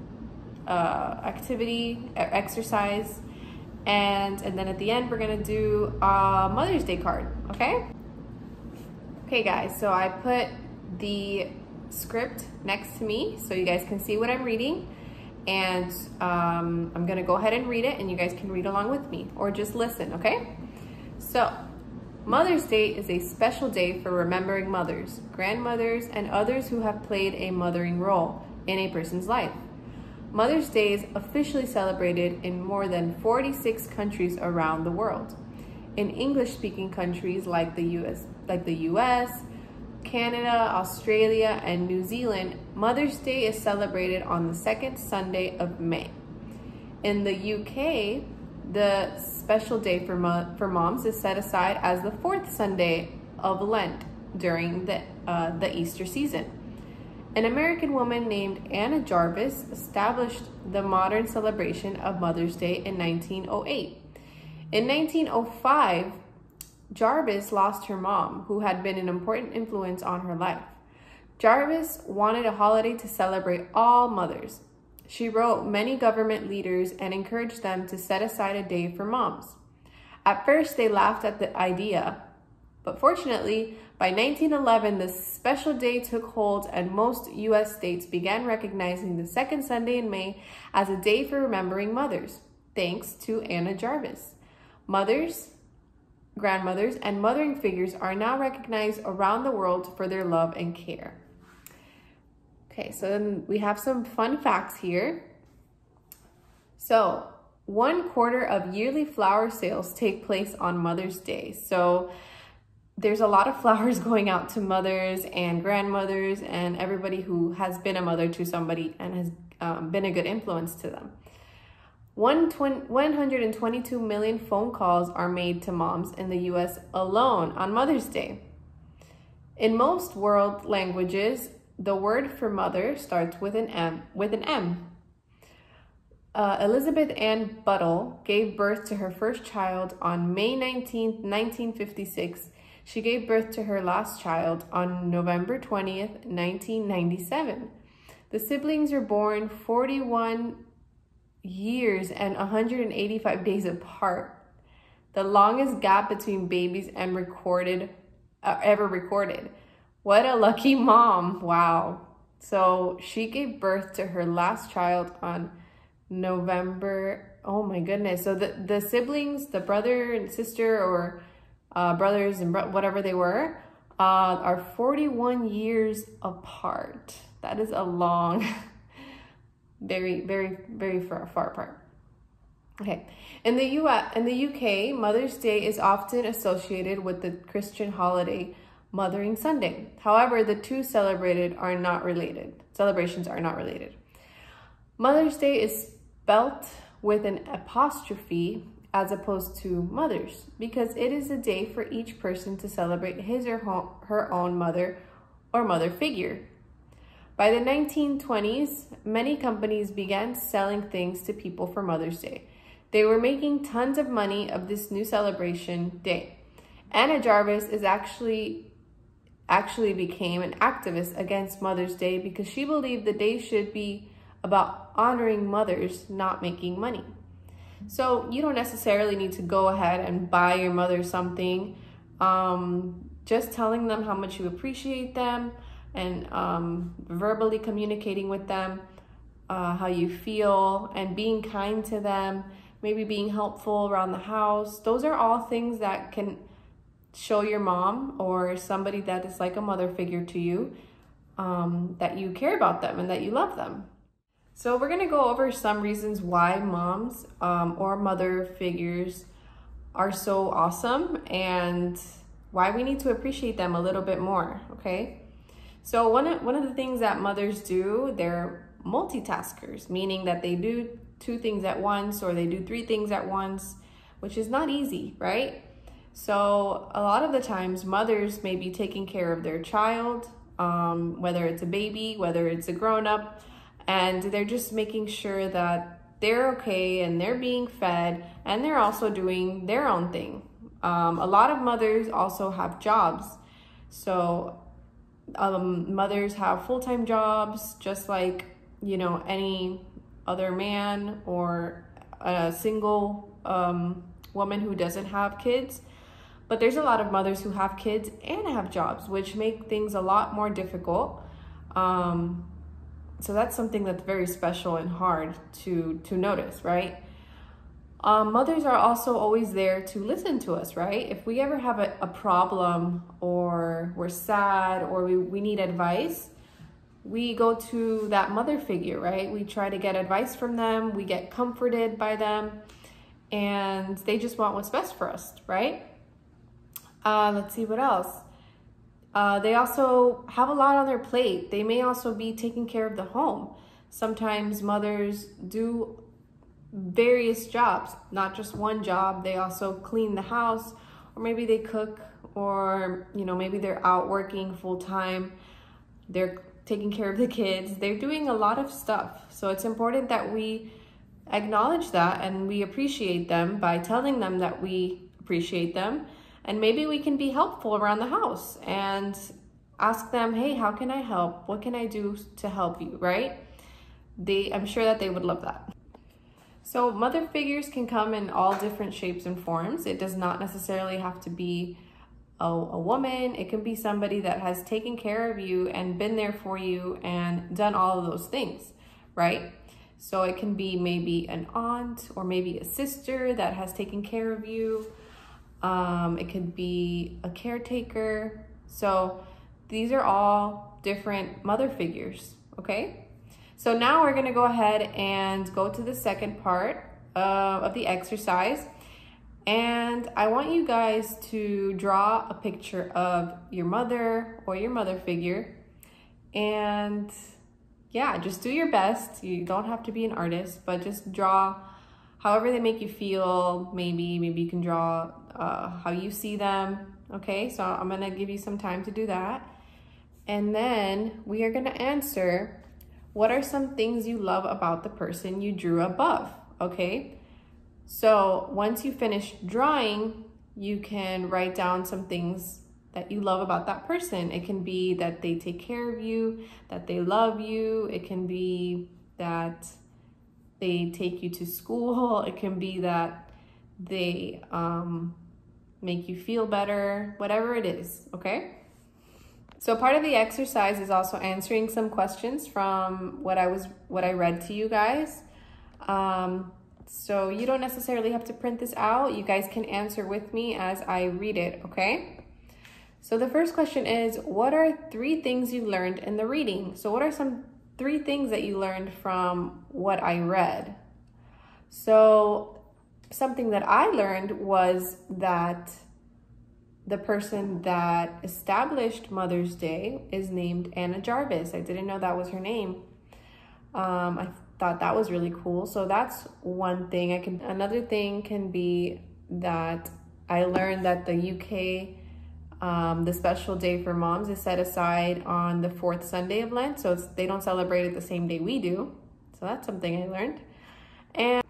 uh, activity, exercise, and and then at the end we're gonna do a Mother's Day card. Okay. Okay, guys. So I put the script next to me so you guys can see what I'm reading, and um, I'm gonna go ahead and read it, and you guys can read along with me or just listen. Okay. So. Mother's Day is a special day for remembering mothers, grandmothers, and others who have played a mothering role in a person's life. Mother's Day is officially celebrated in more than 46 countries around the world. In English-speaking countries like the US, like the US, Canada, Australia, and New Zealand, Mother's Day is celebrated on the second Sunday of May. In the UK, the special day for, mo for moms is set aside as the fourth Sunday of Lent during the, uh, the Easter season. An American woman named Anna Jarvis established the modern celebration of Mother's Day in 1908. In 1905, Jarvis lost her mom, who had been an important influence on her life. Jarvis wanted a holiday to celebrate all mothers. She wrote many government leaders and encouraged them to set aside a day for moms. At first, they laughed at the idea, but fortunately, by 1911, this special day took hold and most US states began recognizing the second Sunday in May as a day for remembering mothers, thanks to Anna Jarvis. Mothers, grandmothers, and mothering figures are now recognized around the world for their love and care. Okay, so then we have some fun facts here. So, one quarter of yearly flower sales take place on Mother's Day. So, there's a lot of flowers going out to mothers and grandmothers and everybody who has been a mother to somebody and has um, been a good influence to them. One 122 million phone calls are made to moms in the US alone on Mother's Day. In most world languages, the word for mother starts with an M. With an M. uh, Elizabeth Ann Buttle gave birth to her first child on May 19, 1956. She gave birth to her last child on November 20th, 1997. The siblings were born 41 years and 185 days apart. The longest gap between babies and recorded uh, ever recorded. What a lucky mom. Wow. So she gave birth to her last child on November. Oh my goodness. So the, the siblings, the brother and sister or uh, brothers and bro whatever they were, uh, are 41 years apart. That is a long, very, very, very far, far apart. Okay. In the US, in the UK, Mother's Day is often associated with the Christian holiday Mothering Sunday. However, the two celebrated are not related. Celebrations are not related. Mother's Day is spelt with an apostrophe as opposed to mothers because it is a day for each person to celebrate his or her own mother or mother figure. By the 1920s, many companies began selling things to people for Mother's Day. They were making tons of money of this new celebration day. Anna Jarvis is actually actually became an activist against Mother's Day because she believed the day should be about honoring mothers, not making money. So you don't necessarily need to go ahead and buy your mother something. Um, just telling them how much you appreciate them and um, verbally communicating with them uh, how you feel and being kind to them, maybe being helpful around the house. Those are all things that can show your mom or somebody that is like a mother figure to you um, that you care about them and that you love them. So we're gonna go over some reasons why moms um, or mother figures are so awesome and why we need to appreciate them a little bit more, okay? So one of, one of the things that mothers do, they're multitaskers, meaning that they do two things at once or they do three things at once, which is not easy, right? So a lot of the times mothers may be taking care of their child, um, whether it's a baby, whether it's a grown up, and they're just making sure that they're okay and they're being fed and they're also doing their own thing. Um, a lot of mothers also have jobs. So um, mothers have full-time jobs just like, you know, any other man or a single um, woman who doesn't have kids. But there's a lot of mothers who have kids and have jobs, which make things a lot more difficult. Um, so that's something that's very special and hard to, to notice, right? Um, mothers are also always there to listen to us, right? If we ever have a, a problem or we're sad or we, we need advice, we go to that mother figure, right? We try to get advice from them, we get comforted by them, and they just want what's best for us, right? Uh, let's see what else. Uh, they also have a lot on their plate. They may also be taking care of the home. Sometimes mothers do various jobs, not just one job. They also clean the house, or maybe they cook, or you know, maybe they're out working full time. They're taking care of the kids. They're doing a lot of stuff. So it's important that we acknowledge that and we appreciate them by telling them that we appreciate them and maybe we can be helpful around the house and ask them, hey, how can I help? What can I do to help you, right? They, I'm sure that they would love that. So mother figures can come in all different shapes and forms. It does not necessarily have to be a, a, woman. It can be somebody that has taken care of you and been there for you and done all of those things, right? So it can be maybe an aunt or maybe a sister that has taken care of you um, it could be a caretaker. So these are all different mother figures, okay? So now we're gonna go ahead and go to the second part uh, of the exercise. And I want you guys to draw a picture of your mother or your mother figure. And yeah, just do your best. You don't have to be an artist, but just draw however they make you feel. Maybe, maybe you can draw uh, how you see them. Okay, so I'm gonna give you some time to do that. And then we are gonna answer what are some things you love about the person you drew above? Okay. So once you finish drawing, you can write down some things that you love about that person. It can be that they take care of you, that they love you. It can be that they take you to school. It can be that they um, make you feel better, whatever it is, okay? So part of the exercise is also answering some questions from what I was what I read to you guys. Um, so you don't necessarily have to print this out. You guys can answer with me as I read it, okay? So the first question is, what are three things you learned in the reading? So what are some three things that you learned from what I read? So something that I learned was that the person that established Mother's Day is named Anna Jarvis. I didn't know that was her name. Um, I thought that was really cool. So that's one thing. I can. Another thing can be that I learned that the UK, um, the special day for moms is set aside on the fourth Sunday of Lent. So they don't celebrate it the same day we do. So that's something I learned. And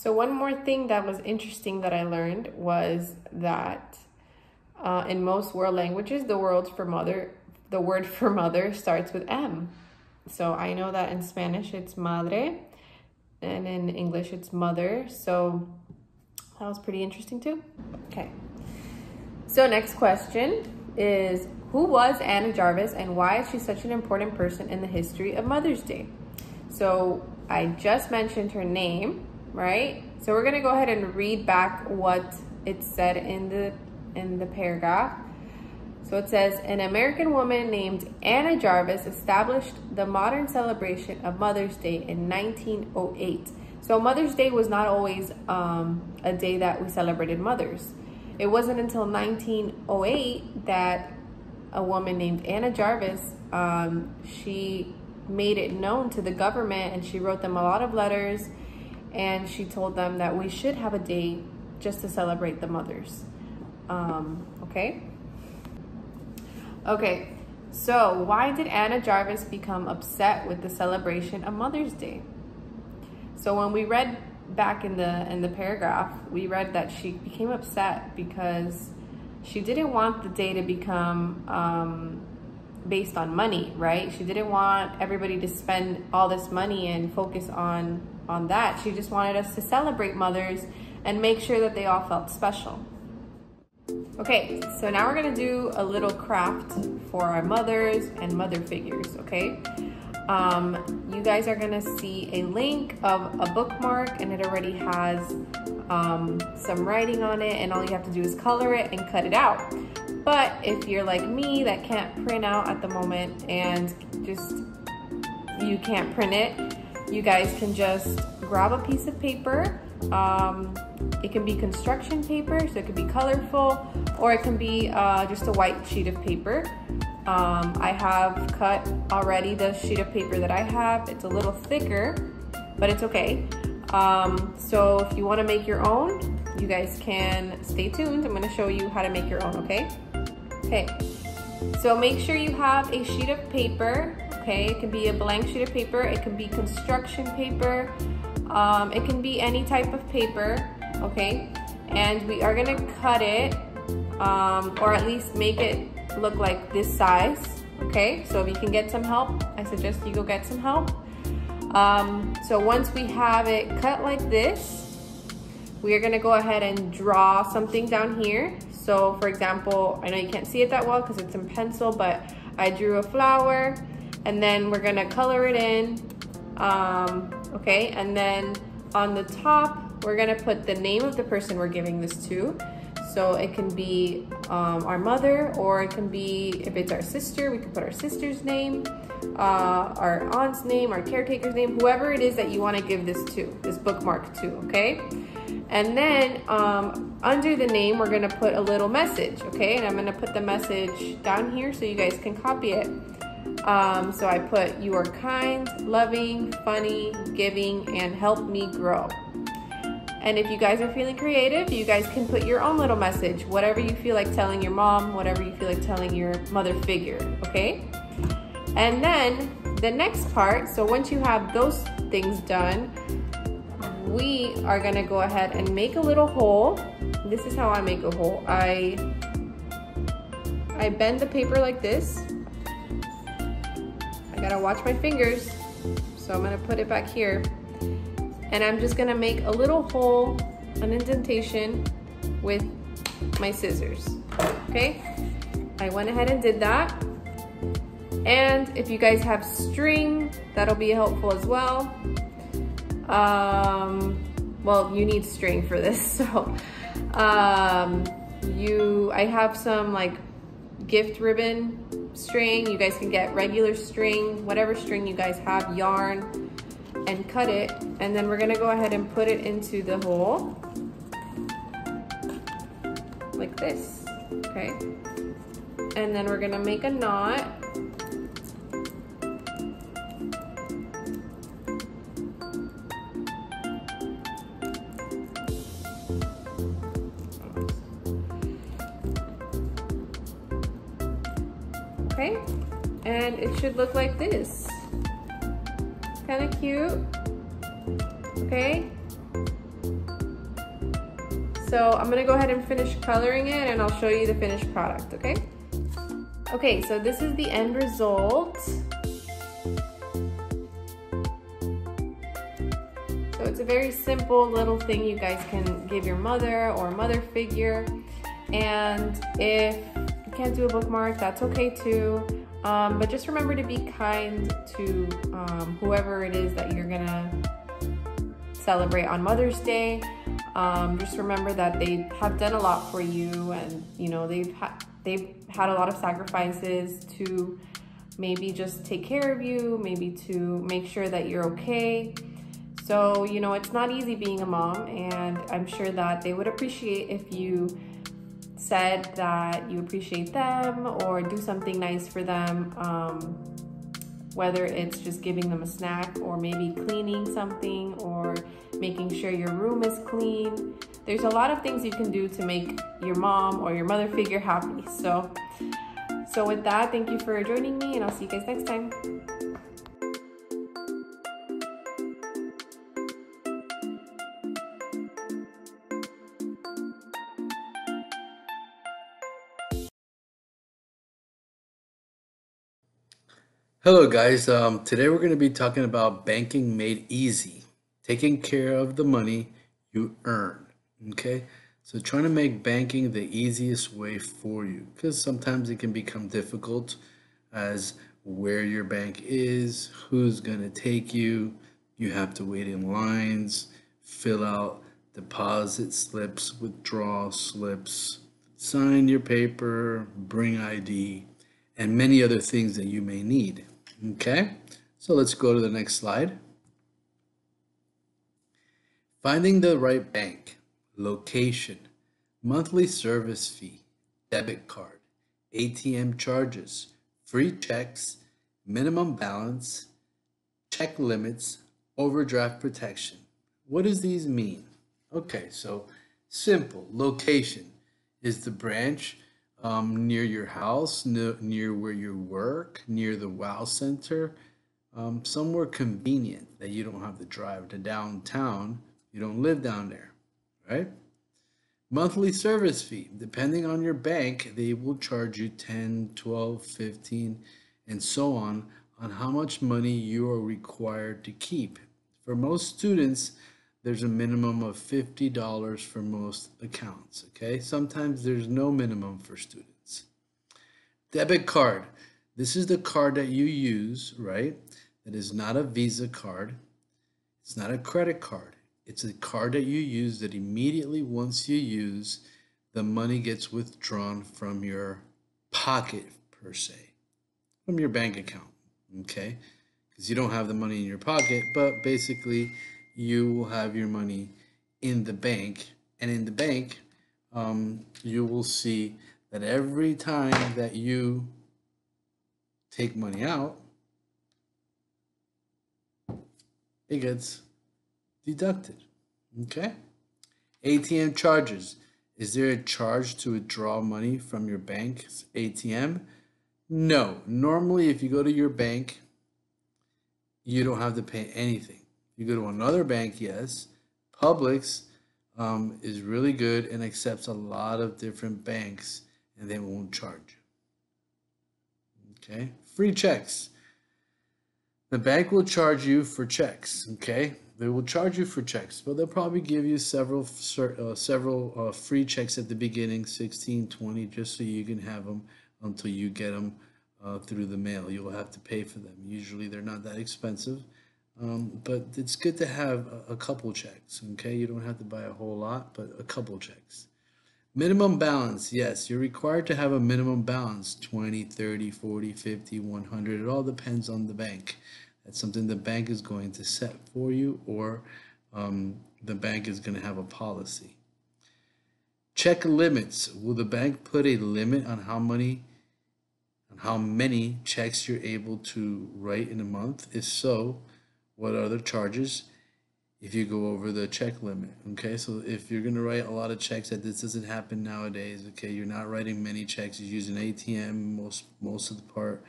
so one more thing that was interesting that I learned was that uh, in most world languages, the word for mother, the word for mother starts with M. So I know that in Spanish it's madre, and in English it's mother. So that was pretty interesting too. Okay. So next question is who was Anna Jarvis and why is she such an important person in the history of Mother's Day? So I just mentioned her name, right? So we're gonna go ahead and read back what it said in the in the paragraph. So it says, an American woman named Anna Jarvis established the modern celebration of Mother's Day in 1908. So Mother's Day was not always um, a day that we celebrated mothers. It wasn't until 1908 that a woman named Anna Jarvis, um, she made it known to the government and she wrote them a lot of letters and she told them that we should have a day just to celebrate the mothers. Um, okay. Okay, so why did Anna Jarvis become upset with the celebration of Mother's Day? So when we read back in the in the paragraph, we read that she became upset because she didn't want the day to become um, based on money, right? She didn't want everybody to spend all this money and focus on on that. She just wanted us to celebrate mothers and make sure that they all felt special. Okay, so now we're gonna do a little craft for our mothers and mother figures, okay? Um, you guys are gonna see a link of a bookmark and it already has um, some writing on it and all you have to do is color it and cut it out. But if you're like me that can't print out at the moment and just you can't print it, you guys can just grab a piece of paper um, it can be construction paper, so it could be colorful, or it can be uh, just a white sheet of paper. Um, I have cut already the sheet of paper that I have. It's a little thicker, but it's okay. Um, so if you wanna make your own, you guys can stay tuned. I'm gonna show you how to make your own, okay? Okay, so make sure you have a sheet of paper, okay? It can be a blank sheet of paper, it can be construction paper, um, it can be any type of paper, okay? And we are gonna cut it, um, or at least make it look like this size, okay? So if you can get some help, I suggest you go get some help. Um, so once we have it cut like this, we are gonna go ahead and draw something down here. So for example, I know you can't see it that well because it's in pencil, but I drew a flower and then we're gonna color it in. Um, okay? And then on the top, we're gonna put the name of the person we're giving this to. So it can be um, our mother, or it can be, if it's our sister, we can put our sister's name, uh, our aunt's name, our caretaker's name, whoever it is that you wanna give this to, this bookmark to, okay? And then um, under the name, we're gonna put a little message, okay? And I'm gonna put the message down here so you guys can copy it. Um, so I put, you are kind, loving, funny, giving, and help me grow. And if you guys are feeling creative, you guys can put your own little message, whatever you feel like telling your mom, whatever you feel like telling your mother figure, okay? And then the next part, so once you have those things done, we are gonna go ahead and make a little hole. This is how I make a hole. I, I bend the paper like this. Gotta watch my fingers. So I'm gonna put it back here. And I'm just gonna make a little hole, an indentation with my scissors, okay? I went ahead and did that. And if you guys have string, that'll be helpful as well. Um, well, you need string for this, so um, you, I have some like gift ribbon string. You guys can get regular string, whatever string you guys have, yarn, and cut it. And then we're gonna go ahead and put it into the hole like this, okay? And then we're gonna make a knot okay? And it should look like this. Kind of cute, okay? So I'm gonna go ahead and finish coloring it and I'll show you the finished product, okay? Okay, so this is the end result. So it's a very simple little thing you guys can give your mother or mother figure. And if can't do a bookmark, that's okay too. Um, but just remember to be kind to um, whoever it is that you're gonna celebrate on Mother's Day. Um, just remember that they have done a lot for you and you know they've had they've had a lot of sacrifices to maybe just take care of you, maybe to make sure that you're okay. So, you know, it's not easy being a mom and I'm sure that they would appreciate if you said that you appreciate them or do something nice for them. Um, whether it's just giving them a snack or maybe cleaning something or making sure your room is clean. There's a lot of things you can do to make your mom or your mother figure happy. So, so with that, thank you for joining me and I'll see you guys next time. Hello guys, um, today we're going to be talking about banking made easy, taking care of the money you earn, okay? So trying to make banking the easiest way for you because sometimes it can become difficult as where your bank is, who's going to take you, you have to wait in lines, fill out deposit slips, withdrawal slips, sign your paper, bring ID, and many other things that you may need. Okay, so let's go to the next slide. Finding the right bank, location, monthly service fee, debit card, ATM charges, free checks, minimum balance, check limits, overdraft protection. What does these mean? Okay, so simple. Location is the branch um, near your house, near, near where you work, near the WOW Center, um, somewhere convenient that you don't have to drive to downtown. You don't live down there, right? Monthly service fee, depending on your bank, they will charge you 10, 12, 15, and so on, on how much money you are required to keep. For most students, there's a minimum of $50 for most accounts, okay? Sometimes there's no minimum for students. Debit card. This is the card that you use, right? That is not a Visa card. It's not a credit card. It's a card that you use that immediately once you use, the money gets withdrawn from your pocket per se, from your bank account, okay? Because you don't have the money in your pocket, but basically you will have your money in the bank. And in the bank, um, you will see that every time that you take money out, it gets deducted. Okay? ATM charges. Is there a charge to withdraw money from your bank's ATM? No. Normally, if you go to your bank you don't have to pay anything. You go to another bank, yes. Publix um, is really good and accepts a lot of different banks and they won't charge you. Okay, free checks. The bank will charge you for checks. Okay, they will charge you for checks, but they'll probably give you several uh, several uh, free checks at the beginning, 16, 20, just so you can have them until you get them uh, through the mail. You will have to pay for them. Usually they're not that expensive, um, but it's good to have a, couple checks. Okay, you don't have to buy a whole lot, but a couple checks. Minimum balance, yes, you're required to have a minimum balance 20, 30, 40, 50, 100. It all depends on the bank. That's something the bank is going to set for you, or um, the bank is going to have a policy. Check limits. Will the bank put a limit on how many on how many checks you're able to write in a month? If so, what are the charges? if you go over the check limit. Okay, so if you're gonna write a lot of checks, that this doesn't happen nowadays. Okay, you're not writing many checks. You're using ATM most most of the part.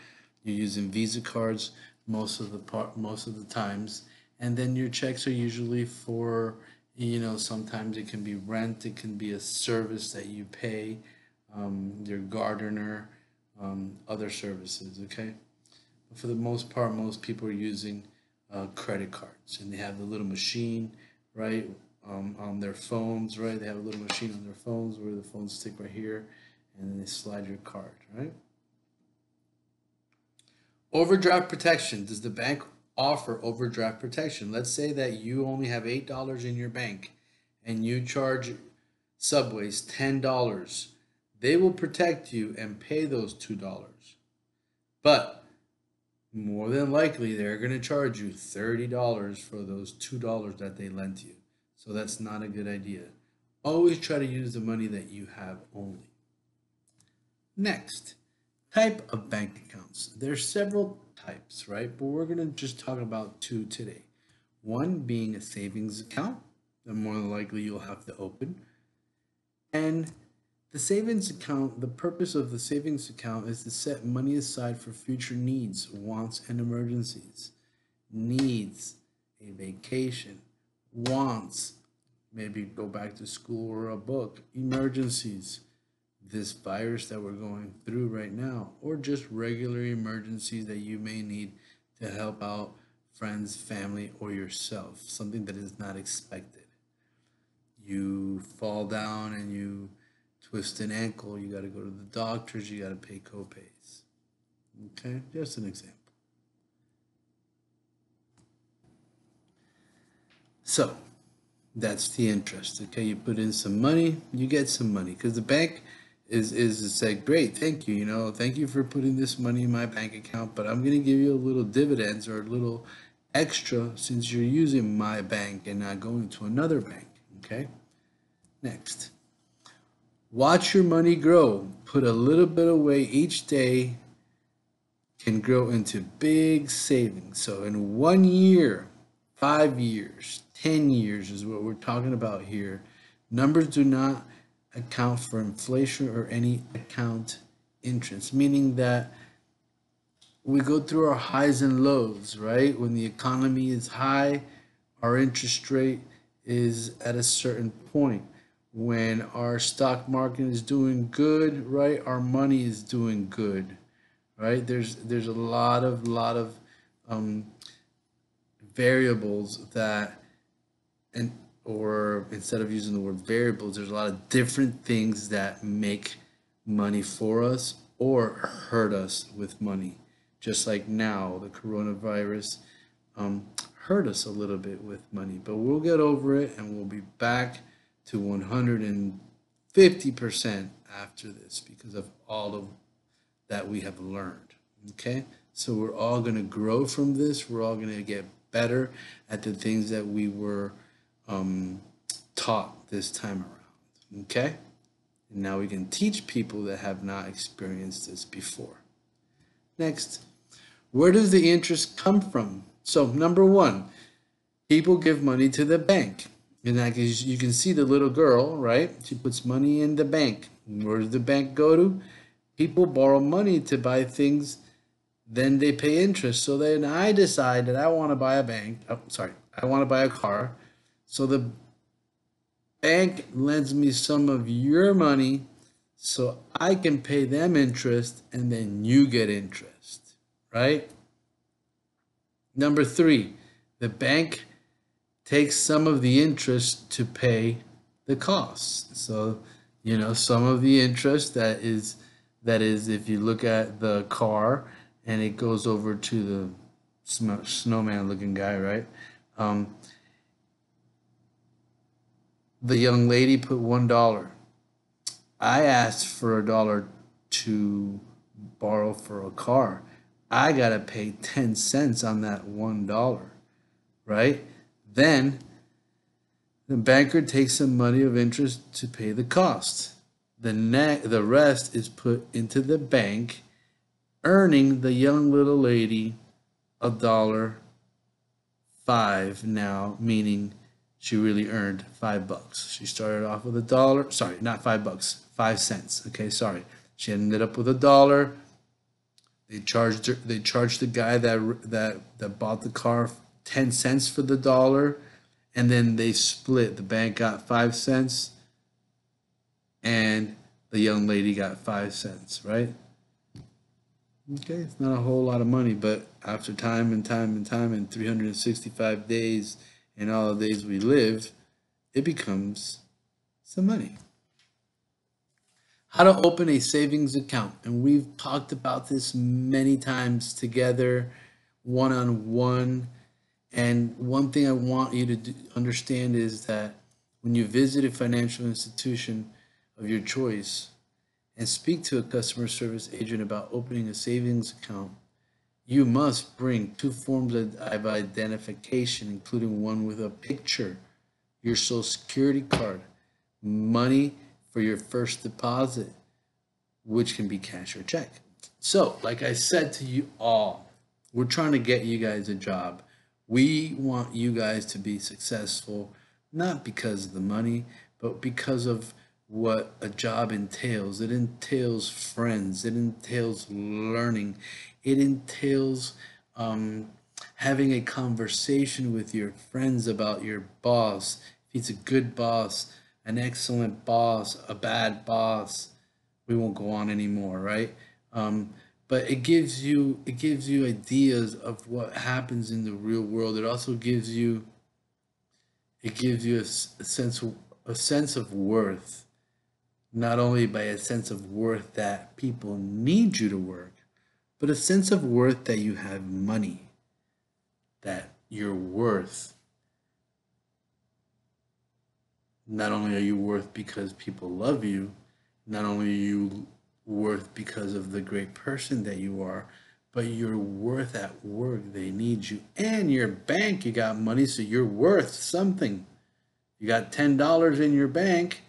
You're using Visa cards most of the part most of the times, and then your checks are usually for you know sometimes it can be rent, it can be a service that you pay, um, your gardener, um, other services. Okay, but for the most part, most people are using uh, credit cards, and they have the little machine, right, um, on their phones, right? They have a little machine on their phones where the phones stick right here, and then they slide your card, right? Overdraft protection. Does the bank offer overdraft protection? Let's say that you only have eight dollars in your bank, and you charge Subways ten dollars. They will protect you and pay those two dollars, but more than likely they're going to charge you $30 for those $2 that they lent you. So that's not a good idea. Always try to use the money that you have only. Next, type of bank accounts. There's several types, right? But we're going to just talk about two today. One being a savings account that more than likely you'll have to open. And the savings account, the purpose of the savings account is to set money aside for future needs, wants, and emergencies. Needs, a vacation, wants, maybe go back to school or a book, emergencies, this virus that we're going through right now, or just regular emergencies that you may need to help out friends, family, or yourself, something that is not expected. You fall down and you twist an ankle, you got to go to the doctors, you got to pay copays. Okay, just an example. So that's the interest. Okay, you put in some money, you get some money because the bank is is say, great, thank you. You know, thank you for putting this money in my bank account, but I'm gonna give you a little dividends or a little extra since you're using my bank and not going to another bank. Okay. Next. Watch your money grow. Put a little bit away each day can grow into big savings. So in one year, five years, 10 years is what we're talking about here. Numbers do not account for inflation or any account interest, meaning that we go through our highs and lows, right? When the economy is high, our interest rate is at a certain point when our stock market is doing good, right? Our money is doing good, right? There's there's a lot of lot of um, variables that, and or instead of using the word variables, there's a lot of different things that make money for us or hurt us with money. Just like now, the coronavirus um, hurt us a little bit with money, but we'll get over it and we'll be back to 150% after this because of all of that we have learned. Okay? So we're all going to grow from this. We're all going to get better at the things that we were um, taught this time around. Okay? And now we can teach people that have not experienced this before. Next, where does the interest come from? So, number one, people give money to the bank. And like you can see the little girl, right? She puts money in the bank. Where does the bank go to? People borrow money to buy things then they pay interest. So then I decide that I want to buy a bank. Oh, sorry, I want to buy a car. So the bank lends me some of your money so I can pay them interest and then you get interest, right? Number three, the bank takes some of the interest to pay the costs. So, you know, some of the interest that is that is if you look at the car and it goes over to the snowman looking guy, right? Um, the young lady put one dollar. I asked for a dollar to borrow for a car. I gotta pay 10 cents on that one dollar, right? Then the banker takes some money of interest to pay the cost. The net, the rest is put into the bank, earning the young little lady a dollar five now, meaning she really earned five bucks. She started off with a dollar. Sorry, not five bucks, five cents. Okay, sorry. She ended up with a dollar. They charged her, they charged the guy that that that bought the car ten cents for the dollar, and then they split. The bank got five cents, and the young lady got five cents. Right? Okay, it's not a whole lot of money, but after time and time and time and 365 days and all the days we live, it becomes some money. How to open a savings account. And we've talked about this many times together, one on one. And one thing I want you to do, understand is that when you visit a financial institution of your choice and speak to a customer service agent about opening a savings account, you must bring two forms of identification, including one with a picture, your social security card, money for your first deposit, which can be cash or check. So, like I said to you all, we're trying to get you guys a job. We want you guys to be successful, not because of the money, but because of what a job entails. It entails friends, it entails learning, it entails um, having a conversation with your friends about your boss. If he's a good boss, an excellent boss, a bad boss, we won't go on anymore, right? Um, but it gives you it gives you ideas of what happens in the real world. It also gives you it gives you a, a sense of, a sense of worth, not only by a sense of worth that people need you to work, but a sense of worth that you have money, that you're worth. Not only are you worth because people love you, not only are you worth because of the great person that you are, but you're worth at work. They need you. And your bank, you got money, so you're worth something. You got $10 in your bank,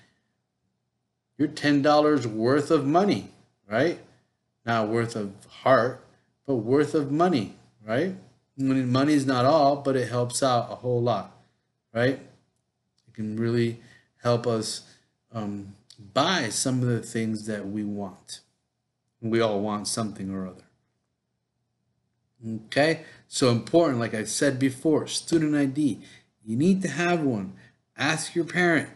you're $10 worth of money, right? Not worth of heart, but worth of money, right? Money is not all, but it helps out a whole lot, right? It can really help us um, buy some of the things that we want. We all want something or other. Okay, so important, like I said before, student ID. You need to have one. Ask your parent,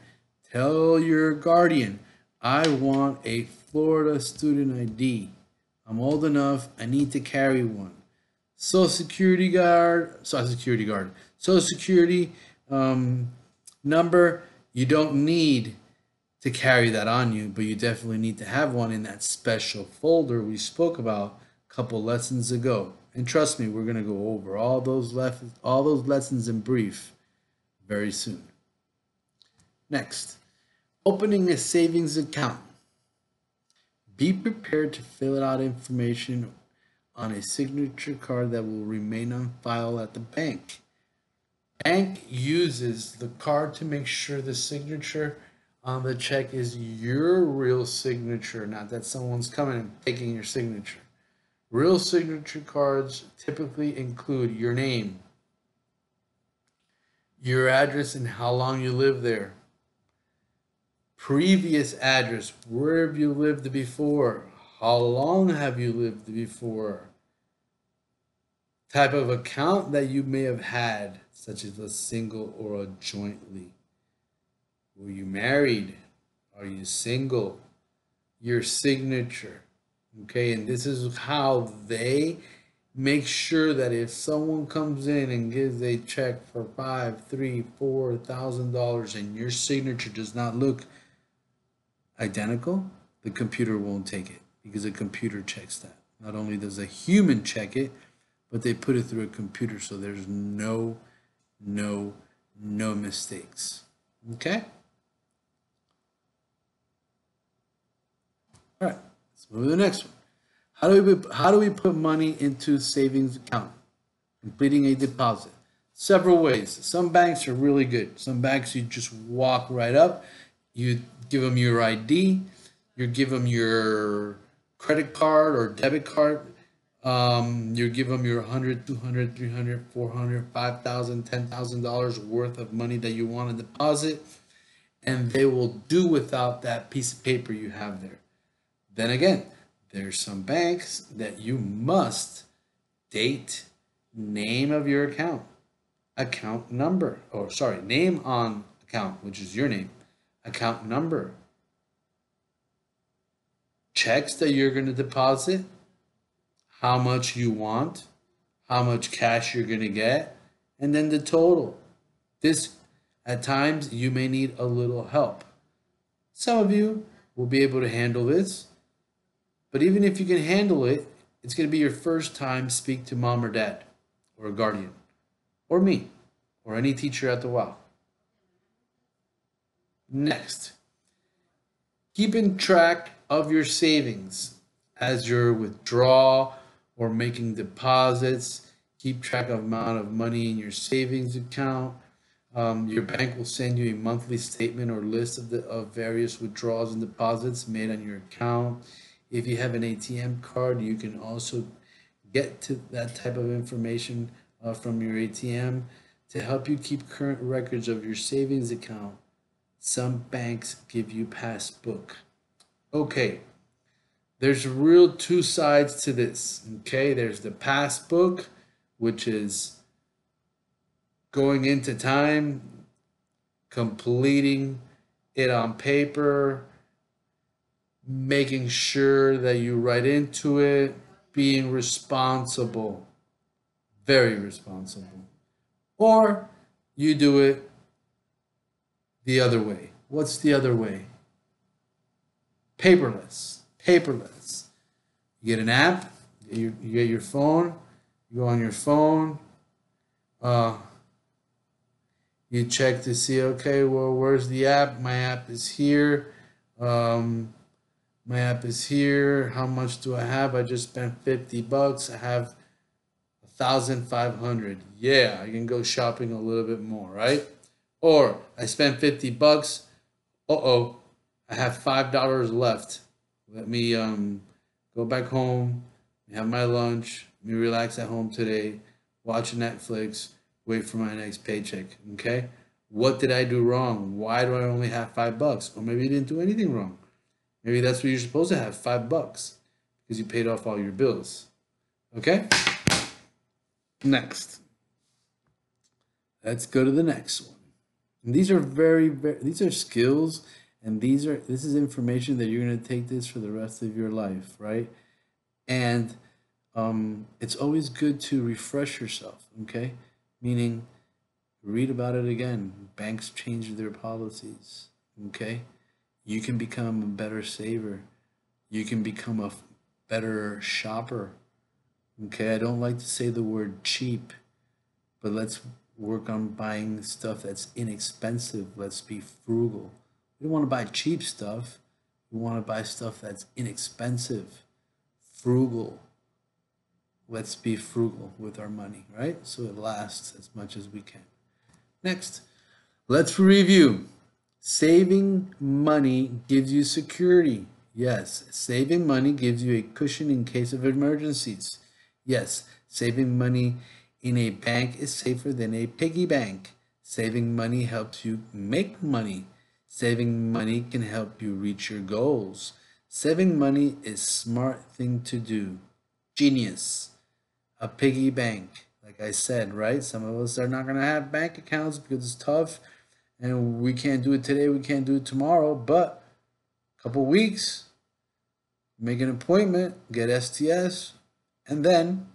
tell your guardian, I want a Florida student ID. I'm old enough, I need to carry one. Social Security guard, Social Security guard, Social Security um, number, you don't need to carry that on you, but you definitely need to have one in that special folder we spoke about a couple lessons ago. And trust me, we're going to go over all those left all those lessons in brief very soon. Next, opening a savings account. Be prepared to fill out information on a signature card that will remain on file at the bank. Bank uses the card to make sure the signature on the check is your real signature, not that someone's coming and taking your signature. Real signature cards typically include your name, your address, and how long you live there. Previous address, where have you lived before? How long have you lived before? type of account that you may have had, such as a single or a jointly. Were you married? Are you single? Your signature. Okay, and this is how they make sure that if someone comes in and gives a check for five, three, four thousand dollars and your signature does not look identical, the computer won't take it because a computer checks that. Not only does a human check it, but they put it through a computer so there's no, no, no mistakes. Okay? All right, let's move to the next one. How do we how do we put money into savings account? Completing a deposit. Several ways. Some banks are really good. Some banks you just walk right up, you give them your ID, you give them your credit card or debit card. Um, you give them your 100, 200, 300, 400, 5,000, 10,000 dollars worth of money that you want to deposit and they will do without that piece of paper you have there. Then again, there's some banks that you must date, name of your account, account number, or sorry, name on account, which is your name, account number, checks that you're going to deposit, how much you want, how much cash you're going to get, and then the total. This, at times, you may need a little help. Some of you will be able to handle this, but even if you can handle it, it's going to be your first time speak to mom or dad, or a guardian, or me, or any teacher at the WOW. Next, keeping track of your savings as you're withdraw or making deposits. Keep track of amount of money in your savings account. Um, your bank will send you a monthly statement or list of the of various withdrawals and deposits made on your account. If you have an ATM card, you can also get to that type of information uh, from your ATM to help you keep current records of your savings account. Some banks give you passbook. Okay, there's real two sides to this. Okay, there's the passbook, which is going into time, completing it on paper, making sure that you write into it, being responsible, very responsible. Or you do it the other way. What's the other way? Paperless. Paperless. You get an app, you, you get your phone, you go on your phone, uh, you check to see, okay, well, where's the app? My app is here. Um, my app is here. How much do I have? I just spent 50 bucks. I have 1,500. Yeah, I can go shopping a little bit more, right? Or I spent 50 bucks. Uh-oh, I have $5 left. Let me um, go back home, have my lunch, me relax at home today, watch Netflix, wait for my next paycheck, okay? What did I do wrong? Why do I only have five bucks? Or maybe you didn't do anything wrong. Maybe that's what you're supposed to have, five bucks, because you paid off all your bills. Okay? Next. Let's go to the next one. And these are very, very these are skills and these are this is information that you're going to take this for the rest of your life, right? And um, it's always good to refresh yourself, okay? Meaning read about it again. Banks change their policies, okay? You can become a better saver. You can become a better shopper. Okay, I don't like to say the word cheap, but let's work on buying stuff that's inexpensive. Let's be frugal. We don't want to buy cheap stuff. We want to buy stuff that's inexpensive, frugal. Let's be frugal with our money, right? So it lasts as much as we can. Next, let's review. Saving money gives you security. Yes, saving money gives you a cushion in case of emergencies. Yes, saving money in a bank is safer than a piggy bank. Saving money helps you make money. Saving money can help you reach your goals. Saving money is smart thing to do. Genius. a piggy bank. Like I said, right? Some of us are not going to have bank accounts because it's tough and we can't do it today, we can't do it tomorrow, but a couple weeks, make an appointment, get STS, and then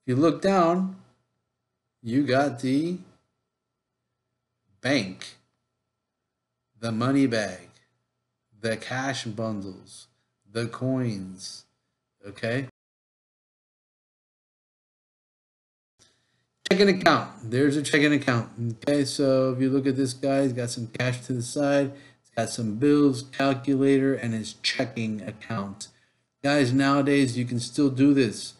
if you look down, you got the bank, the money bag, the cash bundles, the coins, okay? Checking account. There's a checking account. Okay, so if you look at this guy, he's got some cash to the side. He's got some bills, calculator, and his checking account. Guys, nowadays you can still do this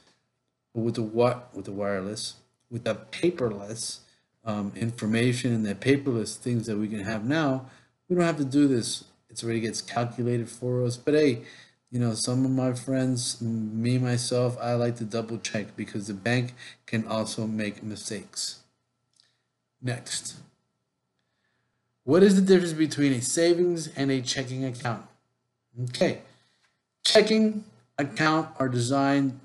with the what with the wireless, with the paperless um, information and the paperless things that we can have now. We don't have to do this. It's already gets calculated for us. But hey, you know, some of my friends, me myself, I like to double check because the bank can also make mistakes. Next. What is the difference between a savings and a checking account? Okay. Checking account are designed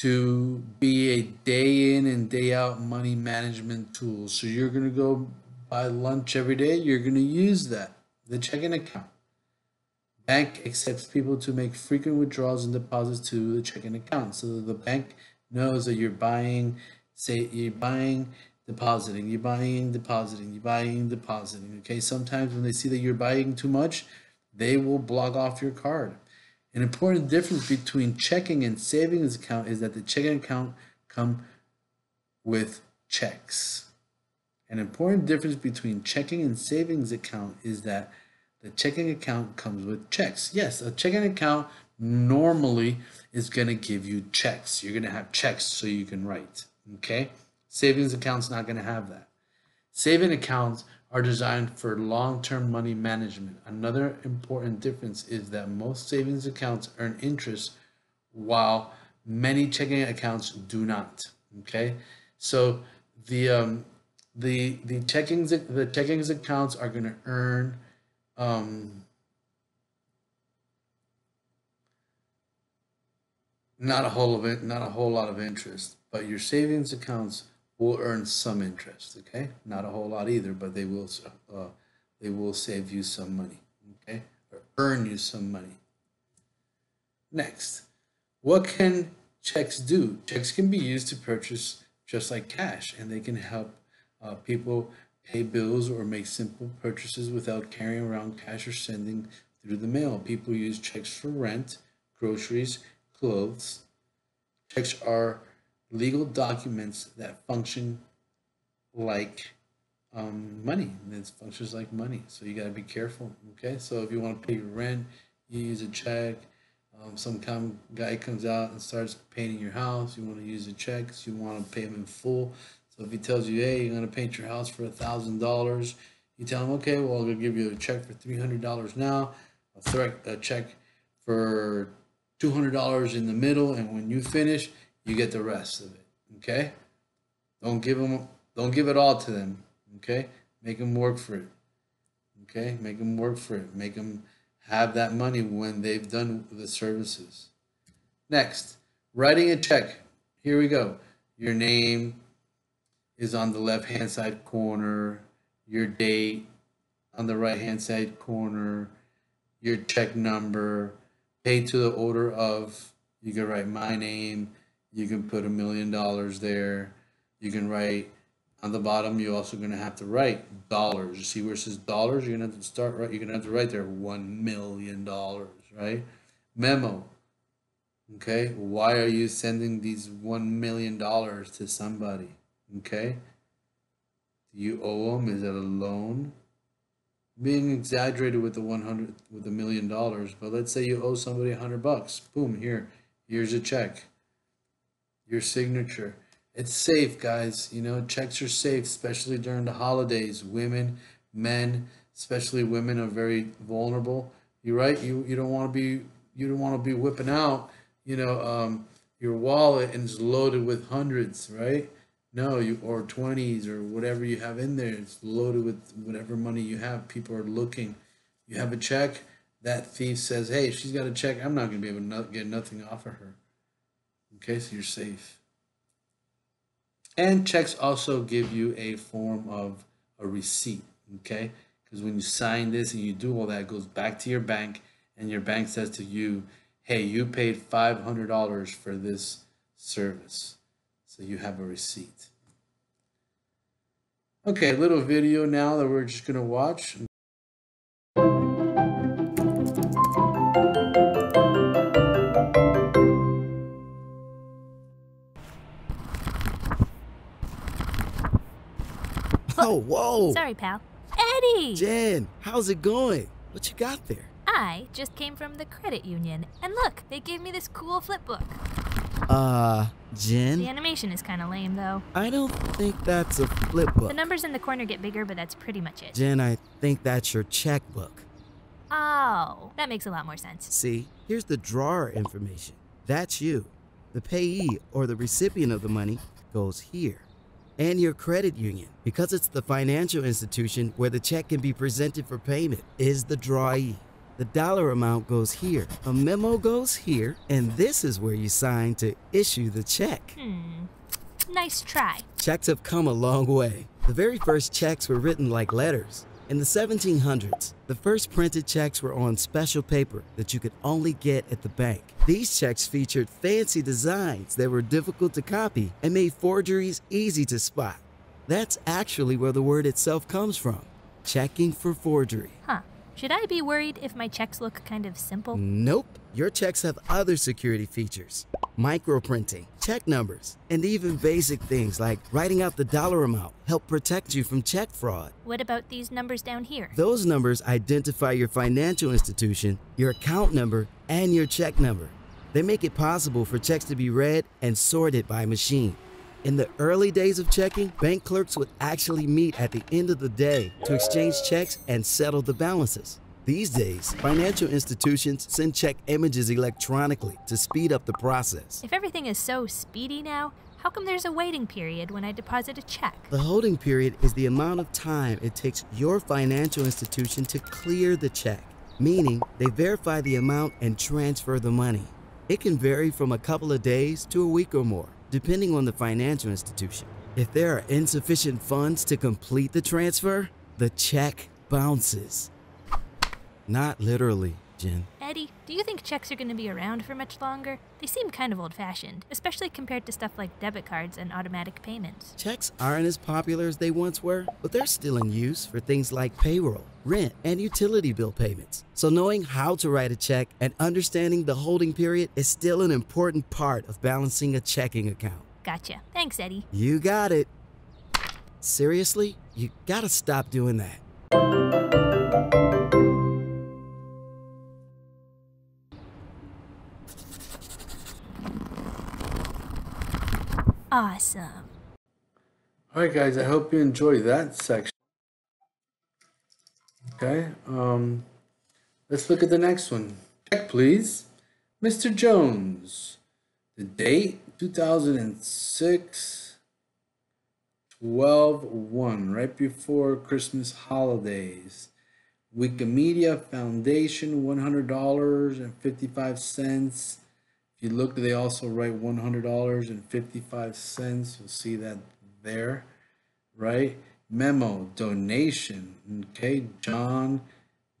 to be a day in and day out money management tool. So you're going to go buy lunch every day, you're going to use that, the checking account. Bank accepts people to make frequent withdrawals and deposits to the checking account. So the bank knows that you're buying, say you're buying, depositing, you're buying, depositing, you're buying, depositing. Okay, sometimes when they see that you're buying too much, they will block off your card. An important difference between checking and savings account is that the checking account come with checks. An important difference between checking and savings account is that the checking account comes with checks. Yes, a checking account normally is going to give you checks. You're going to have checks so you can write. Okay? Savings account's not going to have that. Saving accounts are designed for long-term money management. Another important difference is that most savings accounts earn interest while many checking accounts do not. Okay? So the um, the the checkings the checkings accounts are going to earn um, not a whole of it, not a whole lot of interest, but your savings accounts will earn some interest. Okay, not a whole lot either, but they will uh, they will save you some money. Okay, or earn you some money. Next, what can checks do? Checks can be used to purchase just like cash, and they can help uh, people pay bills or make simple purchases without carrying around cash or sending through the mail. People use checks for rent, groceries, clothes. Checks are legal documents that function like um, money. It functions like money. So you got to be careful. Okay. So if you want to pay your rent, you use a check. Um, some guy comes out and starts painting your house. You want to use a check. So you want to pay him in full. So if he tells you, hey, you're going to paint your house for a thousand dollars, you tell him, okay, well, I'll give you a check for three hundred dollars now, a, th- a check for two hundred dollars in the middle, and when you finish, you get the rest of it. Okay? Don't give them, don't give it all to them. Okay? Make them work for it. Okay? Make them work for it. Make them have that money when they've done the services. Next, writing a check. Here we go. Your name, is on the left hand side corner, your date on the right hand side corner, your check number, paid to the order of, you can write my name, you can put a million dollars there, you can write on the bottom, you're also going to have to write dollars. You see where it says dollars? You're going to have to start right. You're going to have to write there one million dollars, right? Memo. Okay, why are you sending these one million dollars to somebody? Okay. Do you owe them? Is it a loan? Being exaggerated with the 100, with a million dollars, but let's say you owe somebody a hundred bucks. Boom, here, here's a check. Your signature. It's safe, guys. You know, checks are safe, especially during the holidays. Women, men, especially women are very vulnerable. You're right. You you don't want to be you don't want to be whipping out, you know, um, your wallet and it's loaded with hundreds, right? No, you or twenties or whatever you have in there. It's loaded with whatever money you have. People are looking. You have a check. That thief says, "Hey, she's got a check. I'm not going to be able to get nothing off of her." Okay, so you're safe. And checks also give you a form of a receipt, okay? Because when you sign this and you do all that, it goes back to your bank, and your bank says to you, hey, you paid $500 for this service. So you have a receipt. Okay, a little video now that we're just going to watch. Oh, whoa. Sorry, pal. Eddie! Jen, how's it going? What you got there? I just came from the credit union, and look, they gave me this cool flip book. Uh, Jen? The animation is kind of lame, though. I don't think that's a flip book. The numbers in the corner get bigger, but that's pretty much it. Jen, I think that's your checkbook. Oh, that makes a lot more sense. See, here's the drawer information. That's you. The payee or the recipient of the money goes here. And your credit union, because it's the financial institution where the check can be presented for payment, is the drawee. The dollar amount goes here, a memo goes here, and this is where you sign to issue the check. Hmm. Nice try. Checks have come a long way. The very first checks were written like letters. In the 1700s, the first printed checks were on special paper that you could only get at the bank. These checks featured fancy designs that were difficult to copy and made forgeries easy to spot. That's actually where the word itself comes from checking for forgery. Huh. Should I be worried if my checks look kind of simple? Nope. Your checks have other security features microprinting, check numbers, and even basic things like writing out the dollar amount help protect you from check fraud. What about these numbers down here? Those numbers identify your financial institution, your account number, and your check number. They make it possible for checks to be read and sorted by machine. In the early days of checking, bank clerks would actually meet at the end of the day to exchange checks and settle the balances. These days, financial institutions send check images electronically to speed up the process. If everything is so speedy now, how come there's a waiting period when I deposit a check? The holding period is the amount of time it takes your financial institution to clear the check, meaning they verify the amount and transfer the money. It can vary from a couple of days to a week or more, depending on the financial institution. If there are insufficient funds to complete the transfer, the check bounces. Not literally, Jen. Eddie, do you think checks are going to be around for much longer? They seem kind of old fashioned, especially compared to stuff like debit cards and automatic payments. Checks aren't as popular as they once were, but they're still in use for things like payroll, rent, and utility bill payments. So knowing how to write a check and understanding the holding period is still an important part of balancing a checking account. Gotcha. Thanks, Eddie. You got it. Seriously, you gotta stop doing that. Awesome. All right, guys, I hope you enjoyed that section. Okay, um, let's look at the next one. Check, please. Mr. Jones. The date, 2006, 12 1, right before Christmas holidays. Wikimedia Foundation, $100.55. If you look, they also write $100.55. You'll see that there, right? Memo, donation, okay? John,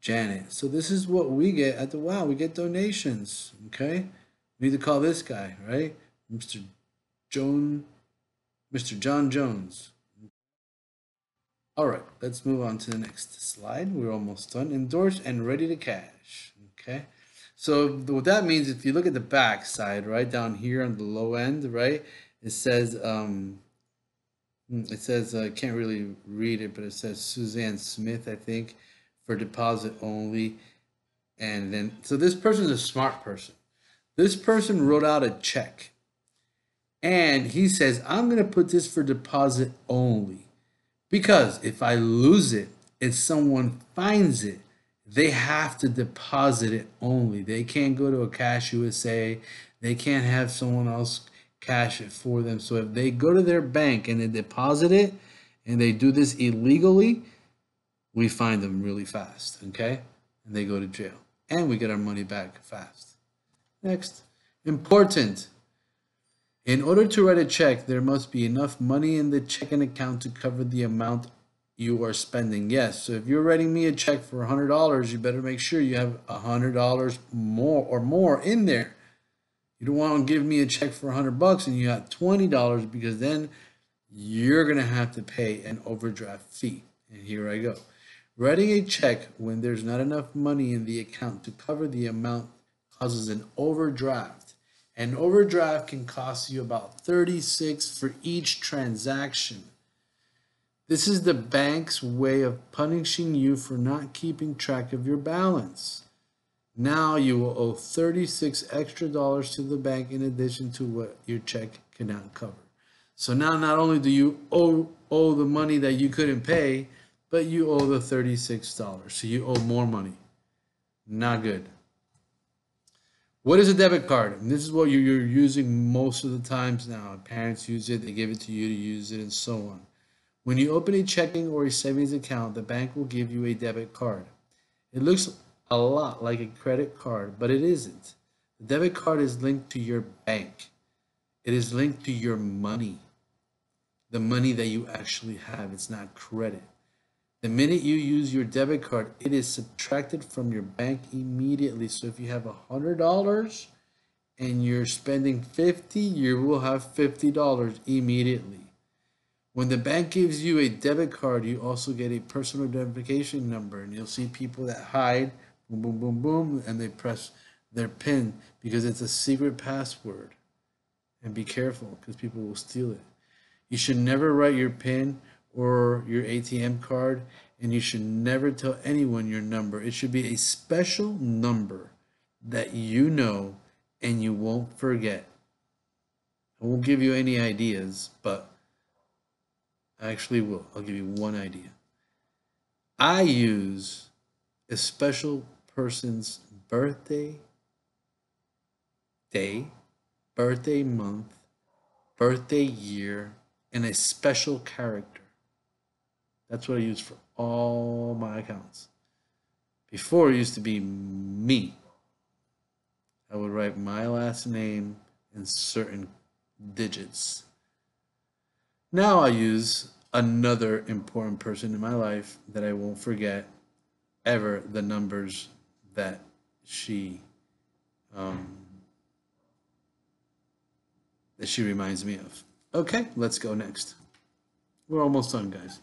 Janet. So this is what we get at the WOW. We get donations, okay? We need to call this guy, right? Mr. Joan, Mr. John Jones. All right, let's move on to the next slide. We're almost done. Endorsed and ready to cash, okay? So what that means, if you look at the back side, right down here on the low end, right, it says, um, it says, I uh, can't really read it, but it says Suzanne Smith, I think, for deposit only. And then, so this person is a smart person. This person wrote out a check. And he says, I'm going to put this for deposit only. Because if I lose it, and someone finds it, they have to deposit it only. They can't go to a Cash USA. They can't have someone else cash it for them. So if they go to their bank and they deposit it and they do this illegally, we find them really fast, okay? And they go to jail. And we get our money back fast. Next. Important. In order to write a check, there must be enough money in the checking account to cover the amount you are spending. Yes, so if you're writing me a check for $100, you better make sure you have $100 more or more in there. You don't want to give me a check for 100 bucks and you got $20 because then you're going to have to pay an overdraft fee. And here I go. Writing a check when there's not enough money in the account to cover the amount causes an overdraft. An overdraft can cost you about 36 for each transaction. This is the bank's way of punishing you for not keeping track of your balance. Now you will owe 36 extra dollars to the bank in addition to what your check cannot cover. So now not only do you owe, owe the money that you couldn't pay, but you owe the $36. So you owe more money. Not good. What is a debit card? And this is what you're using most of the times now. Parents use it, they give it to you to use it, and so on. When you open a checking or a savings account, the bank will give you a debit card. It looks a lot like a credit card, but it isn't. The debit card is linked to your bank. It is linked to your money. The money that you actually have. It's not credit. The minute you use your debit card, it is subtracted from your bank immediately. So if you have a hundred dollars and you're spending 50, you will have $50 immediately. When the bank gives you a debit card, you also get a personal identification number, and you'll see people that hide, boom, boom, boom, boom, and they press their PIN because it's a secret password. And be careful because people will steal it. You should never write your PIN or your ATM card, and you should never tell anyone your number. It should be a special number that you know and you won't forget. I won't give you any ideas, but I actually will. I'll give you one idea. I use a special person's birthday, day, birthday month, birthday year, and a special character. That's what I use for all my accounts. Before it used to be me. I would write my last name and certain digits now I use another important person in my life that I won't forget ever the numbers that she um, that she reminds me of. Okay, let's go next. We're almost done, guys.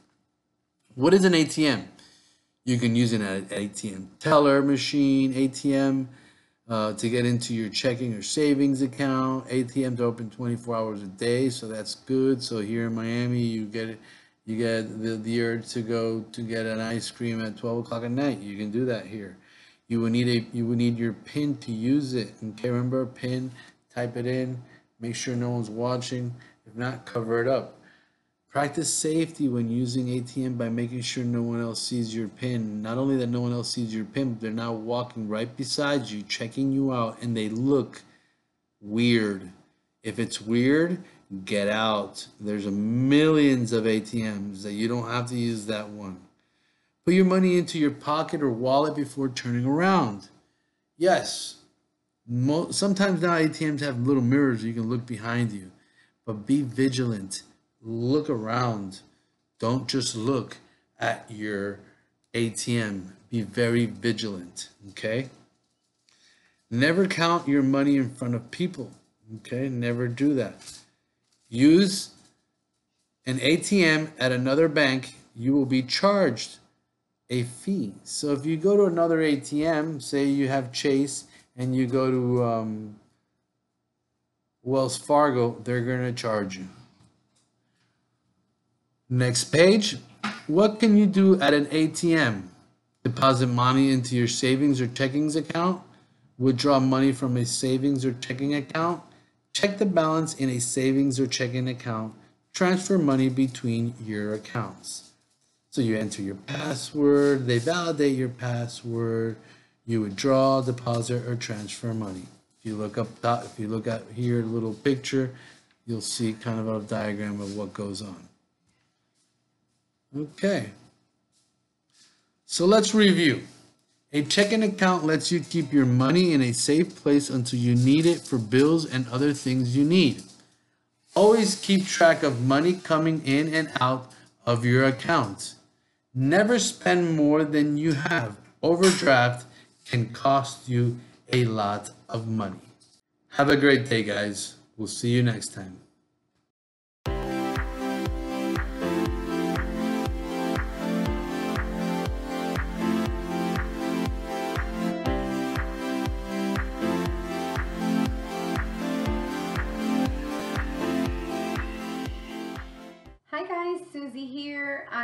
What is an ATM? You can use it at ATM teller machine, ATM uh, to get into your checking or savings account. ATMs open 24 hours a day, so that's good. So here in Miami, you get you get the, the urge to go to get an ice cream at 12 o'clock at night. You can do that here. You will need a you will need your PIN to use it. Okay, remember PIN. Type it in. Make sure no one's watching. If not, cover it up. Practice safety when using ATM by making sure no one else sees your PIN. Not only that no one else sees your PIN, but they're now walking right beside you, checking you out, and they look weird. If it's weird, get out. There's millions of ATMs that you don't have to use that one. Put your money into your pocket or wallet before turning around. Yes, sometimes now ATMs have little mirrors you can look behind you, but be vigilant look around. Don't just look at your ATM. Be very vigilant, okay? Never count your money in front of people, okay? Never do that. Use an ATM at another bank, you will be charged a fee. So if you go to another ATM, say you have Chase and you go to um, Wells Fargo, they're going to charge you. Next page. What can you do at an ATM? Deposit money into your savings or checkings account. Withdraw money from a savings or checking account. Check the balance in a savings or checking account. Transfer money between your accounts. So you enter your password, they validate your password, you withdraw, deposit, or transfer money. If you look up if you look at here, little picture, you'll see kind of a diagram of what goes on. Okay. So let's review. A checking account lets you keep your money in a safe place until you need it for bills and other things you need. Always keep track of money coming in and out of your account. Never spend more than you have. Overdraft can cost you a lot of money. Have a great day, guys. We'll see you next time.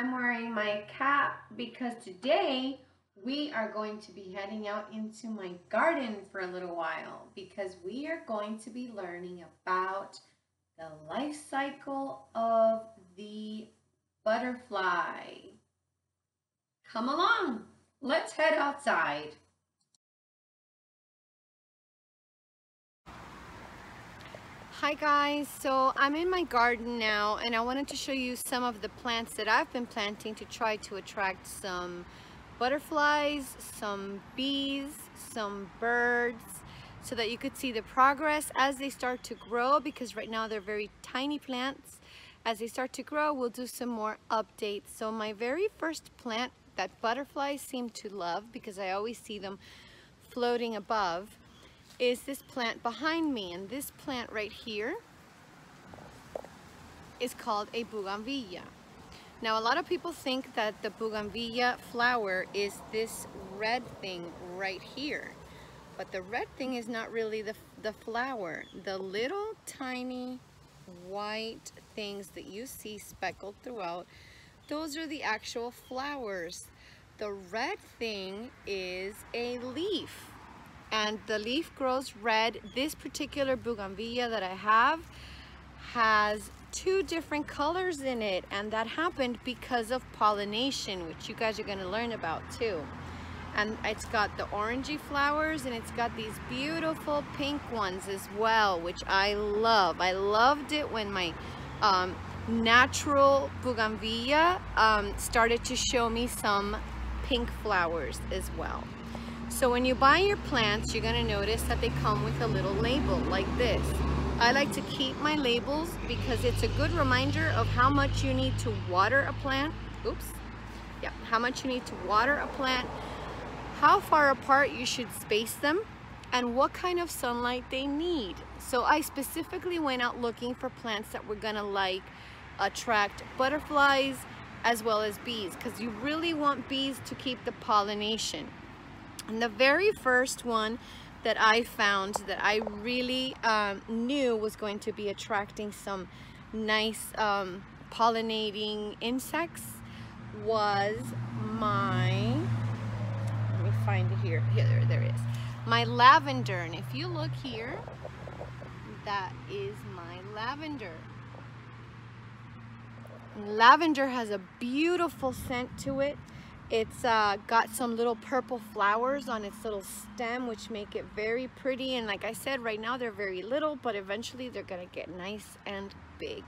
I'm wearing my cap because today we are going to be heading out into my garden for a little while because we are going to be learning about the life cycle of the butterfly. Come along, let's head outside. Hi guys, so I'm in my garden now and I wanted to show you some of the plants that I've been planting to try to attract some butterflies, some bees, some birds so that you could see the progress as they start to grow because right now they're very tiny plants. As they start to grow, we'll do some more updates. So my very first plant that butterflies seem to love because I always see them floating above is this plant behind me and this plant right here is called a bougainvillea. Now a lot of people think that the bougainvillea flower is this red thing right here but the red thing is not really the, the flower. The little tiny white things that you see speckled throughout those are the actual flowers. The red thing is a leaf and the leaf grows red. This particular bougainvillea that I have has two different colors in it and that happened because of pollination which you guys are going to learn about too. And it's got the orangey flowers and it's got these beautiful pink ones as well which I love. I loved it when my um, natural bougainvillea um, started to show me some pink flowers as well so when you buy your plants, you're gonna notice that they come with a little label like this. I like to keep my labels because it's a good reminder of how much you need to water a plant. Oops. Yeah, how much you need to water a plant, how far apart you should space them, and what kind of sunlight they need. So I specifically went out looking for plants that were gonna like attract butterflies as well as bees because you really want bees to keep the pollination. And the very first one that I found that I really um, knew was going to be attracting some nice um, pollinating insects was my, let me find it here, here there, there is, my lavender. And if you look here, that is my lavender. Lavender has a beautiful scent to it. It's uh, got some little purple flowers on its little stem which make it very pretty and like I said right now they're very little but eventually they're gonna get nice and big.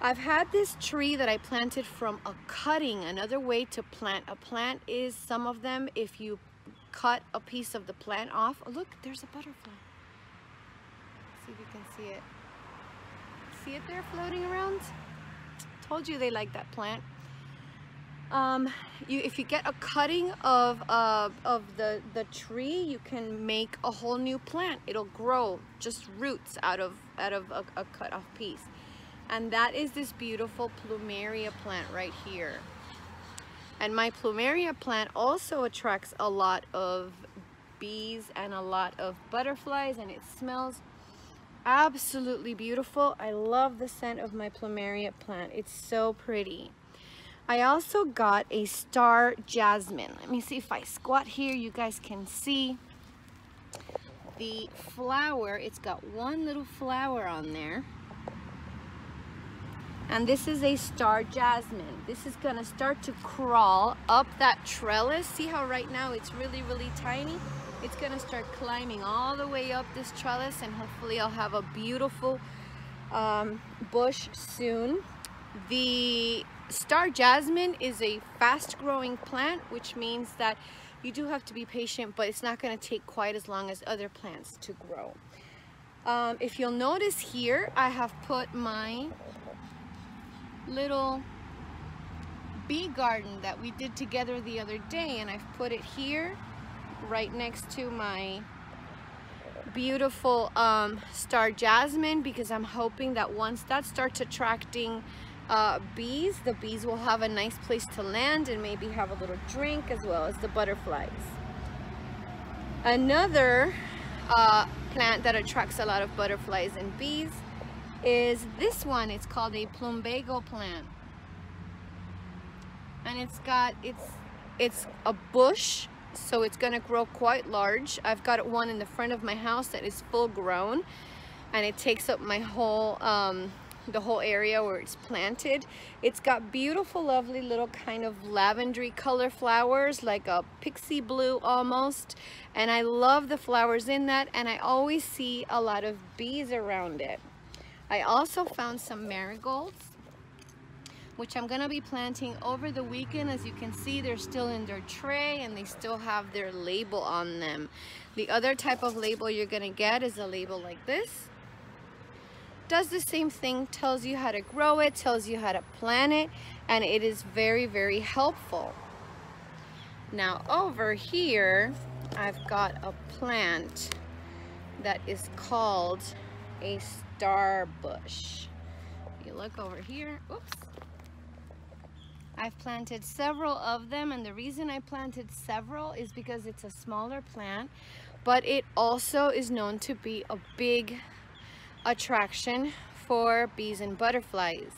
I've had this tree that I planted from a cutting. Another way to plant a plant is some of them if you cut a piece of the plant off. Oh, look, there's a butterfly. see if you can see it. See it there floating around? Told you they like that plant um, you, if you get a cutting of, uh, of the, the tree, you can make a whole new plant. It'll grow just roots out of, out of a, a cut off piece. And that is this beautiful plumeria plant right here. And my plumeria plant also attracts a lot of bees and a lot of butterflies and it smells absolutely beautiful. I love the scent of my plumeria plant. It's so pretty. I also got a star jasmine. Let me see if I squat here, you guys can see the flower. It's got one little flower on there. And this is a star jasmine. This is gonna start to crawl up that trellis. See how right now it's really, really tiny? It's gonna start climbing all the way up this trellis and hopefully I'll have a beautiful um, bush soon. The Star jasmine is a fast growing plant, which means that you do have to be patient, but it's not going to take quite as long as other plants to grow. Um, if you'll notice here, I have put my little bee garden that we did together the other day and I've put it here right next to my beautiful um, star jasmine because I'm hoping that once that starts attracting uh, bees, the bees will have a nice place to land and maybe have a little drink as well as the butterflies. Another uh, plant that attracts a lot of butterflies and bees is this one. It's called a plumbago plant. And it's got, it's, it's a bush, so it's gonna grow quite large. I've got one in the front of my house that is full grown and it takes up my whole, um, the whole area where it's planted. It's got beautiful, lovely little kind of lavendery color flowers, like a pixie blue almost. And I love the flowers in that, and I always see a lot of bees around it. I also found some marigolds, which I'm gonna be planting over the weekend. As you can see, they're still in their tray and they still have their label on them. The other type of label you're gonna get is a label like this does the same thing, tells you how to grow it, tells you how to plant it, and it is very, very helpful. Now over here, I've got a plant that is called a star bush. You look over here, oops. I've planted several of them and the reason I planted several is because it's a smaller plant, but it also is known to be a big attraction for bees and butterflies.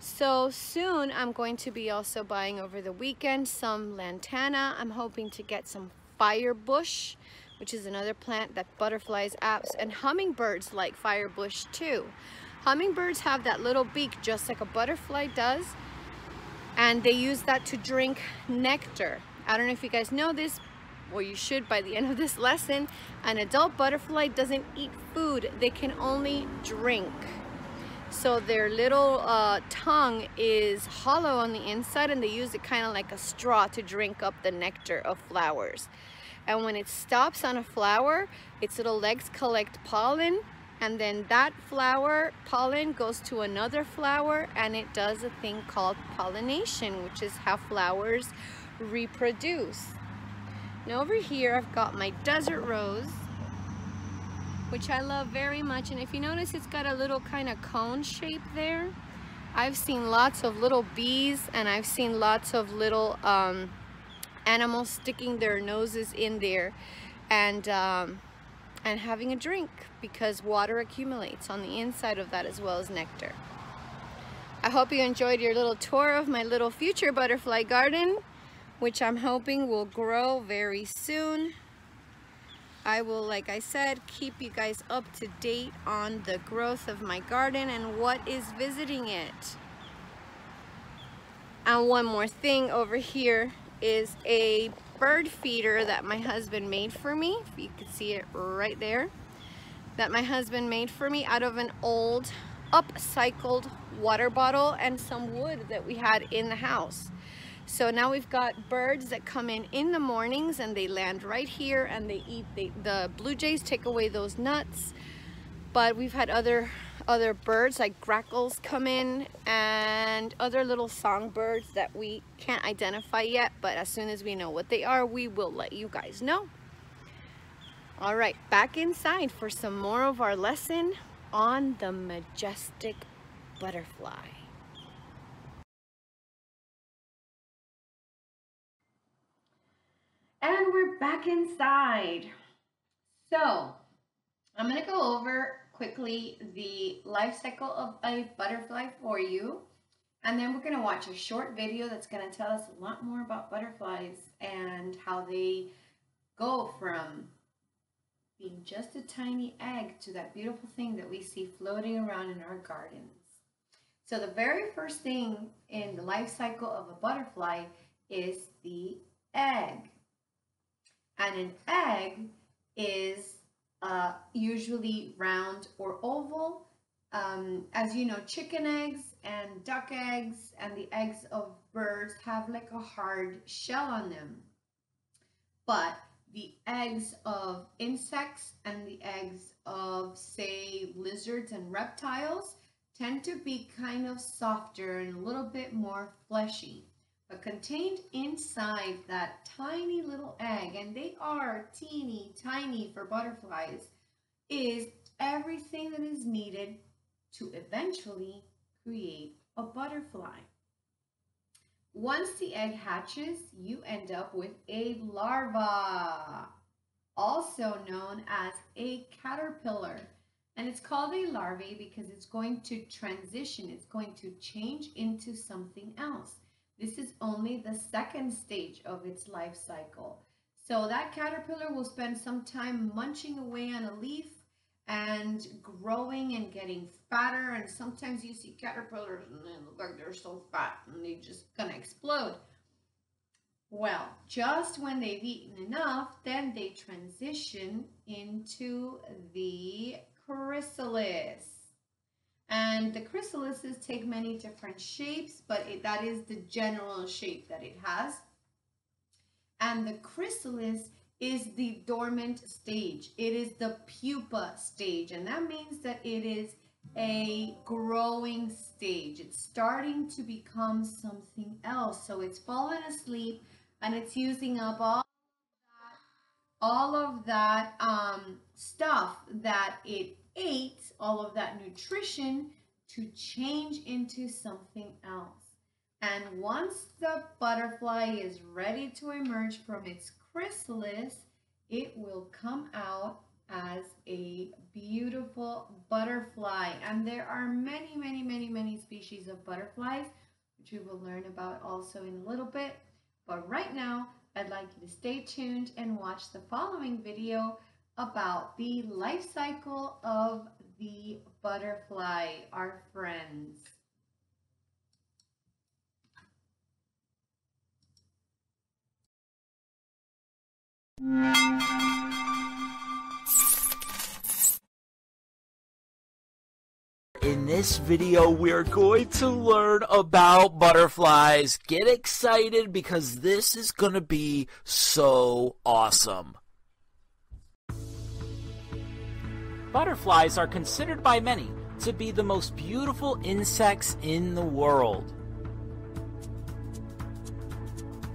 So soon I'm going to be also buying over the weekend some lantana. I'm hoping to get some firebush, which is another plant that butterflies, apps, and hummingbirds like firebush too. Hummingbirds have that little beak just like a butterfly does, and they use that to drink nectar. I don't know if you guys know this, or you should by the end of this lesson, an adult butterfly doesn't eat food, they can only drink. So their little uh, tongue is hollow on the inside and they use it kind of like a straw to drink up the nectar of flowers. And when it stops on a flower, its little legs collect pollen and then that flower pollen goes to another flower and it does a thing called pollination, which is how flowers reproduce. Now over here I've got my desert rose which I love very much. And if you notice it's got a little kind of cone shape there. I've seen lots of little bees and I've seen lots of little um, animals sticking their noses in there and um, and having a drink because water accumulates on the inside of that as well as nectar. I hope you enjoyed your little tour of my little future butterfly garden which I'm hoping will grow very soon. I will, like I said, keep you guys up to date on the growth of my garden and what is visiting it. And one more thing over here is a bird feeder that my husband made for me. You can see it right there. That my husband made for me out of an old upcycled water bottle and some wood that we had in the house. So now we've got birds that come in in the mornings and they land right here and they eat, the blue jays take away those nuts. But we've had other other birds like grackles come in and other little songbirds that we can't identify yet. But as soon as we know what they are, we will let you guys know. All right, back inside for some more of our lesson on the majestic butterfly. And we're back inside. So I'm gonna go over quickly the life cycle of a butterfly for you. And then we're gonna watch a short video that's gonna tell us a lot more about butterflies and how they go from being just a tiny egg to that beautiful thing that we see floating around in our gardens. So the very first thing in the life cycle of a butterfly is the egg. And an egg is uh, usually round or oval. Um, as you know, chicken eggs and duck eggs and the eggs of birds have like a hard shell on them. But the eggs of insects and the eggs of, say, lizards and reptiles tend to be kind of softer and a little bit more fleshy. But contained inside that tiny little egg, and they are teeny tiny for butterflies, is everything that is needed to eventually create a butterfly. Once the egg hatches, you end up with a larva, also known as a caterpillar. And it's called a larvae because it's going to transition, it's going to change into something else. This is only the second stage of its life cycle. So that caterpillar will spend some time munching away on a leaf and growing and getting fatter. And sometimes you see caterpillars and they look like they're so fat and they just gonna explode. Well, just when they've eaten enough, then they transition into the chrysalis. And the chrysalises take many different shapes, but it, that is the general shape that it has. And the chrysalis is the dormant stage. It is the pupa stage, and that means that it is a growing stage. It's starting to become something else. So it's fallen asleep and it's using up all all of that um, stuff that it ate, all of that nutrition to change into something else. And once the butterfly is ready to emerge from its chrysalis, it will come out as a beautiful butterfly. And there are many, many, many, many species of butterflies, which we will learn about also in a little bit. But right now, I'd like you to stay tuned and watch the following video about the life cycle of the butterfly, our friends. In this video, we're going to learn about butterflies. Get excited because this is going to be so awesome. Butterflies are considered by many to be the most beautiful insects in the world.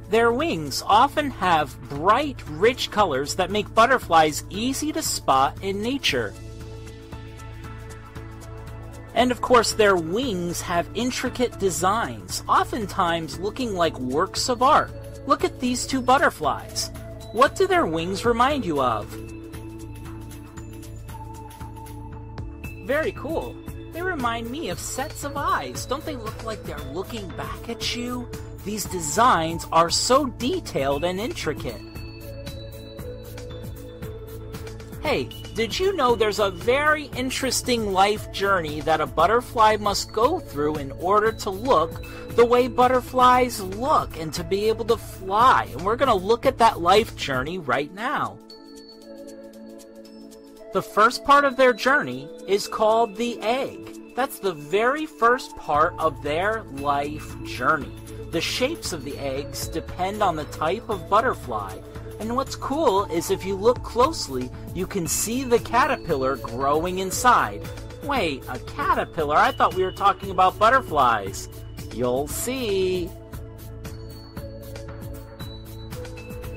Their wings often have bright, rich colors that make butterflies easy to spot in nature. And of course, their wings have intricate designs, oftentimes looking like works of art. Look at these two butterflies. What do their wings remind you of? Very cool. They remind me of sets of eyes. Don't they look like they're looking back at you? These designs are so detailed and intricate. Hey, did you know there's a very interesting life journey that a butterfly must go through in order to look the way butterflies look and to be able to fly? And we're going to look at that life journey right now. The first part of their journey is called the egg. That's the very first part of their life journey. The shapes of the eggs depend on the type of butterfly. And what's cool is if you look closely, you can see the caterpillar growing inside. Wait, a caterpillar? I thought we were talking about butterflies. You'll see.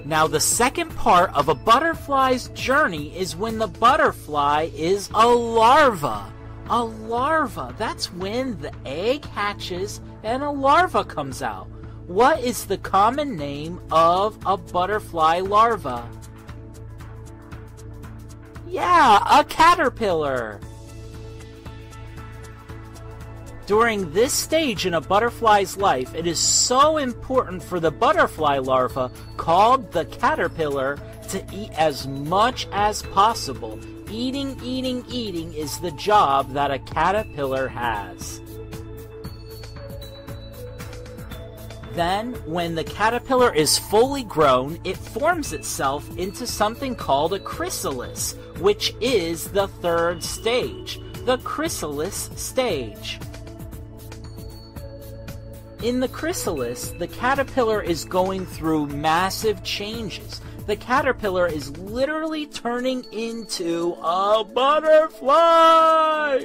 Now, the second part of a butterfly's journey is when the butterfly is a larva. A larva. That's when the egg hatches and a larva comes out. What is the common name of a butterfly larva? Yeah, a caterpillar. During this stage in a butterfly's life, it is so important for the butterfly larva, called the caterpillar, to eat as much as possible. Eating, eating, eating is the job that a caterpillar has. Then, when the caterpillar is fully grown, it forms itself into something called a chrysalis, which is the third stage, the chrysalis stage. In the chrysalis, the caterpillar is going through massive changes. the caterpillar is literally turning into a butterfly!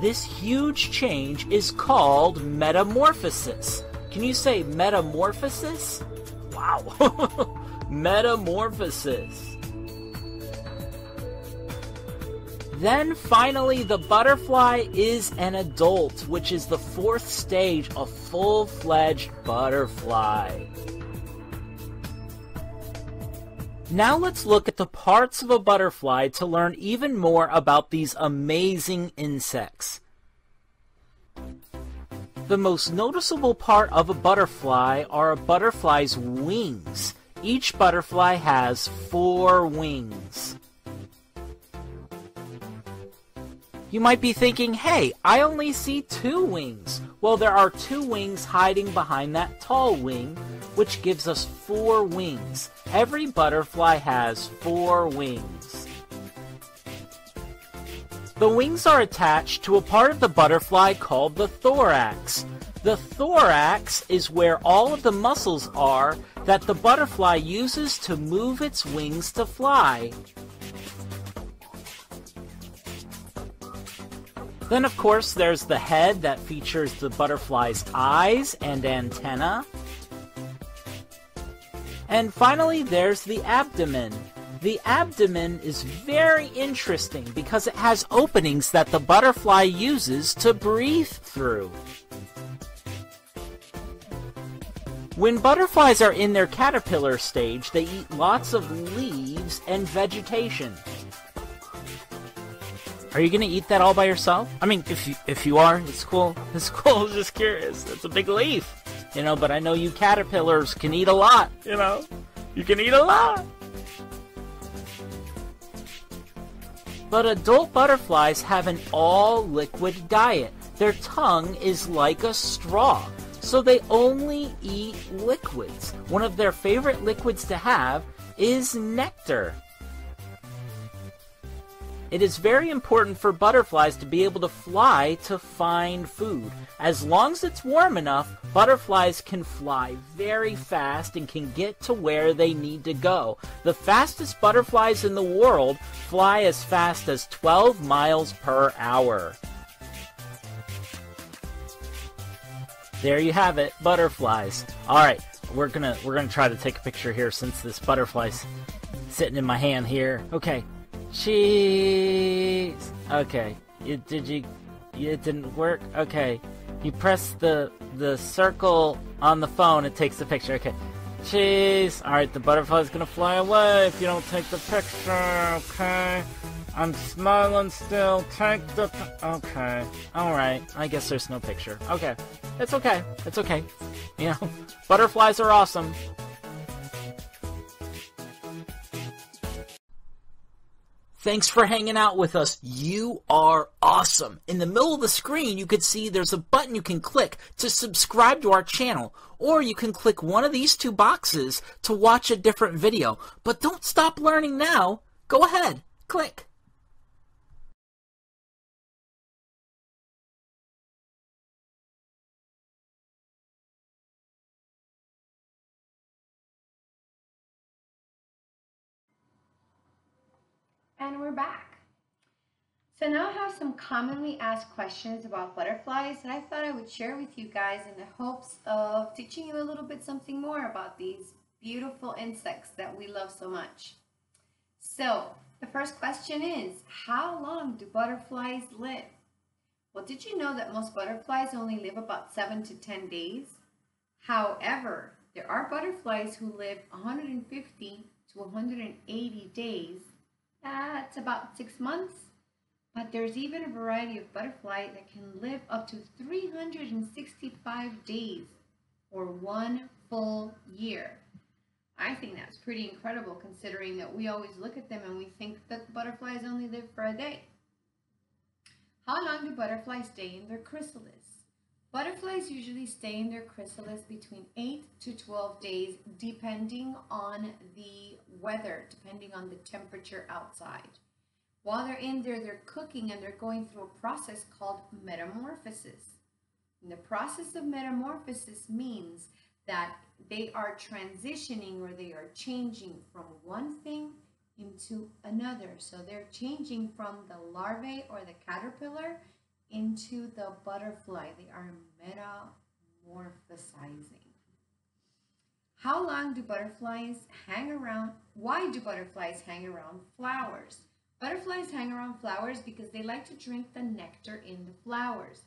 This huge change is called metamorphosis. Can you say metamorphosis? Wow. metamorphosis. Then finally, the butterfly is an adult, which is the fourth stage of full fledged butterfly. Now let's look at the parts of a butterfly to learn even more about these amazing insects. The most noticeable part of a butterfly are a butterfly's wings. Each butterfly has four wings. You might be thinking, hey, I only see two wings. Well, there are two wings hiding behind that tall wing, which gives us four wings. Every butterfly has four wings. The wings are attached to a part of the butterfly called the thorax. The thorax is where all of the muscles are that the butterfly uses to move its wings to fly. Then, of course, there's the head that features the butterfly's eyes and antenna. And finally, there's the abdomen. The abdomen is very interesting because it has openings that the butterfly uses to breathe through. When butterflies are in their caterpillar stage, they eat lots of leaves and vegetation. Are you gonna eat that all by yourself? I mean, if you if you are, it's cool. It's cool. Just curious. It's a big leaf, you know. But I know you caterpillars can eat a lot. You know, you can eat a lot. But adult butterflies have an all liquid diet. Their tongue is like a straw, so they only eat liquids. One of their favorite liquids to have is nectar. It is very important for butterflies to be able to fly to find food. As long as it's warm enough, butterflies can fly very fast and can get to where they need to go. The fastest butterflies in the world fly as fast as 12 miles per hour. There you have it, butterflies. All right, we're gonna we're gonna try to take a picture here since this butterfly's sitting in my hand here. Okay, Cheese. Okay. You, did you? It didn't work. Okay. You press the the circle on the phone. It takes the picture. Okay. Cheese. All right. The butterfly's gonna fly away if you don't take the picture. Okay. I'm smiling still. Take the. Okay. All right. I guess there's no picture. Okay. It's okay. It's okay. You know, butterflies are awesome. Thanks for hanging out with us. You are awesome. In the middle of the screen, you can see there's a button you can click to subscribe to our channel, or you can click one of these two boxes to watch a different video. But don't stop learning now. Go ahead, click. And we're back. So now I have some commonly asked questions about butterflies and I thought I would share with you guys in the hopes of teaching you a little bit something more about these beautiful insects that we love so much. So the first question is, how long do butterflies live? Well, did you know that most butterflies only live about 7 to 10 days? However, there are butterflies who live 150 to 180 days that's about six months. But there's even a variety of butterfly that can live up to 365 days or one full year. I think that's pretty incredible considering that we always look at them and we think that butterflies only live for a day. How long do butterflies stay in their chrysalis? Butterflies usually stay in their chrysalis between 8 to 12 days depending on the weather, depending on the temperature outside. While they're in there, they're cooking and they're going through a process called metamorphosis. And the process of metamorphosis means that they are transitioning or they are changing from one thing into another. So they're changing from the larvae or the caterpillar into the butterfly. They are metamorphosizing. How long do butterflies hang around? Why do butterflies hang around flowers? Butterflies hang around flowers because they like to drink the nectar in the flowers.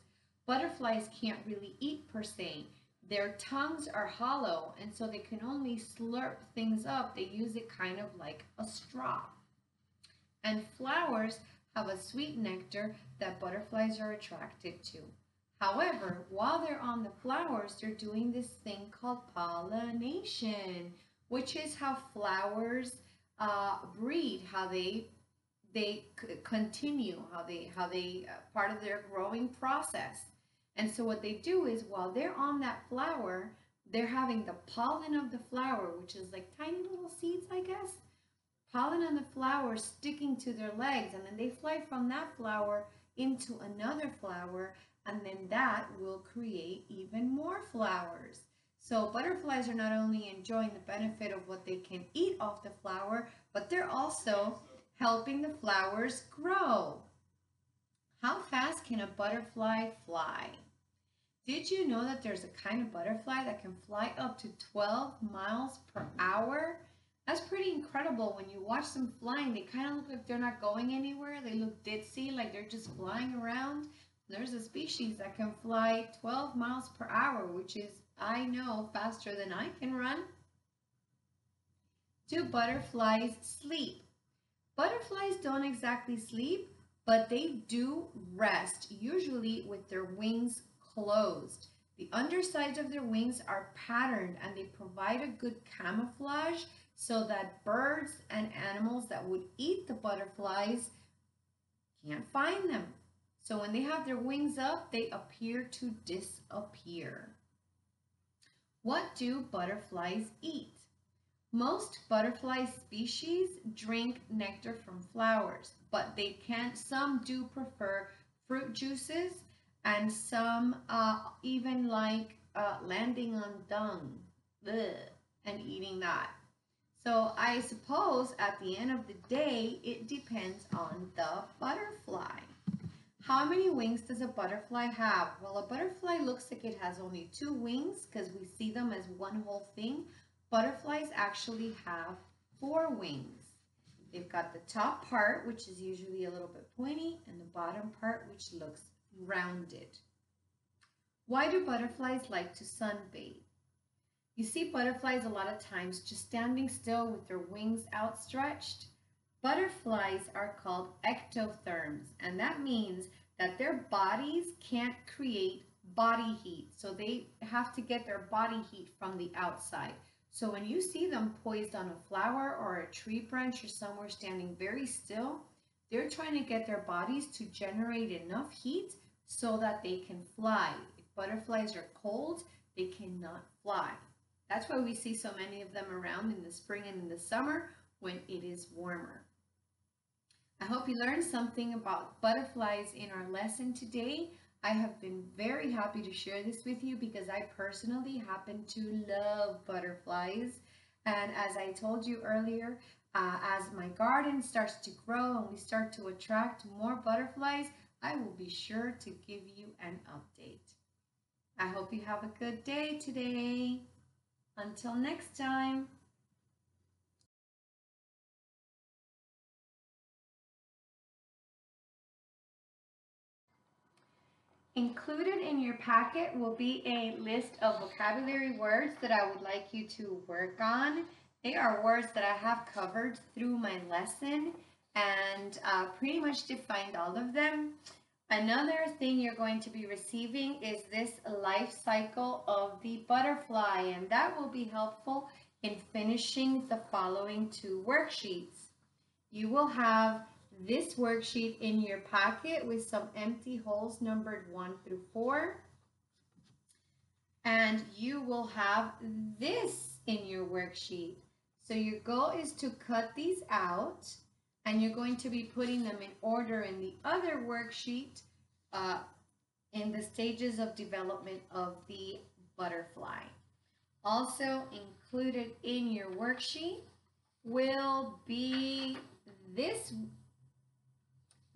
Butterflies can't really eat per se. Their tongues are hollow and so they can only slurp things up. They use it kind of like a straw. And flowers have a sweet nectar that butterflies are attracted to. However, while they're on the flowers, they're doing this thing called pollination, which is how flowers uh, breed, how they they continue, how they how they uh, part of their growing process. And so what they do is while they're on that flower, they're having the pollen of the flower, which is like tiny little seeds, I guess. Pollen on the flower sticking to their legs, and then they fly from that flower into another flower, and then that will create even more flowers. So butterflies are not only enjoying the benefit of what they can eat off the flower, but they're also helping the flowers grow. How fast can a butterfly fly? Did you know that there's a kind of butterfly that can fly up to 12 miles per hour? That's pretty incredible. When you watch them flying, they kind of look like they're not going anywhere. They look ditzy, like they're just flying around. There's a species that can fly 12 miles per hour, which is, I know, faster than I can run. Do butterflies sleep? Butterflies don't exactly sleep, but they do rest, usually with their wings closed. The undersides of their wings are patterned and they provide a good camouflage so that birds and animals that would eat the butterflies can't find them. So when they have their wings up, they appear to disappear. What do butterflies eat? Most butterfly species drink nectar from flowers, but they can some do prefer fruit juices and some uh, even like uh, landing on dung ugh, and eating that. So I suppose at the end of the day, it depends on the butterfly. How many wings does a butterfly have? Well, a butterfly looks like it has only two wings because we see them as one whole thing. Butterflies actually have four wings. They've got the top part, which is usually a little bit pointy, and the bottom part, which looks rounded. Why do butterflies like to sunbathe? You see butterflies a lot of times just standing still with their wings outstretched. Butterflies are called ectotherms, and that means that their bodies can't create body heat. So they have to get their body heat from the outside. So when you see them poised on a flower or a tree branch or somewhere standing very still, they're trying to get their bodies to generate enough heat so that they can fly. If butterflies are cold, they cannot fly. That's why we see so many of them around in the spring and in the summer when it is warmer. I hope you learned something about butterflies in our lesson today. I have been very happy to share this with you because I personally happen to love butterflies. And as I told you earlier, uh, as my garden starts to grow and we start to attract more butterflies, I will be sure to give you an update. I hope you have a good day today. Until next time. Included in your packet will be a list of vocabulary words that I would like you to work on. They are words that I have covered through my lesson and uh, pretty much defined all of them. Another thing you're going to be receiving is this life cycle of the butterfly, and that will be helpful in finishing the following two worksheets. You will have this worksheet in your packet with some empty holes numbered 1 through 4. And you will have this in your worksheet. So your goal is to cut these out and you're going to be putting them in order in the other worksheet uh, in the stages of development of the butterfly. Also included in your worksheet will be this.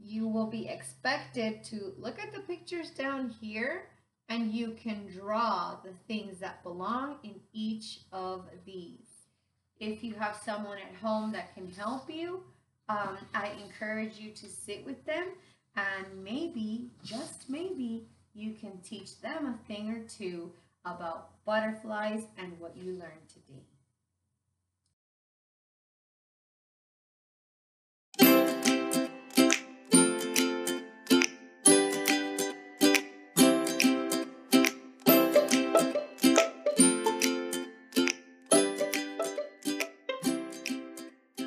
You will be expected to look at the pictures down here and you can draw the things that belong in each of these. If you have someone at home that can help you, um, I encourage you to sit with them and maybe, just maybe, you can teach them a thing or two about butterflies and what you learned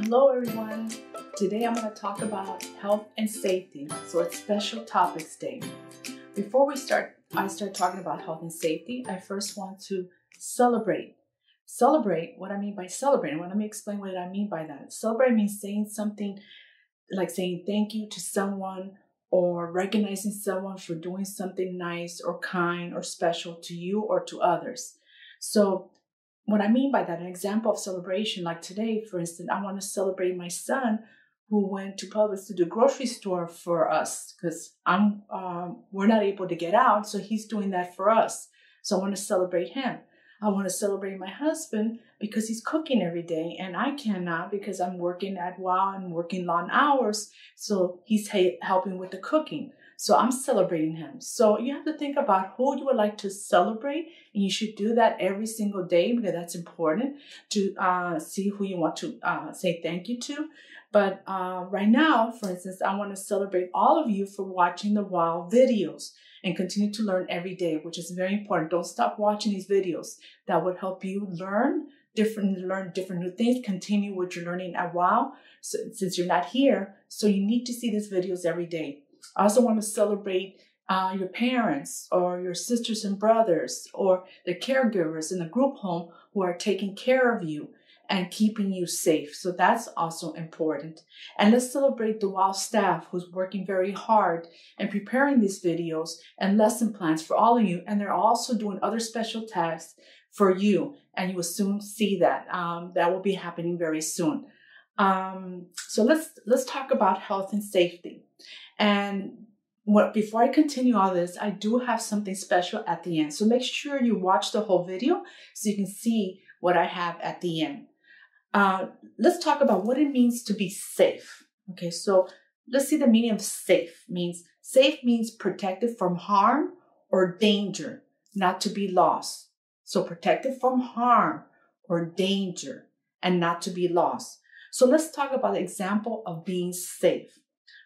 Hello everyone. Today I'm going to talk about health and safety. So it's Special Topics Day. Before we start, I start talking about health and safety, I first want to celebrate. Celebrate, what I mean by celebrating, let me explain what I mean by that. Celebrate means saying something like saying thank you to someone or recognizing someone for doing something nice or kind or special to you or to others. So what I mean by that, an example of celebration, like today, for instance, I want to celebrate my son who went to Publix to the grocery store for us because I'm um, we're not able to get out, so he's doing that for us. So I want to celebrate him. I want to celebrate my husband because he's cooking every day, and I cannot because I'm working at WOW and working long hours. So he's ha- helping with the cooking. So I'm celebrating him. So you have to think about who you would like to celebrate, and you should do that every single day because that's important to uh, see who you want to uh, say thank you to. But uh, right now, for instance, I want to celebrate all of you for watching the WOW videos and continue to learn every day, which is very important. Don't stop watching these videos. That would help you learn different, learn different new things, continue what you're learning at WOW so, since you're not here. So you need to see these videos every day. I also want to celebrate uh, your parents or your sisters and brothers or the caregivers in the group home who are taking care of you and keeping you safe. So that's also important. And let's celebrate the WOW staff who's working very hard and preparing these videos and lesson plans for all of you. And they're also doing other special tasks for you. And you will soon see that. Um, that will be happening very soon. Um, so let's let's talk about health and safety. And what, before I continue all this, I do have something special at the end. So make sure you watch the whole video so you can see what I have at the end. Uh, let's talk about what it means to be safe. Okay, so let's see the meaning of safe means safe means protected from harm or danger, not to be lost. So protected from harm or danger and not to be lost. So let's talk about the example of being safe.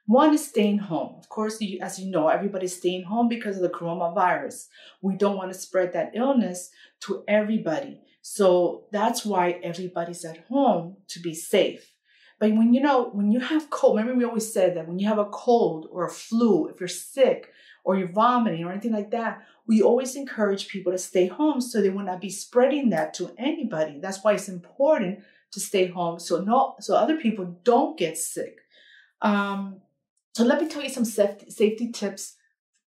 One is staying home. Of course, as you know, everybody's staying home because of the coronavirus. We don't want to spread that illness to everybody. So that's why everybody's at home to be safe. But when you know, when you have cold, remember we always said that when you have a cold or a flu, if you're sick or you're vomiting or anything like that, we always encourage people to stay home so they will not be spreading that to anybody. That's why it's important to stay home so no so other people don't get sick. Um, so let me tell you some safety, safety tips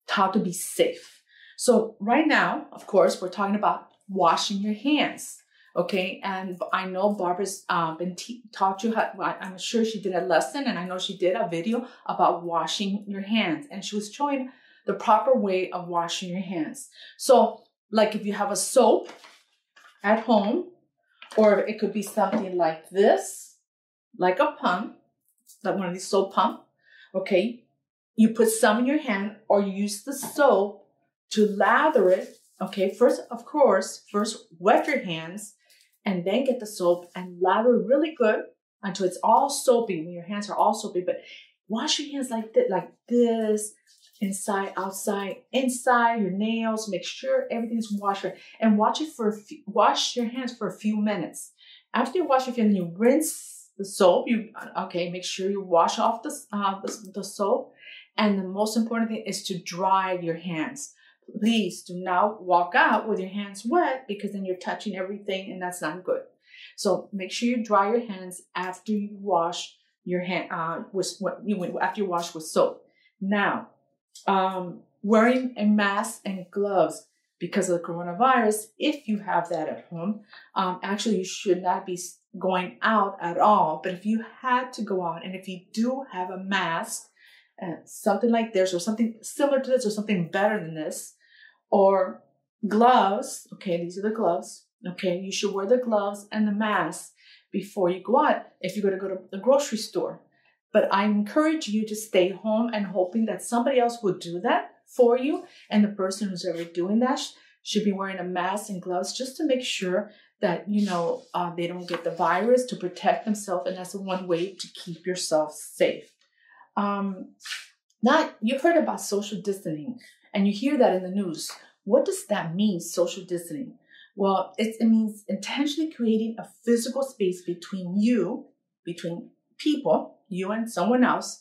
how to be safe. So right now, of course, we're talking about washing your hands. Okay, and I know Barbara's uh, been taught you how. I'm sure she did a lesson, and I know she did a video about washing your hands, and she was showing the proper way of washing your hands. So, like if you have a soap at home, or it could be something like this, like a pump, like one of these soap pump, Okay, you put some in your hand or you use the soap to lather it. Okay, first, of course, first wet your hands and then get the soap and lather really good until it's all soapy when your hands are all soapy. But wash your hands like this, like this, inside, outside, inside your nails. Make sure everything's washed and watch it for few, wash your hands for a few minutes. After you wash your hands, you rinse the soap you okay make sure you wash off the, uh, the, the soap and the most important thing is to dry your hands please do not walk out with your hands wet because then you're touching everything and that's not good so make sure you dry your hands after you wash your hand uh, with after you wash with soap now um, wearing a mask and gloves because of the coronavirus, if you have that at home, um, actually you should not be going out at all. But if you had to go out and if you do have a mask, uh, something like this or something similar to this or something better than this, or gloves, okay, these are the gloves, okay, you should wear the gloves and the mask before you go out if you're going to go to the grocery store. But I encourage you to stay home and hoping that somebody else will do that for you. And the person who's ever doing that should be wearing a mask and gloves just to make sure that, you know, uh, they don't get the virus to protect themselves. And that's one way to keep yourself safe. Um, not, you've heard about social distancing and you hear that in the news. What does that mean, social distancing? Well, it, it means intentionally creating a physical space between you, between people, you and someone else,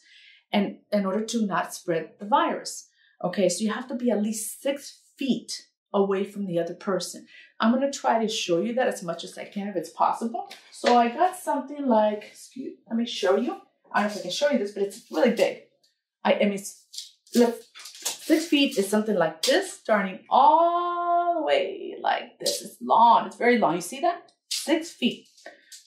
and in order to not spread the virus. Okay, so you have to be at least six feet away from the other person. I'm gonna try to show you that as much as I can if it's possible. So I got something like, excuse, let me show you. I don't know if I can show you this, but it's really big. I, I mean, six feet is something like this, starting all the way like this. It's long, it's very long. You see that? Six feet.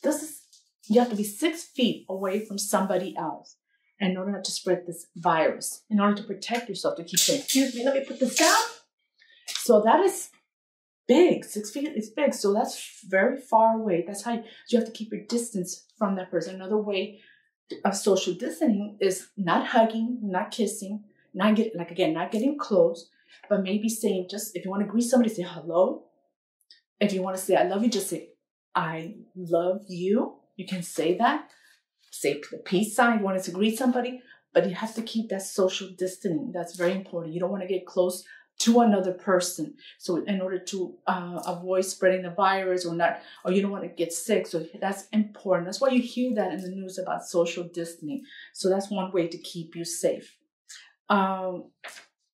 This is you have to be six feet away from somebody else in order not to spread this virus, in order to protect yourself, to keep safe. Excuse me, let me put this down. So that is big. Six feet is big. So that's very far away. That's how you, you have to keep your distance from that person. Another way of social distancing is not hugging, not kissing, not get like again, not getting close, but maybe saying just if you want to greet somebody, say hello. If you want to say I love you, just say I love you. You can say that. Say the peace sign. You want to greet somebody, but you have to keep that social distancing. That's very important. You don't want to get close to another person. So in order to uh, avoid spreading the virus or not, or you don't want to get sick. So that's important. That's why you hear that in the news about social distancing. So that's one way to keep you safe. Um,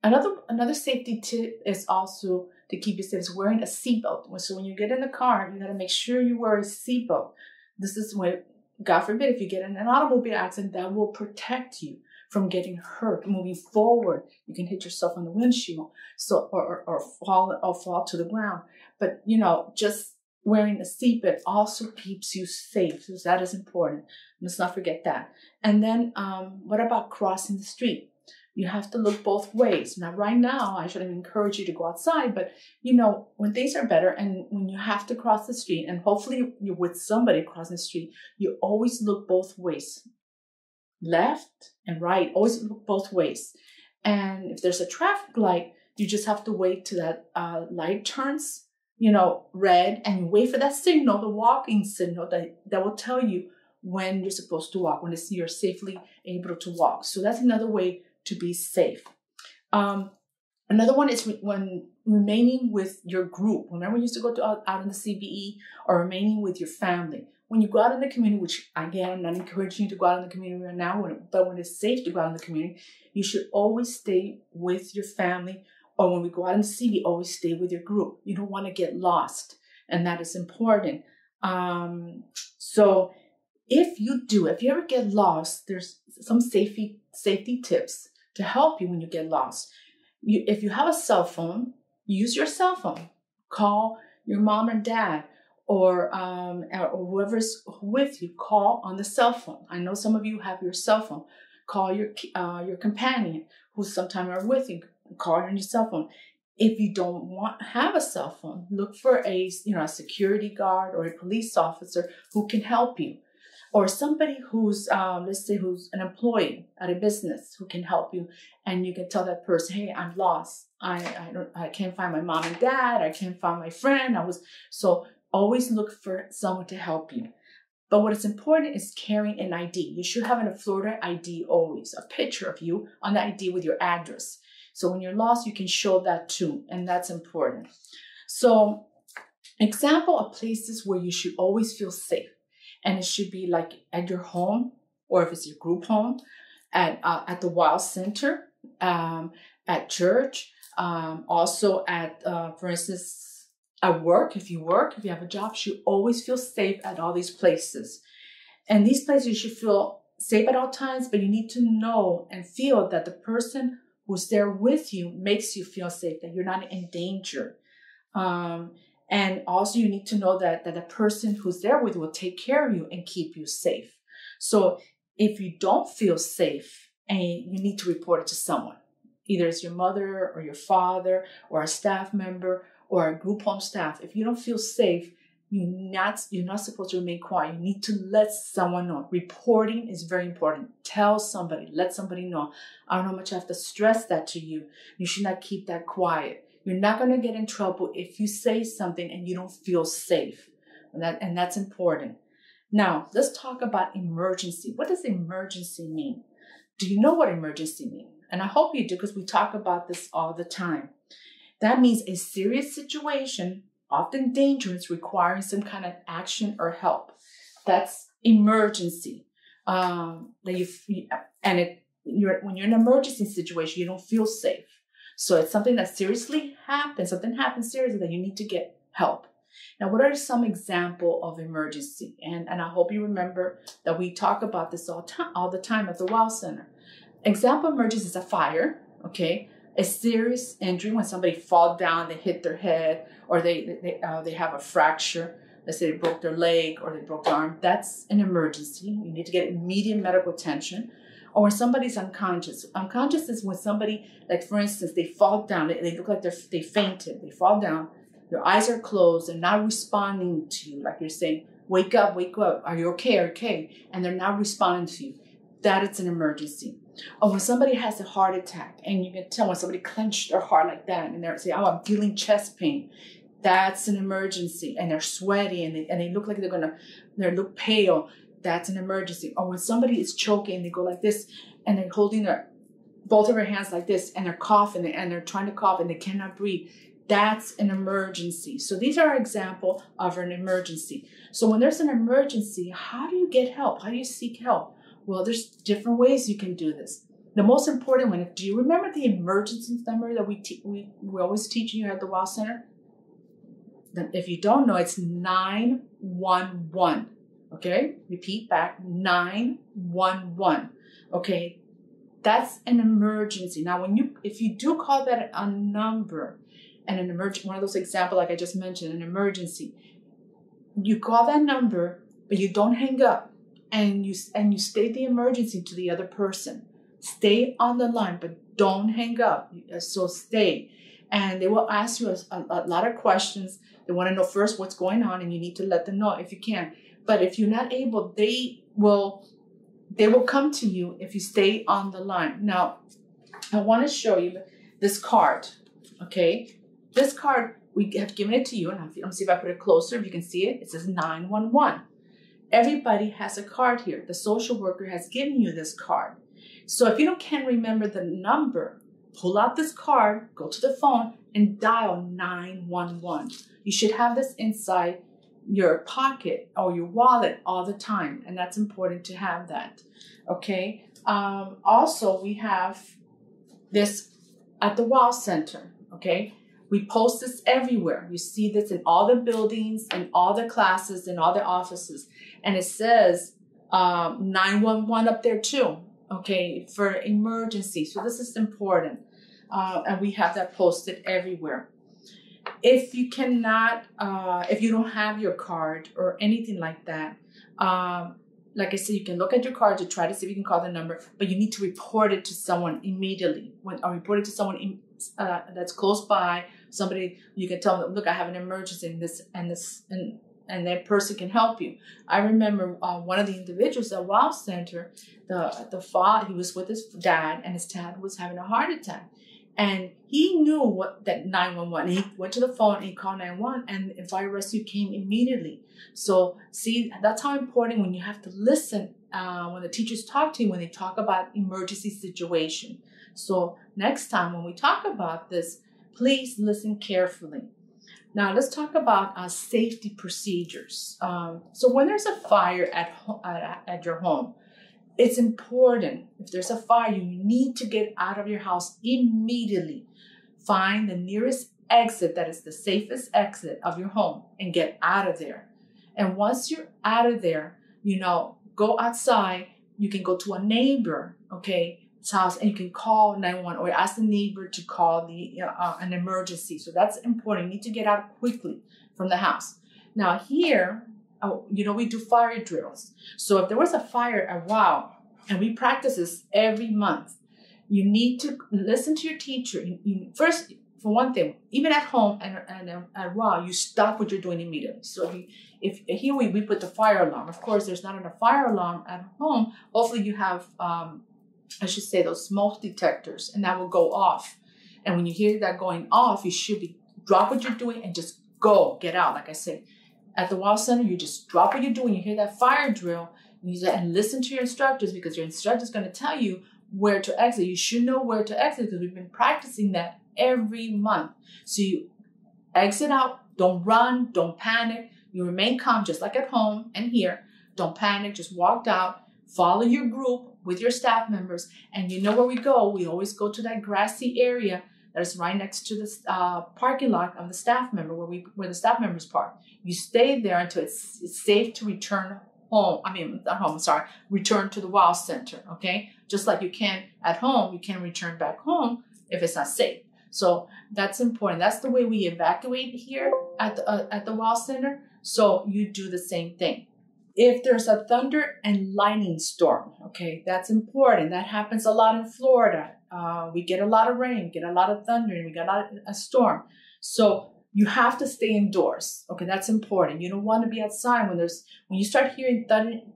another another safety tip is also to keep you safe is wearing a seatbelt. So when you get in the car, you got to make sure you wear a seatbelt. This is when, God forbid, if you get in an automobile accident, that will protect you from getting hurt. Moving forward, you can hit yourself on the windshield, so or, or, or fall or fall to the ground. But you know, just wearing a seatbelt also keeps you safe. So that is important. Let's not forget that. And then, um, what about crossing the street? You have to look both ways. Now, right now, I should encourage you to go outside, but you know, when things are better and when you have to cross the street, and hopefully you're with somebody crossing the street, you always look both ways left and right, always look both ways. And if there's a traffic light, you just have to wait till that uh, light turns, you know, red, and wait for that signal, the walking signal that, that will tell you when you're supposed to walk, when it's, you're safely able to walk. So that's another way to be safe. Um, another one is when remaining with your group. Remember, you used to go to out, out in the CBE or remaining with your family. When you go out in the community, which again, I'm not encouraging you to go out in the community right now, but when it's safe to go out in the community, you should always stay with your family. Or when we go out in the CBE, always stay with your group. You don't want to get lost, and that is important. Um, so if you do, if you ever get lost, there's some safety safety tips to help you when you get lost. You, if you have a cell phone, use your cell phone. Call your mom and dad or, um, or whoever's with you. Call on the cell phone. I know some of you have your cell phone. Call your uh, your companion who sometimes are with you. Call on your cell phone. If you don't want have a cell phone, look for a you know a security guard or a police officer who can help you or somebody who's um, let's say who's an employee at a business who can help you and you can tell that person hey i'm lost. I i don't i can't find my mom and dad. I can't find my friend. I was so always look for someone to help you. But what is important is carrying an id you should have a florida id always a picture of you on the id with your address. So when you're lost you can show that too and that's important. So example of places where you should always feel safe and it should be like at your home or if it's your group home at uh, at the Wow Center um, at church um, also at uh, for instance at work if you work if you have a job you should always feel safe at all these places. And these places you should feel safe at all times but you need to know and feel that the person who's there with you makes you feel safe that you're not in danger. Um, and also, you need to know that, that the person who's there with you will take care of you and keep you safe. So, if you don't feel safe and you need to report it to someone, either it's your mother or your father or a staff member or a group home staff, if you don't feel safe, you're not you're not supposed to remain quiet. You need to let someone know. Reporting is very important. Tell somebody, let somebody know. I don't know how much I have to stress that to you. You should not keep that quiet. You're not going to get in trouble if you say something and you don't feel safe. And, that, and that's important. Now, let's talk about emergency. What does emergency mean? Do you know what emergency means? And I hope you do because we talk about this all the time. That means a serious situation, often dangerous, requiring some kind of action or help. That's emergency. Um, that you and it you're when you're in an emergency situation, you don't feel safe. So it's something that seriously happens, something happens seriously that you need to get help. Now, what are some example of emergency? And, and I hope you remember that we talk about this all, time, all the time at the Wow Center. Example emergency is a fire, okay? A serious injury when somebody fall down, they hit their head, or they they, uh, they have a fracture. Let's say they broke their leg or they broke their arm. That's an emergency. You need to get immediate medical attention or somebody's unconscious. Unconscious is when somebody, like for instance, they fall down, they, they look like they're, they fainted, they fall down, their eyes are closed, they're not responding to you, like you're saying, wake up, wake up, are you okay, okay? And they're not responding to you. That is an emergency. Or when somebody has a heart attack, and you can tell when somebody clenched their heart like that, and they're saying, oh, I'm feeling chest pain. That's an emergency, and they're sweaty, and they, and they look like they're gonna, they look pale that's an emergency. Or when somebody is choking, they go like this and they're holding their both of their hands like this and they're coughing and they're trying to cough and they cannot breathe. That's an emergency. So these are example of an emergency. So when there's an emergency, how do you get help? How do you seek help? Well, there's different ways you can do this. The most important one, do you remember the emergency number that we te- we, we always teach you at the Wow Center? If you don't know, it's 911. Okay, repeat back 911. Okay, that's an emergency. Now, when you if you do call that a number and an emergency, one of those examples like I just mentioned, an emergency, you call that number, but you don't hang up and you and you state the emergency to the other person. Stay on the line, but don't hang up. Uh, so stay. And they will ask you a, a lot of questions. They want to know first what's going on, and you need to let them know if you can. But if you're not able, they will they will come to you if you stay on the line. Now, I want to show you this card. Okay, this card we have given it to you, and I'm, see if I put it closer. If you can see it, it says 911. Everybody has a card here. The social worker has given you this card. So if you don't can remember the number, pull out this card, go to the phone, and dial 911. You should have this inside your pocket or your wallet all the time, and that's important to have that. Okay. Um, also, we have this at the Wow Center. Okay. We post this everywhere. You see this in all the buildings and all the classes and all the offices. And it says um, 911 up there too. Okay. For emergency. So this is important. Uh, and we have that posted everywhere if you cannot, uh, if you don't have your card or anything like that, um, like I said, you can look at your card to try to see if you can call the number, but you need to report it to someone immediately. When or report it to someone in, uh, that's close by, somebody you can tell them, look, I have an emergency, and this and this and and that person can help you. I remember uh, one of the individuals at Wow Center, the the father, he was with his dad, and his dad was having a heart attack, and he knew what that 911. He went to the phone and he called 911 and fire rescue came immediately. So see, that's how important when you have to listen uh, when the teachers talk to you when they talk about emergency situation. So next time when we talk about this, please listen carefully. Now let's talk about uh, safety procedures. Um, so when there's a fire at, ho- at, at your home, it's important. If there's a fire, you need to get out of your house immediately. Find the nearest exit that is the safest exit of your home and get out of there. And once you're out of there, you know, go outside. You can go to a neighbor, okay? house and you can call 911 or ask the neighbor to call the uh, an emergency. So that's important. You need to get out quickly from the house. Now here, oh, you know, we do fire drills. So if there was a fire at WOW, and we practice this every month, you need to listen to your teacher. You, you, first, for one thing, even at home and, and at WOW, you stop what you're doing immediately. So if, you, if here we, we put the fire alarm. Of course, there's not enough fire alarm at home. Hopefully you have, um, I should say, those smoke detectors, and that will go off. And when you hear that going off, you should be drop what you're doing and just go, get out. Like I say, at the WOW Center, you just drop what you're doing. You hear that fire drill, and listen to your instructors because your instructor is going to tell you where to exit. You should know where to exit because we've been practicing that every month. So you exit out, don't run, don't panic. You remain calm, just like at home and here. Don't panic, just walk out, follow your group with your staff members. And you know where we go. We always go to that grassy area that is right next to the uh, parking lot of the staff member where we where the staff members park. You stay there until it's, it's safe to return home. I mean, not home. Sorry, return to the WOW Center. Okay, just like you can at home, you can return back home if it's not safe. So that's important. That's the way we evacuate here at the uh, at the WOW Center. So you do the same thing. If there's a thunder and lightning storm, okay, that's important. That happens a lot in Florida. Uh, we get a lot of rain, get a lot of thunder, and we got a, of, a storm. So you have to stay indoors. Okay, that's important. You don't want to be outside when there's when you start hearing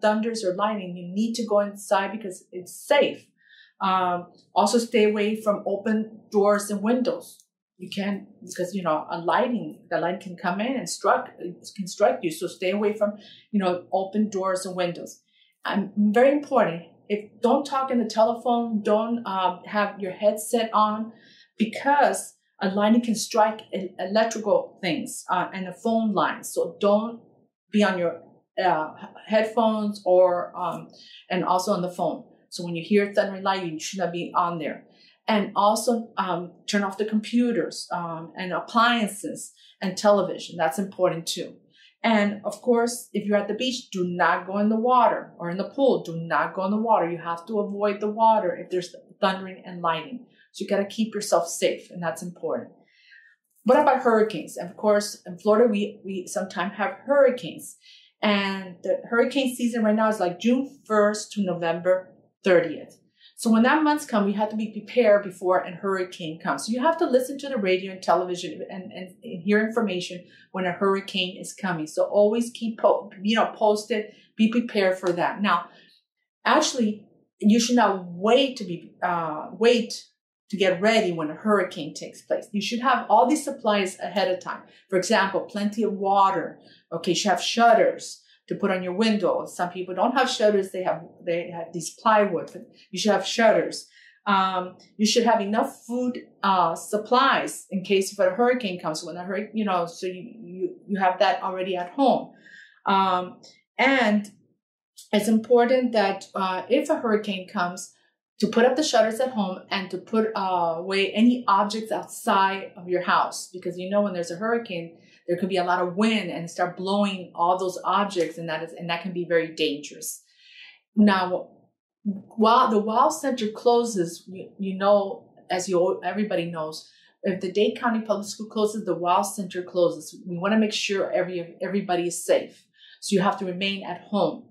thunders or lightning. You need to go inside because it's safe. Um, also, stay away from open doors and windows. You can't because you know a lightning the light can come in and struck can strike you. So stay away from you know open doors and windows. And very important. If don't talk in the telephone, don't uh, have your headset on because a lightning can strike electrical things uh, and the phone lines. So don't be on your uh, headphones or um, and also on the phone. So when you hear thunder and lightning, you should not be on there. And also um, turn off the computers um, and appliances and television. That's important too. And of course, if you're at the beach, do not go in the water or in the pool. Do not go in the water. You have to avoid the water if there's thundering and lightning. So you got to keep yourself safe, and that's important. What about hurricanes? And of course, in Florida, we, we sometimes have hurricanes. And the hurricane season right now is like June 1st to November 30th. So when that month's come, we have to be prepared before a hurricane comes. So you have to listen to the radio and television and, and, and hear information when a hurricane is coming. So always keep, po- you know, posted, be prepared for that. Now, actually, you should not wait to be, uh, wait to get ready when a hurricane takes place. You should have all these supplies ahead of time. For example, plenty of water. Okay, you should have shutters to put on your windows. Some people don't have shutters; they have they have these plywood. You should have shutters. Um, you should have enough food uh, supplies in case if a hurricane comes. When a hurricane, you know, so you you you have that already at home. Um, and it's important that uh, if a hurricane comes, to put up the shutters at home and to put uh, away any objects outside of your house because you know when there's a hurricane there could be a lot of wind and start blowing all those objects and that is and that can be very dangerous. Now while the WOW Center closes you, you know as you everybody knows if the Dade County Public School closes the WOW Center closes. We want to make sure every everybody is safe. So you have to remain at home.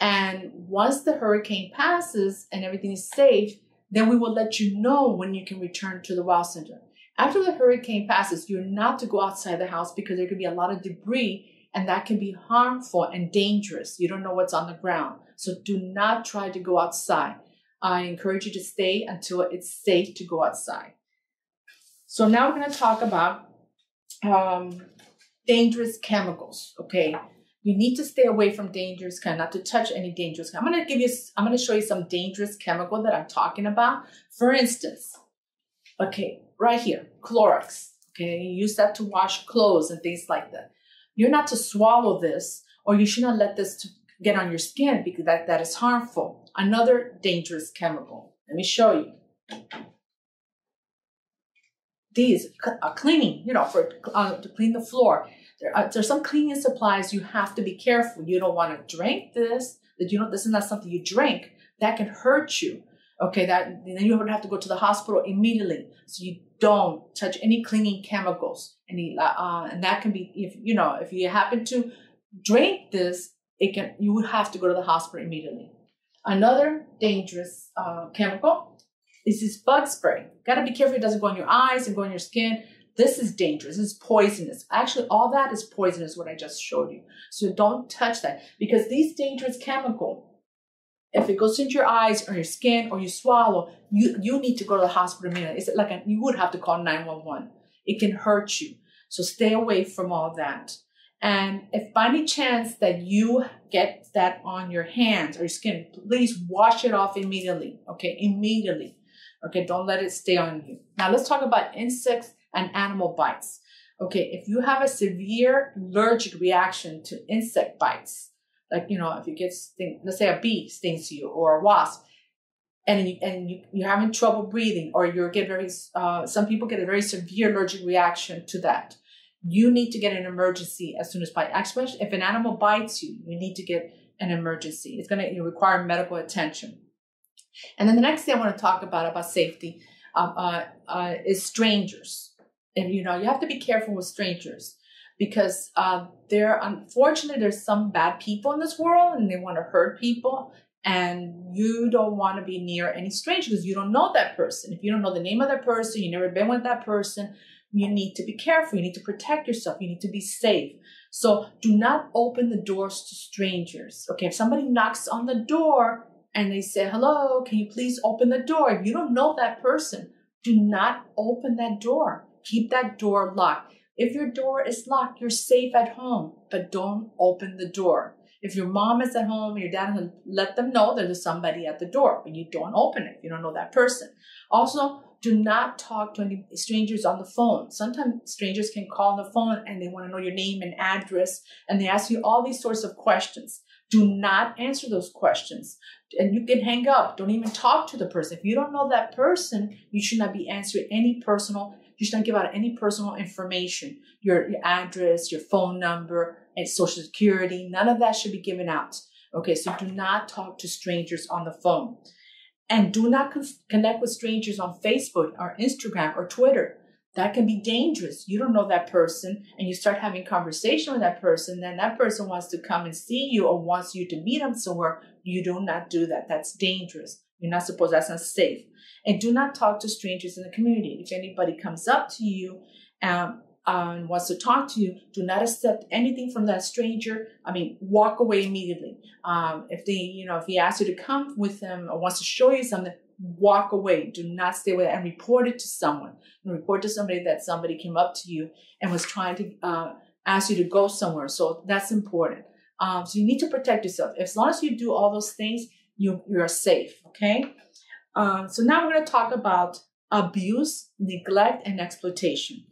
And once the hurricane passes and everything is safe, then we will let you know when you can return to the WOW Center. After the hurricane passes, you're not to go outside the house because there could be a lot of debris and that can be harmful and dangerous. You don't know what's on the ground. So do not try to go outside. I encourage you to stay until it's safe to go outside. So now we're going to talk about um, dangerous chemicals. Okay, you need to stay away from dangerous kind, not to touch any dangerous. I'm going to give you, I'm going to show you some dangerous chemical that I'm talking about. For instance, okay, right here, Clorox. Okay, you use that to wash clothes and things like that. You're not to swallow this, or you should not let this get on your skin because that, that is harmful. Another dangerous chemical. Let me show you. These are cleaning, you know, for uh, to clean the floor there are, there's some cleaning supplies you have to be careful. You don't want to drink this. That you know this is not something you drink that can hurt you. Okay, that then you would have to go to the hospital immediately. So you don't touch any cleaning chemicals. Any uh, and that can be if you know if you happen to drink this, it can you would have to go to the hospital immediately. Another dangerous uh, chemical is this bug spray. Got to be careful it doesn't go on your eyes and go on your skin. This is dangerous. Is poisonous. Actually, all that is poisonous, what I just showed you. So don't touch that because these dangerous chemical, if it goes into your eyes or your skin or you swallow, you, you need to go to the hospital immediately. It's like a, you would have to call 911. It can hurt you. So stay away from all that. And if by any chance that you get that on your hands or your skin, please wash it off immediately. Okay, immediately. Okay, don't let it stay on you. Now let's talk about insects and animal bites. Okay, if you have a severe allergic reaction to insect bites, like you know, if you get sting, let's say a bee stings you or a wasp, and you and you, you're having trouble breathing, or you're get very uh, some people get a very severe allergic reaction to that. You need to get an emergency as soon as possible. Especially if an animal bites you, you need to get an emergency. It's going to require medical attention. And then the next thing I want to talk about about safety um, uh, uh, is strangers. And you know, you have to be careful with strangers because uh, there, unfortunately, there's some bad people in this world, and they want to hurt people. And you don't want to be near any stranger because you don't know that person. If you don't know the name of that person, you've never been with that person, you need to be careful. You need to protect yourself. You need to be safe. So do not open the doors to strangers. Okay, if somebody knocks on the door, and they say, Hello, can you please open the door? If you don't know that person, do not open that door. Keep that door locked. If your door is locked, you're safe at home, but don't open the door. If your mom is at home, your dad, let them know there's somebody at the door, but you don't open it. You don't know that person. Also, do not talk to any strangers on the phone. Sometimes strangers can call on the phone and they want to know your name and address, and they ask you all these sorts of questions. Do not answer those questions. And you can hang up. Don't even talk to the person. If you don't know that person, you should not be answering any personal, should not give out any personal information. Your, your address, your phone number, and social security, none of that should be given out. Okay, so do not talk to strangers on the phone. And do not con- connect with strangers on Facebook or Instagram or Twitter that can be dangerous. You don't know that person and you start having conversation with that person, then that person wants to come and see you or wants you to meet them somewhere. You do not do that. That's dangerous. You're not supposed, that's not safe. And do not talk to strangers in the community. If anybody comes up to you um, and wants to talk to you, do not accept anything from that stranger. I mean, walk away immediately. Um, if they, you know, if he asks you to come with them or wants to show you something, walk away. Do not stay with it and report it to someone. And report to somebody that somebody came up to you and was trying to uh, ask you to go somewhere. So that's important. Um, so you need to protect yourself. As long as you do all those things, you you are safe. Okay. Um, so now we're going to talk about abuse, neglect, and exploitation.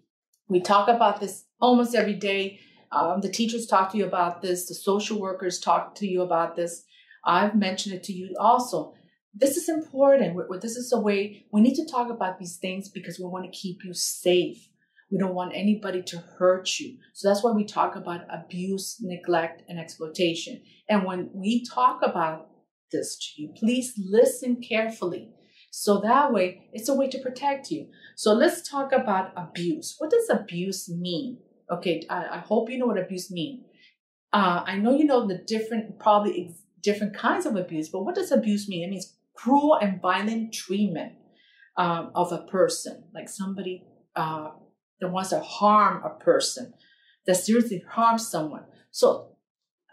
We talk about this almost every day. Um, the teachers talk to you about this. The social workers talk to you about this. I've mentioned it to you also this is important. This is a way we need to talk about these things because we want to keep you safe. We don't want anybody to hurt you. So that's why we talk about abuse, neglect, and exploitation. And when we talk about this to you, please listen carefully. So that way, it's a way to protect you. So let's talk about abuse. What does abuse mean? Okay, I, I hope you know what abuse means. Uh, I know you know the different, probably different kinds of abuse, but what does abuse mean? It means cruel and violent treatment um, of a person, like somebody uh, that wants to harm a person, that seriously harms someone. So,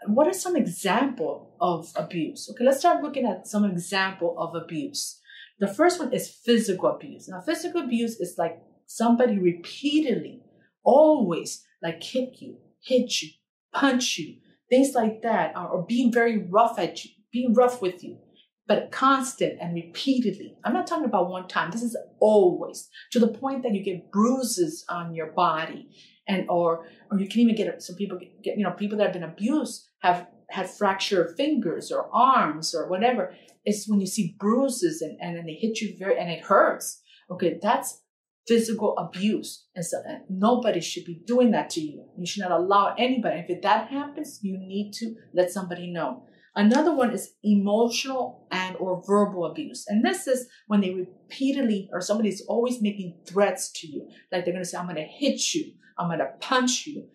what are some example of abuse? Okay, let's start looking at some example of abuse. The first one is physical abuse. Now, physical abuse is like somebody repeatedly, always like kick you, hit you, punch you, things like that, or, or being very rough at you, being rough with you but constant and repeatedly. I'm not talking about one time. This is always to the point that you get bruises on your body and or or you can even get some people get, you know people that have been abused have had fractured fingers or arms or whatever. It's when you see bruises and and then they hit you very and it hurts. Okay, that's physical abuse. And so and nobody should be doing that to you. You should not allow anybody. If that happens, you need to let somebody know. Another one is emotional and or verbal abuse. And this is when they repeatedly or somebody's always making threats to you. Like they're going to say, I'm going to hit you. I'm going to punch you.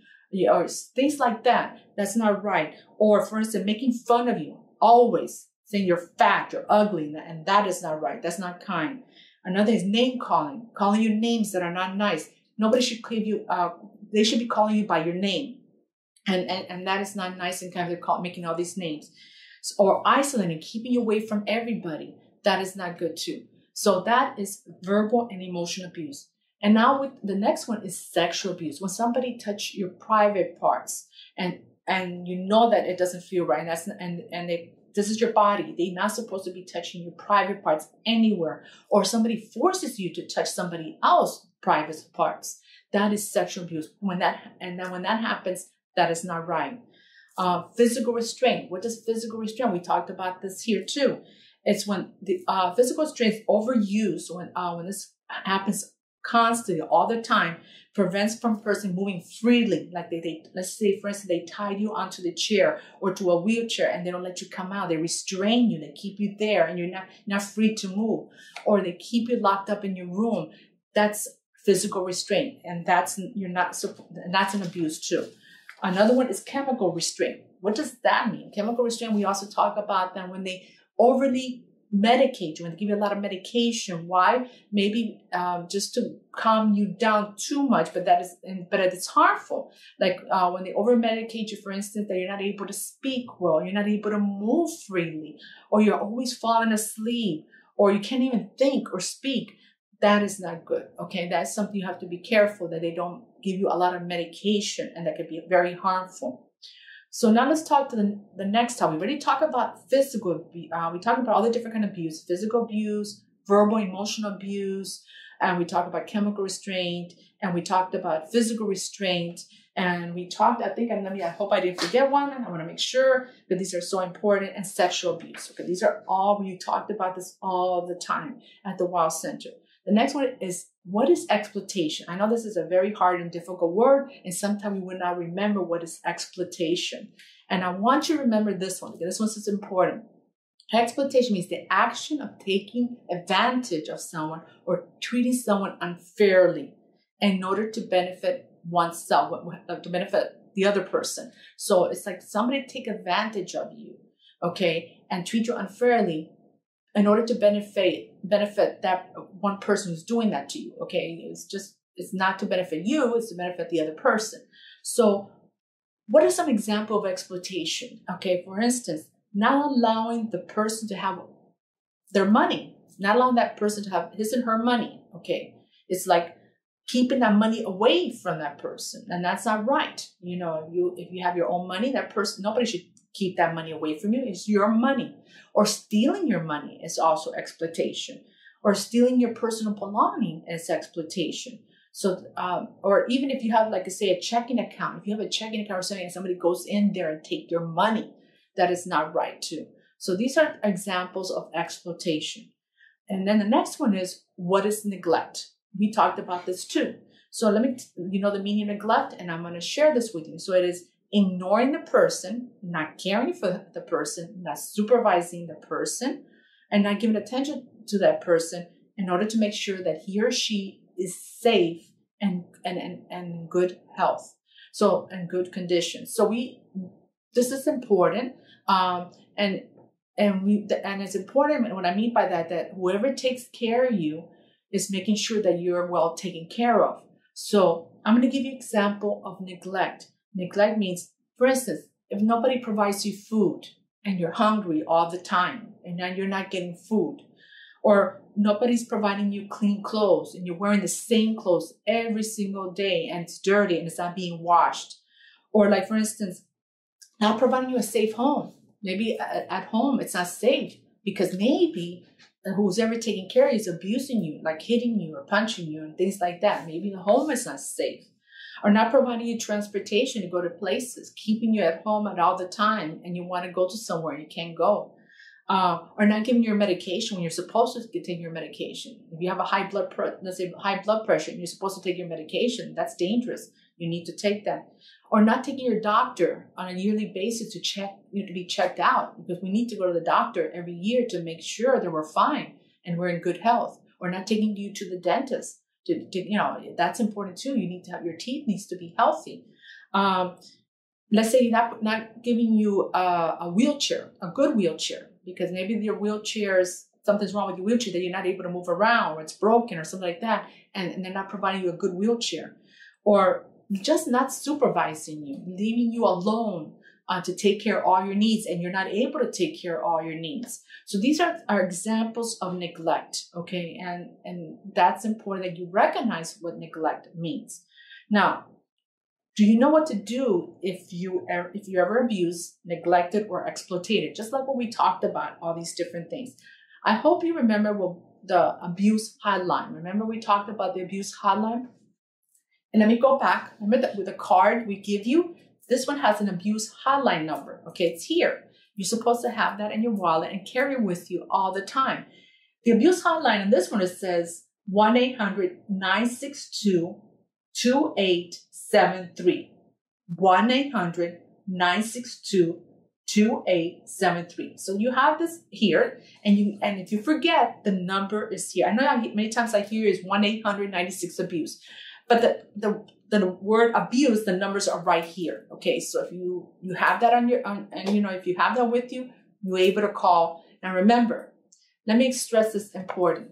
Or things like that. That's not right. Or for instance, making fun of you. Always saying you're fat, you're ugly. And that is not right. That's not kind. Another is name calling, calling you names that are not nice. Nobody should give you, uh, they should be calling you by your name and, and, and that is not nice and kind of called, making all these names. So, or isolating, keeping you away from everybody. That is not good too. So that is verbal and emotional abuse. And now with the next one is sexual abuse. When somebody touch your private parts and and you know that it doesn't feel right, and that's and and they, this is your body. They're not supposed to be touching your private parts anywhere. Or somebody forces you to touch somebody else's private parts. That is sexual abuse. When that and then when that happens, that is not right. Uh, physical restraint. What does physical restraint? We talked about this here too. It's when the uh, physical restraint is overused, when uh, when this happens constantly, all the time, prevents from person moving freely. Like they, they, let's say, for instance, they tied you onto the chair or to a wheelchair and they don't let you come out. They restrain you. They keep you there and you're not not free to move, or they keep you locked up in your room. That's physical restraint, and that's you're not. And that's an abuse too. Another one is chemical restraint. What does that mean? Chemical restraint, we also talk about them when they overly medicate you, when they give you a lot of medication. Why? Maybe um, just to calm you down too much, but that is, but it's harmful. Like uh, when they over medicate you, for instance, that you're not able to speak well, you're not able to move freely, or you're always falling asleep, or you can't even think or speak that is not good. Okay, that's something you have to be careful that they don't give you a lot of medication and that could be very harmful. So now let's talk to the, the next topic. We already talked about physical. Uh, we talked about all the different kind of abuse: physical abuse, verbal, emotional abuse, and we talked about chemical restraint, and we talked about physical restraint, and we talked. I think, and let me. I hope I didn't forget one. I want to make sure that these are so important. And sexual abuse. Okay, these are all we talked about this all the time at the Wow Center. The next one is what is exploitation? I know this is a very hard and difficult word, and sometimes we will not remember what is exploitation. And I want you to remember this one because this one is important. Exploitation means the action of taking advantage of someone or treating someone unfairly in order to benefit oneself, uh, to benefit the other person. So it's like somebody take advantage of you, okay, and treat you unfairly in order to benefit benefit that one person who's doing that to you. Okay, it's just it's not to benefit you; it's to benefit the other person. So, what are some example of exploitation? Okay, for instance, not allowing the person to have their money, not allowing that person to have his and her money. Okay, it's like keeping that money away from that person, and that's not right. You know, if you if you have your own money, that person nobody should keep that money away from you. It's your money. Or stealing your money is also exploitation. Or stealing your personal belonging is exploitation. So, um, or even if you have, like say, a checking account, if you have a checking account or something, and somebody goes in there and take your money, that is not right too. So these are examples of exploitation. And then the next one is what is neglect? We talked about this too. So let me, you know, the meaning of neglect, and I'm going to share this with you. So it is ignoring the person, not caring for the person, not supervising the person, and not giving attention to that person in order to make sure that he or she is safe and and and, and in good health. So in good conditions. So we this is important. Um, and and we and it's important and what I mean by that that whoever takes care of you is making sure that you're well taken care of. So I'm going to give you example of neglect. Neglect means, for instance, if nobody provides you food and you're hungry all the time and then you're not getting food, or nobody's providing you clean clothes and you're wearing the same clothes every single day and it's dirty and it's not being washed, or like for instance, not providing you a safe home. Maybe uh, uh, at home it's not safe because maybe uh, who's ever taking care of you is abusing you, like hitting you or punching you and things like that. Maybe the home is not safe are not providing you transportation to go to places, keeping you at home at all the time, and you want to go to somewhere and you can't go, uh, or not giving you your medication when you're supposed to take your medication. If you have a high blood, pre- let's say high blood pressure, and you're supposed to take your medication, that's dangerous. You need to take that. Or not taking your doctor on a yearly basis to check, you know, to be checked out because we need to go to the doctor every year to make sure that we're fine and we're in good health. Or not taking you to the dentist. To, to you know, that's important too. You need to have your teeth needs to be healthy. Um, let's say not not giving you a, a wheelchair, a good wheelchair, because maybe your wheelchair's something's wrong with your wheelchair that you're not able to move around or it's broken or something like that, and, and they're not providing you a good wheelchair, or just not supervising you, leaving you alone uh, to take care of all your needs, and you're not able to take care of all your needs. So these are, are examples of neglect, okay, and and that's important that you recognize what neglect means. Now, do you know what to do if you er, if you ever abused, neglected, or exploited? Just like what we talked about, all these different things. I hope you remember what the abuse hotline. Remember we talked about the abuse hotline? And let me go back. Remember that with the card we give you, this one has an abuse hotline number. Okay, it's here. You're supposed to have that in your wallet and carry it with you all the time. The abuse hotline in this one it says 1 800 962 2873. 1 800 962 2873. So you have this here, and you and if you forget, the number is here. I know many times I hear is 1 800 96 abuse, but the, the the word abuse, the numbers are right here. Okay, so if you you have that on your on, and you know if you have that with you, you're able to call. Now remember, let me stress this important.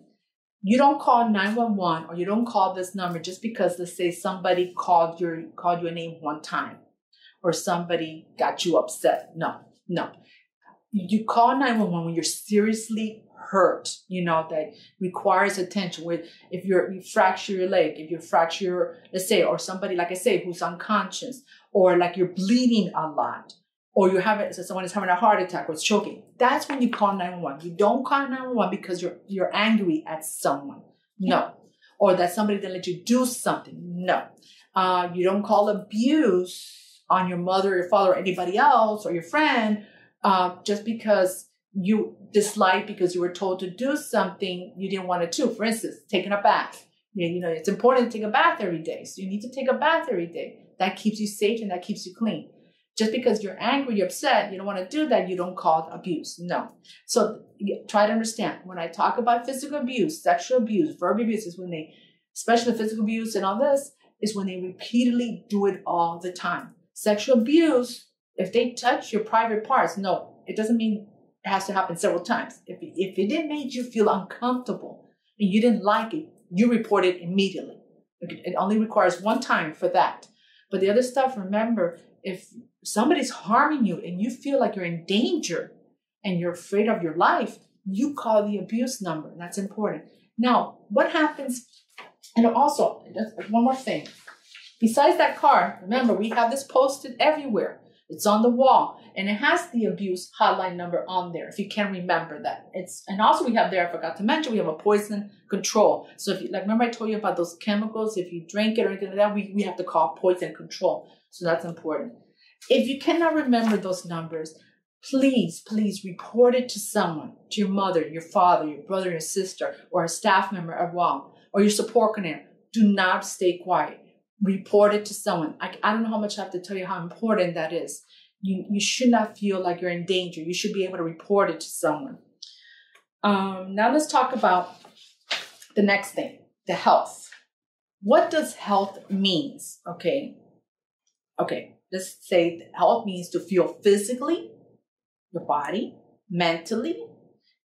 You don't call 911 or you don't call this number just because let's say somebody called your called your name one time or somebody got you upset. No, no. You call 911 when you're seriously hurt, you know, that requires attention. With if you're you fracture your leg, if you fracture, let's say, or somebody like I say who's unconscious, or like you're bleeding a lot, or you have so someone is having a heart attack or it's choking. That's when you call 911. You don't call 911 because you're you're angry at someone. No. Or that somebody didn't let you do something. No. Uh, you don't call abuse on your mother, your father, or anybody else, or your friend, uh, just because you dislike because you were told to do something you didn't want to do. For instance, taking a bath. You know, it's important to take a bath every day. So you need to take a bath every day. That keeps you safe and that keeps you clean. Just because you're angry, you're upset, you don't want to do that, you don't call it abuse. No. So try to understand when I talk about physical abuse, sexual abuse, verbal abuse is when they, especially physical abuse and all this, is when they repeatedly do it all the time. Sexual abuse, if they touch your private parts, no, it doesn't mean has to happen several times. If, if it didn't make you feel uncomfortable and you didn't like it, you report it immediately. It only requires one time for that. But the other stuff, remember, if somebody's harming you and you feel like you're in danger and you're afraid of your life, you call the abuse number. That's important. Now, what happens? And also, one more thing. Besides that card, remember, we have this posted everywhere. It's on the wall and it has the abuse hotline number on there if you can remember that. It's and also we have there, I forgot to mention, we have a poison control. So if you like remember I told you about those chemicals, if you drink it or anything like that, we, we have to call poison control. So that's important. If you cannot remember those numbers, please, please report it to someone, to your mother, your father, your brother, your sister, or a staff member at WOW, or your support coordinator. Do not stay quiet report it to someone. I, I don't know how much I have to tell you how important that is. You, you should not feel like you're in danger. You should be able to report it to someone. Um, now let's talk about the next thing, the health. What does health means? Okay. Okay. Let's say health means to feel physically, your body, mentally,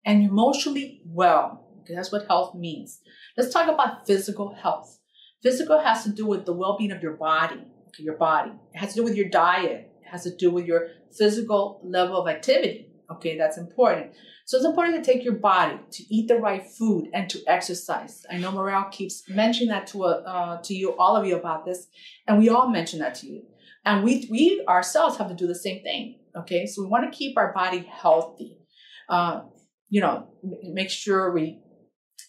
and emotionally well. Okay, that's what health means. Let's talk about physical health. Physical has to do with the well-being of your body, your body. It has to do with your diet. It has to do with your physical level of activity. Okay, that's important. So it's important to take your body to eat the right food and to exercise. I know Morale keeps mentioning that to uh, to you, all of you about this, and we all mention that to you. And we we ourselves have to do the same thing. Okay, so we want to keep our body healthy. Uh, you know, make sure we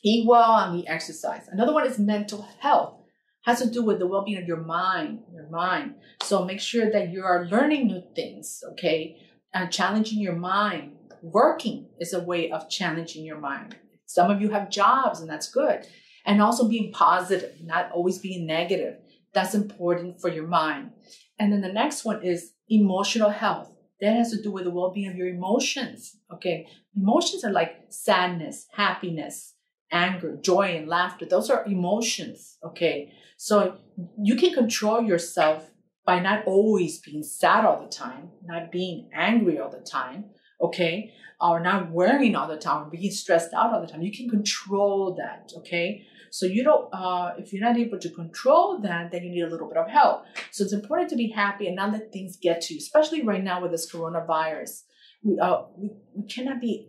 eat well and we exercise. Another one is mental health has to do with the well-being of your mind, your mind. So make sure that you are learning new things, okay? And challenging your mind. Working is a way of challenging your mind. Some of you have jobs and that's good. And also being positive, not always being negative. That's important for your mind. And then the next one is emotional health. That has to do with the well being of your emotions. Okay. Emotions are like sadness, happiness, anger, joy, and laughter. Those are emotions. Okay. So you can control yourself by not always being sad all the time, not being angry all the time. Okay. Or not worrying all the time, or being stressed out all the time. You can control that. Okay. So you don't, uh, if you're not able to control that, then you need a little bit of help. So it's important to be happy and not let things get to you, especially right now with this coronavirus. We, uh, we, we cannot be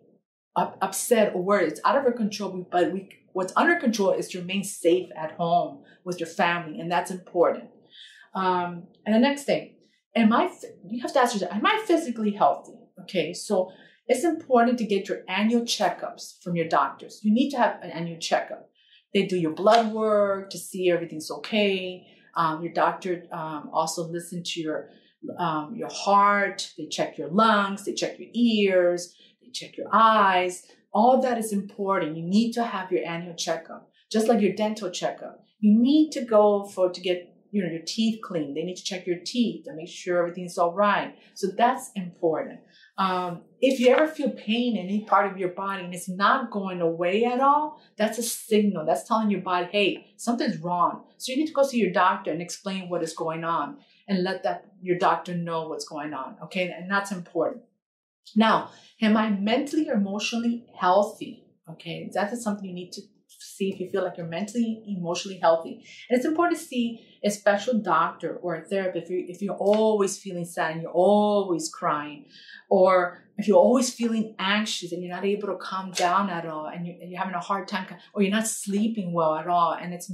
up, upset or worried. It's out of our control, but we, what's under control is to remain safe at home with your family, and that's important. Um, and the next thing, am I, you have to ask yourself, am I physically healthy? Okay, so it's important to get your annual checkups from your doctors. You need to have an annual checkup. They do your blood work to see everything's okay. Um, your doctor um, also listen to your um, your heart. They check your lungs. They check your ears. They check your eyes. All that is important. You need to have your annual checkup, just like your dental checkup. You need to go for to get you know your teeth clean. They need to check your teeth to make sure everything's all right. So that's important. Um, if you ever feel pain in any part of your body and it's not going away at all, that's a signal. That's telling your body, hey, something's wrong. So you need to go see your doctor and explain what is going on and let that your doctor know what's going on. Okay, and that's important. Now, am I mentally or emotionally healthy? Okay, that is something you need to see if you feel like you're mentally, emotionally healthy. And it's important to see a special doctor or a therapist if, you, if you're always feeling sad and you're always crying, or if you're always feeling anxious and you're not able to calm down at all, and you're, and you're having a hard time, or you're not sleeping well at all, and it's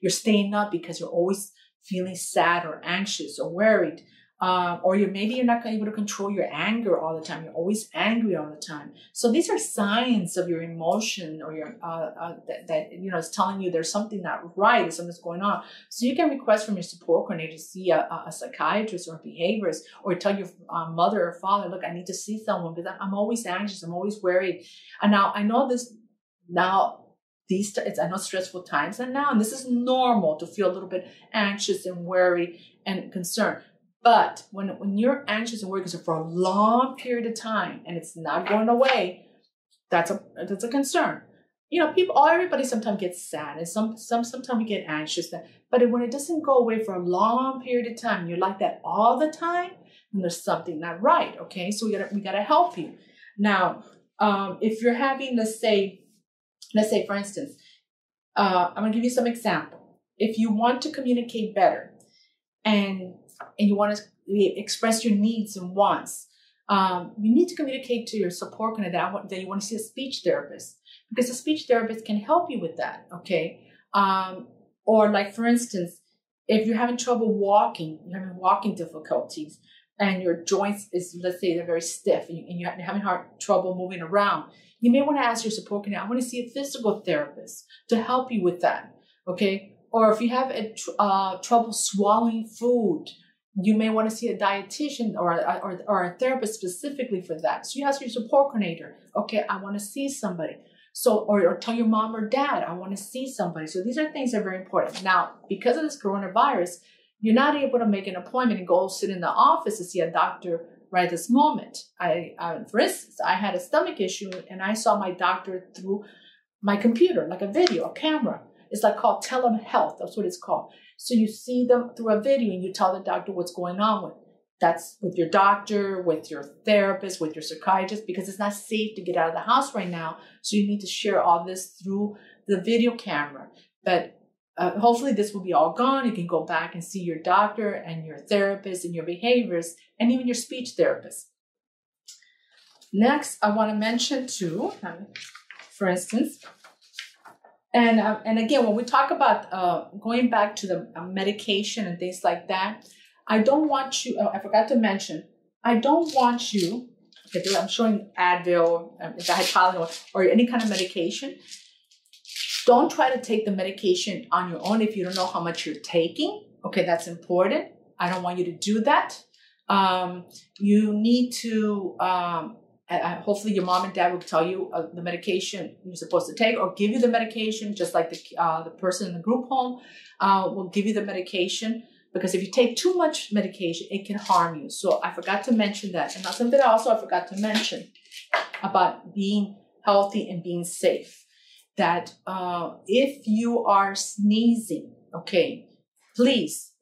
you're staying up because you're always feeling sad or anxious or worried um, or you maybe you're not able to control your anger all the time. You're always angry all the time. So these are signs of your emotion or your uh, uh, that, that, you know is telling you there's something not right, something's going on. So you can request from your support coordinator to see a, a psychiatrist or a behaviorist, or tell your uh, mother or father, look, I need to see someone because I'm always anxious. I'm always worried. And now I know this now these it's I know stressful times and now and this is normal to feel a little bit anxious and worried and concerned. But when, when you're anxious and worried for a long period of time and it's not going away, that's a that's a concern. You know, people everybody sometimes gets sad and some some sometimes we get anxious. But when it doesn't go away for a long period of time, you're like that all the time, and there's something not right. Okay, so we gotta we gotta help you. Now, um, if you're having, let's say, let's say for instance, uh, I'm gonna give you some example. If you want to communicate better, and and you want to express your needs and wants, um, you need to communicate to your support coordinator that, that you want to see a speech therapist because a speech therapist can help you with that. Okay. Um, or like for instance, if you're having trouble walking, you're having walking difficulties, and your joints is let's say they're very stiff, and, you, are having hard trouble moving around, you may want to ask your support coordinator, I want to see a physical therapist to help you with that. Okay. Or if you have a, uh, trouble swallowing food, you may want to see a dietitian or a, or, or a therapist specifically for that. So you ask your support coordinator, okay, I want to see somebody. So, or, or tell your mom or dad, I want to see somebody. So these are things that are very important. Now, because of this coronavirus, you're not able to make an appointment and go sit in the office to see a doctor right this moment. I, I for instance, I had a stomach issue and I saw my doctor through my computer, like a video, a camera. It's like called telehealth. That's what it's called. So you see them through a video and you tell the doctor what's going on with. That's with your doctor, with your therapist, with your psychiatrist, because it's not safe to get out of the house right now. So you need to share all this through the video camera. But uh, hopefully this will be all gone. You can go back and see your doctor and your therapist and your behaviors and even your speech therapist. Next, I want to mention too, for instance, and uh, and again, when we talk about uh, going back to the uh, medication and things like that, I don't want you. Oh, I forgot to mention. I don't want you. Okay, I'm showing Advil, um, or any kind of medication. Don't try to take the medication on your own if you don't know how much you're taking. Okay, that's important. I don't want you to do that. Um, you need to um, uh, hopefully your mom and dad will tell you uh, the medication you're supposed to take or give you the medication just like the, uh, the person in the group home uh, will give you the medication. Because if you take too much medication it can harm you. So i forgot to mention that. And that's something I also i forgot to mention about being healthy and being safe. That uh, if you are sneezing okay please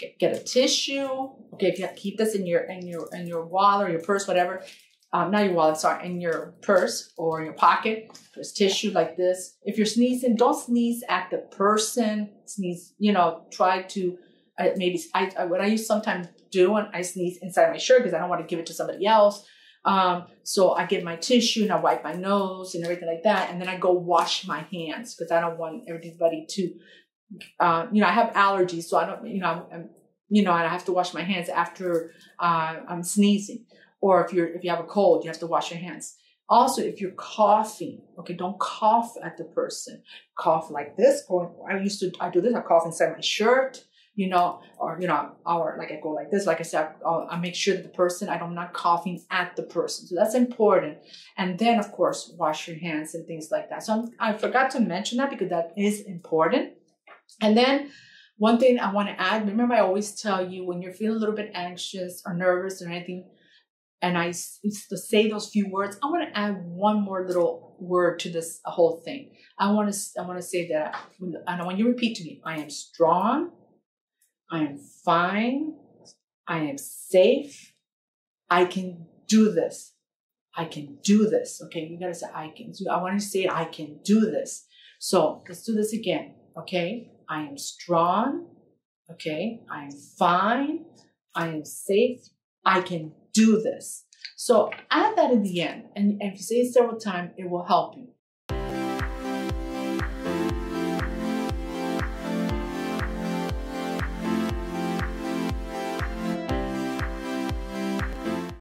get, get a tissue. Okay if you keep this in your in your in your wallet or your purse whatever um, not your wallet, sorry, in your purse or in your pocket. There's tissue like this. If you're sneezing, don't sneeze at the person. Sneeze, you know, try to uh, maybe, I, I, what I sometimes do when I sneeze inside my shirt because I don't want to give it to somebody else. Um, so I get my tissue and I wipe my nose and everything like that. And then I go wash my hands because I don't want everybody to, uh, you know, I have allergies. So I don't, you know, I'm, I'm you know, I have to wash my hands after uh, I'm sneezing or if you're if you have a cold, you have to wash your hands. Also, if you're coughing, okay, don't cough at the person. Cough like this. Or oh, I used to, I do this. I cough inside my shirt, you know, or you know, or like I go like this. Like I said, I'll, I make sure that the person, I'm not coughing at the person. So that's important. And then, of course, wash your hands and things like that. So I'm, I forgot to mention that because that is important. And then one thing I want to add. Remember, I always tell you when you're feeling a little bit anxious or nervous or anything and I say those few words, I want to add one more little word to this uh, whole thing. I want to I want to say that and when you repeat to me, I am strong, I am fine, I am safe, I can do this. I can do this. Okay, you gotta say I can do. I want to say I can do this. So let's do this again. Okay, I am strong. Okay, I am fine. I am safe. I can do this. So add that in the end. And, if you say it several times, it will help you.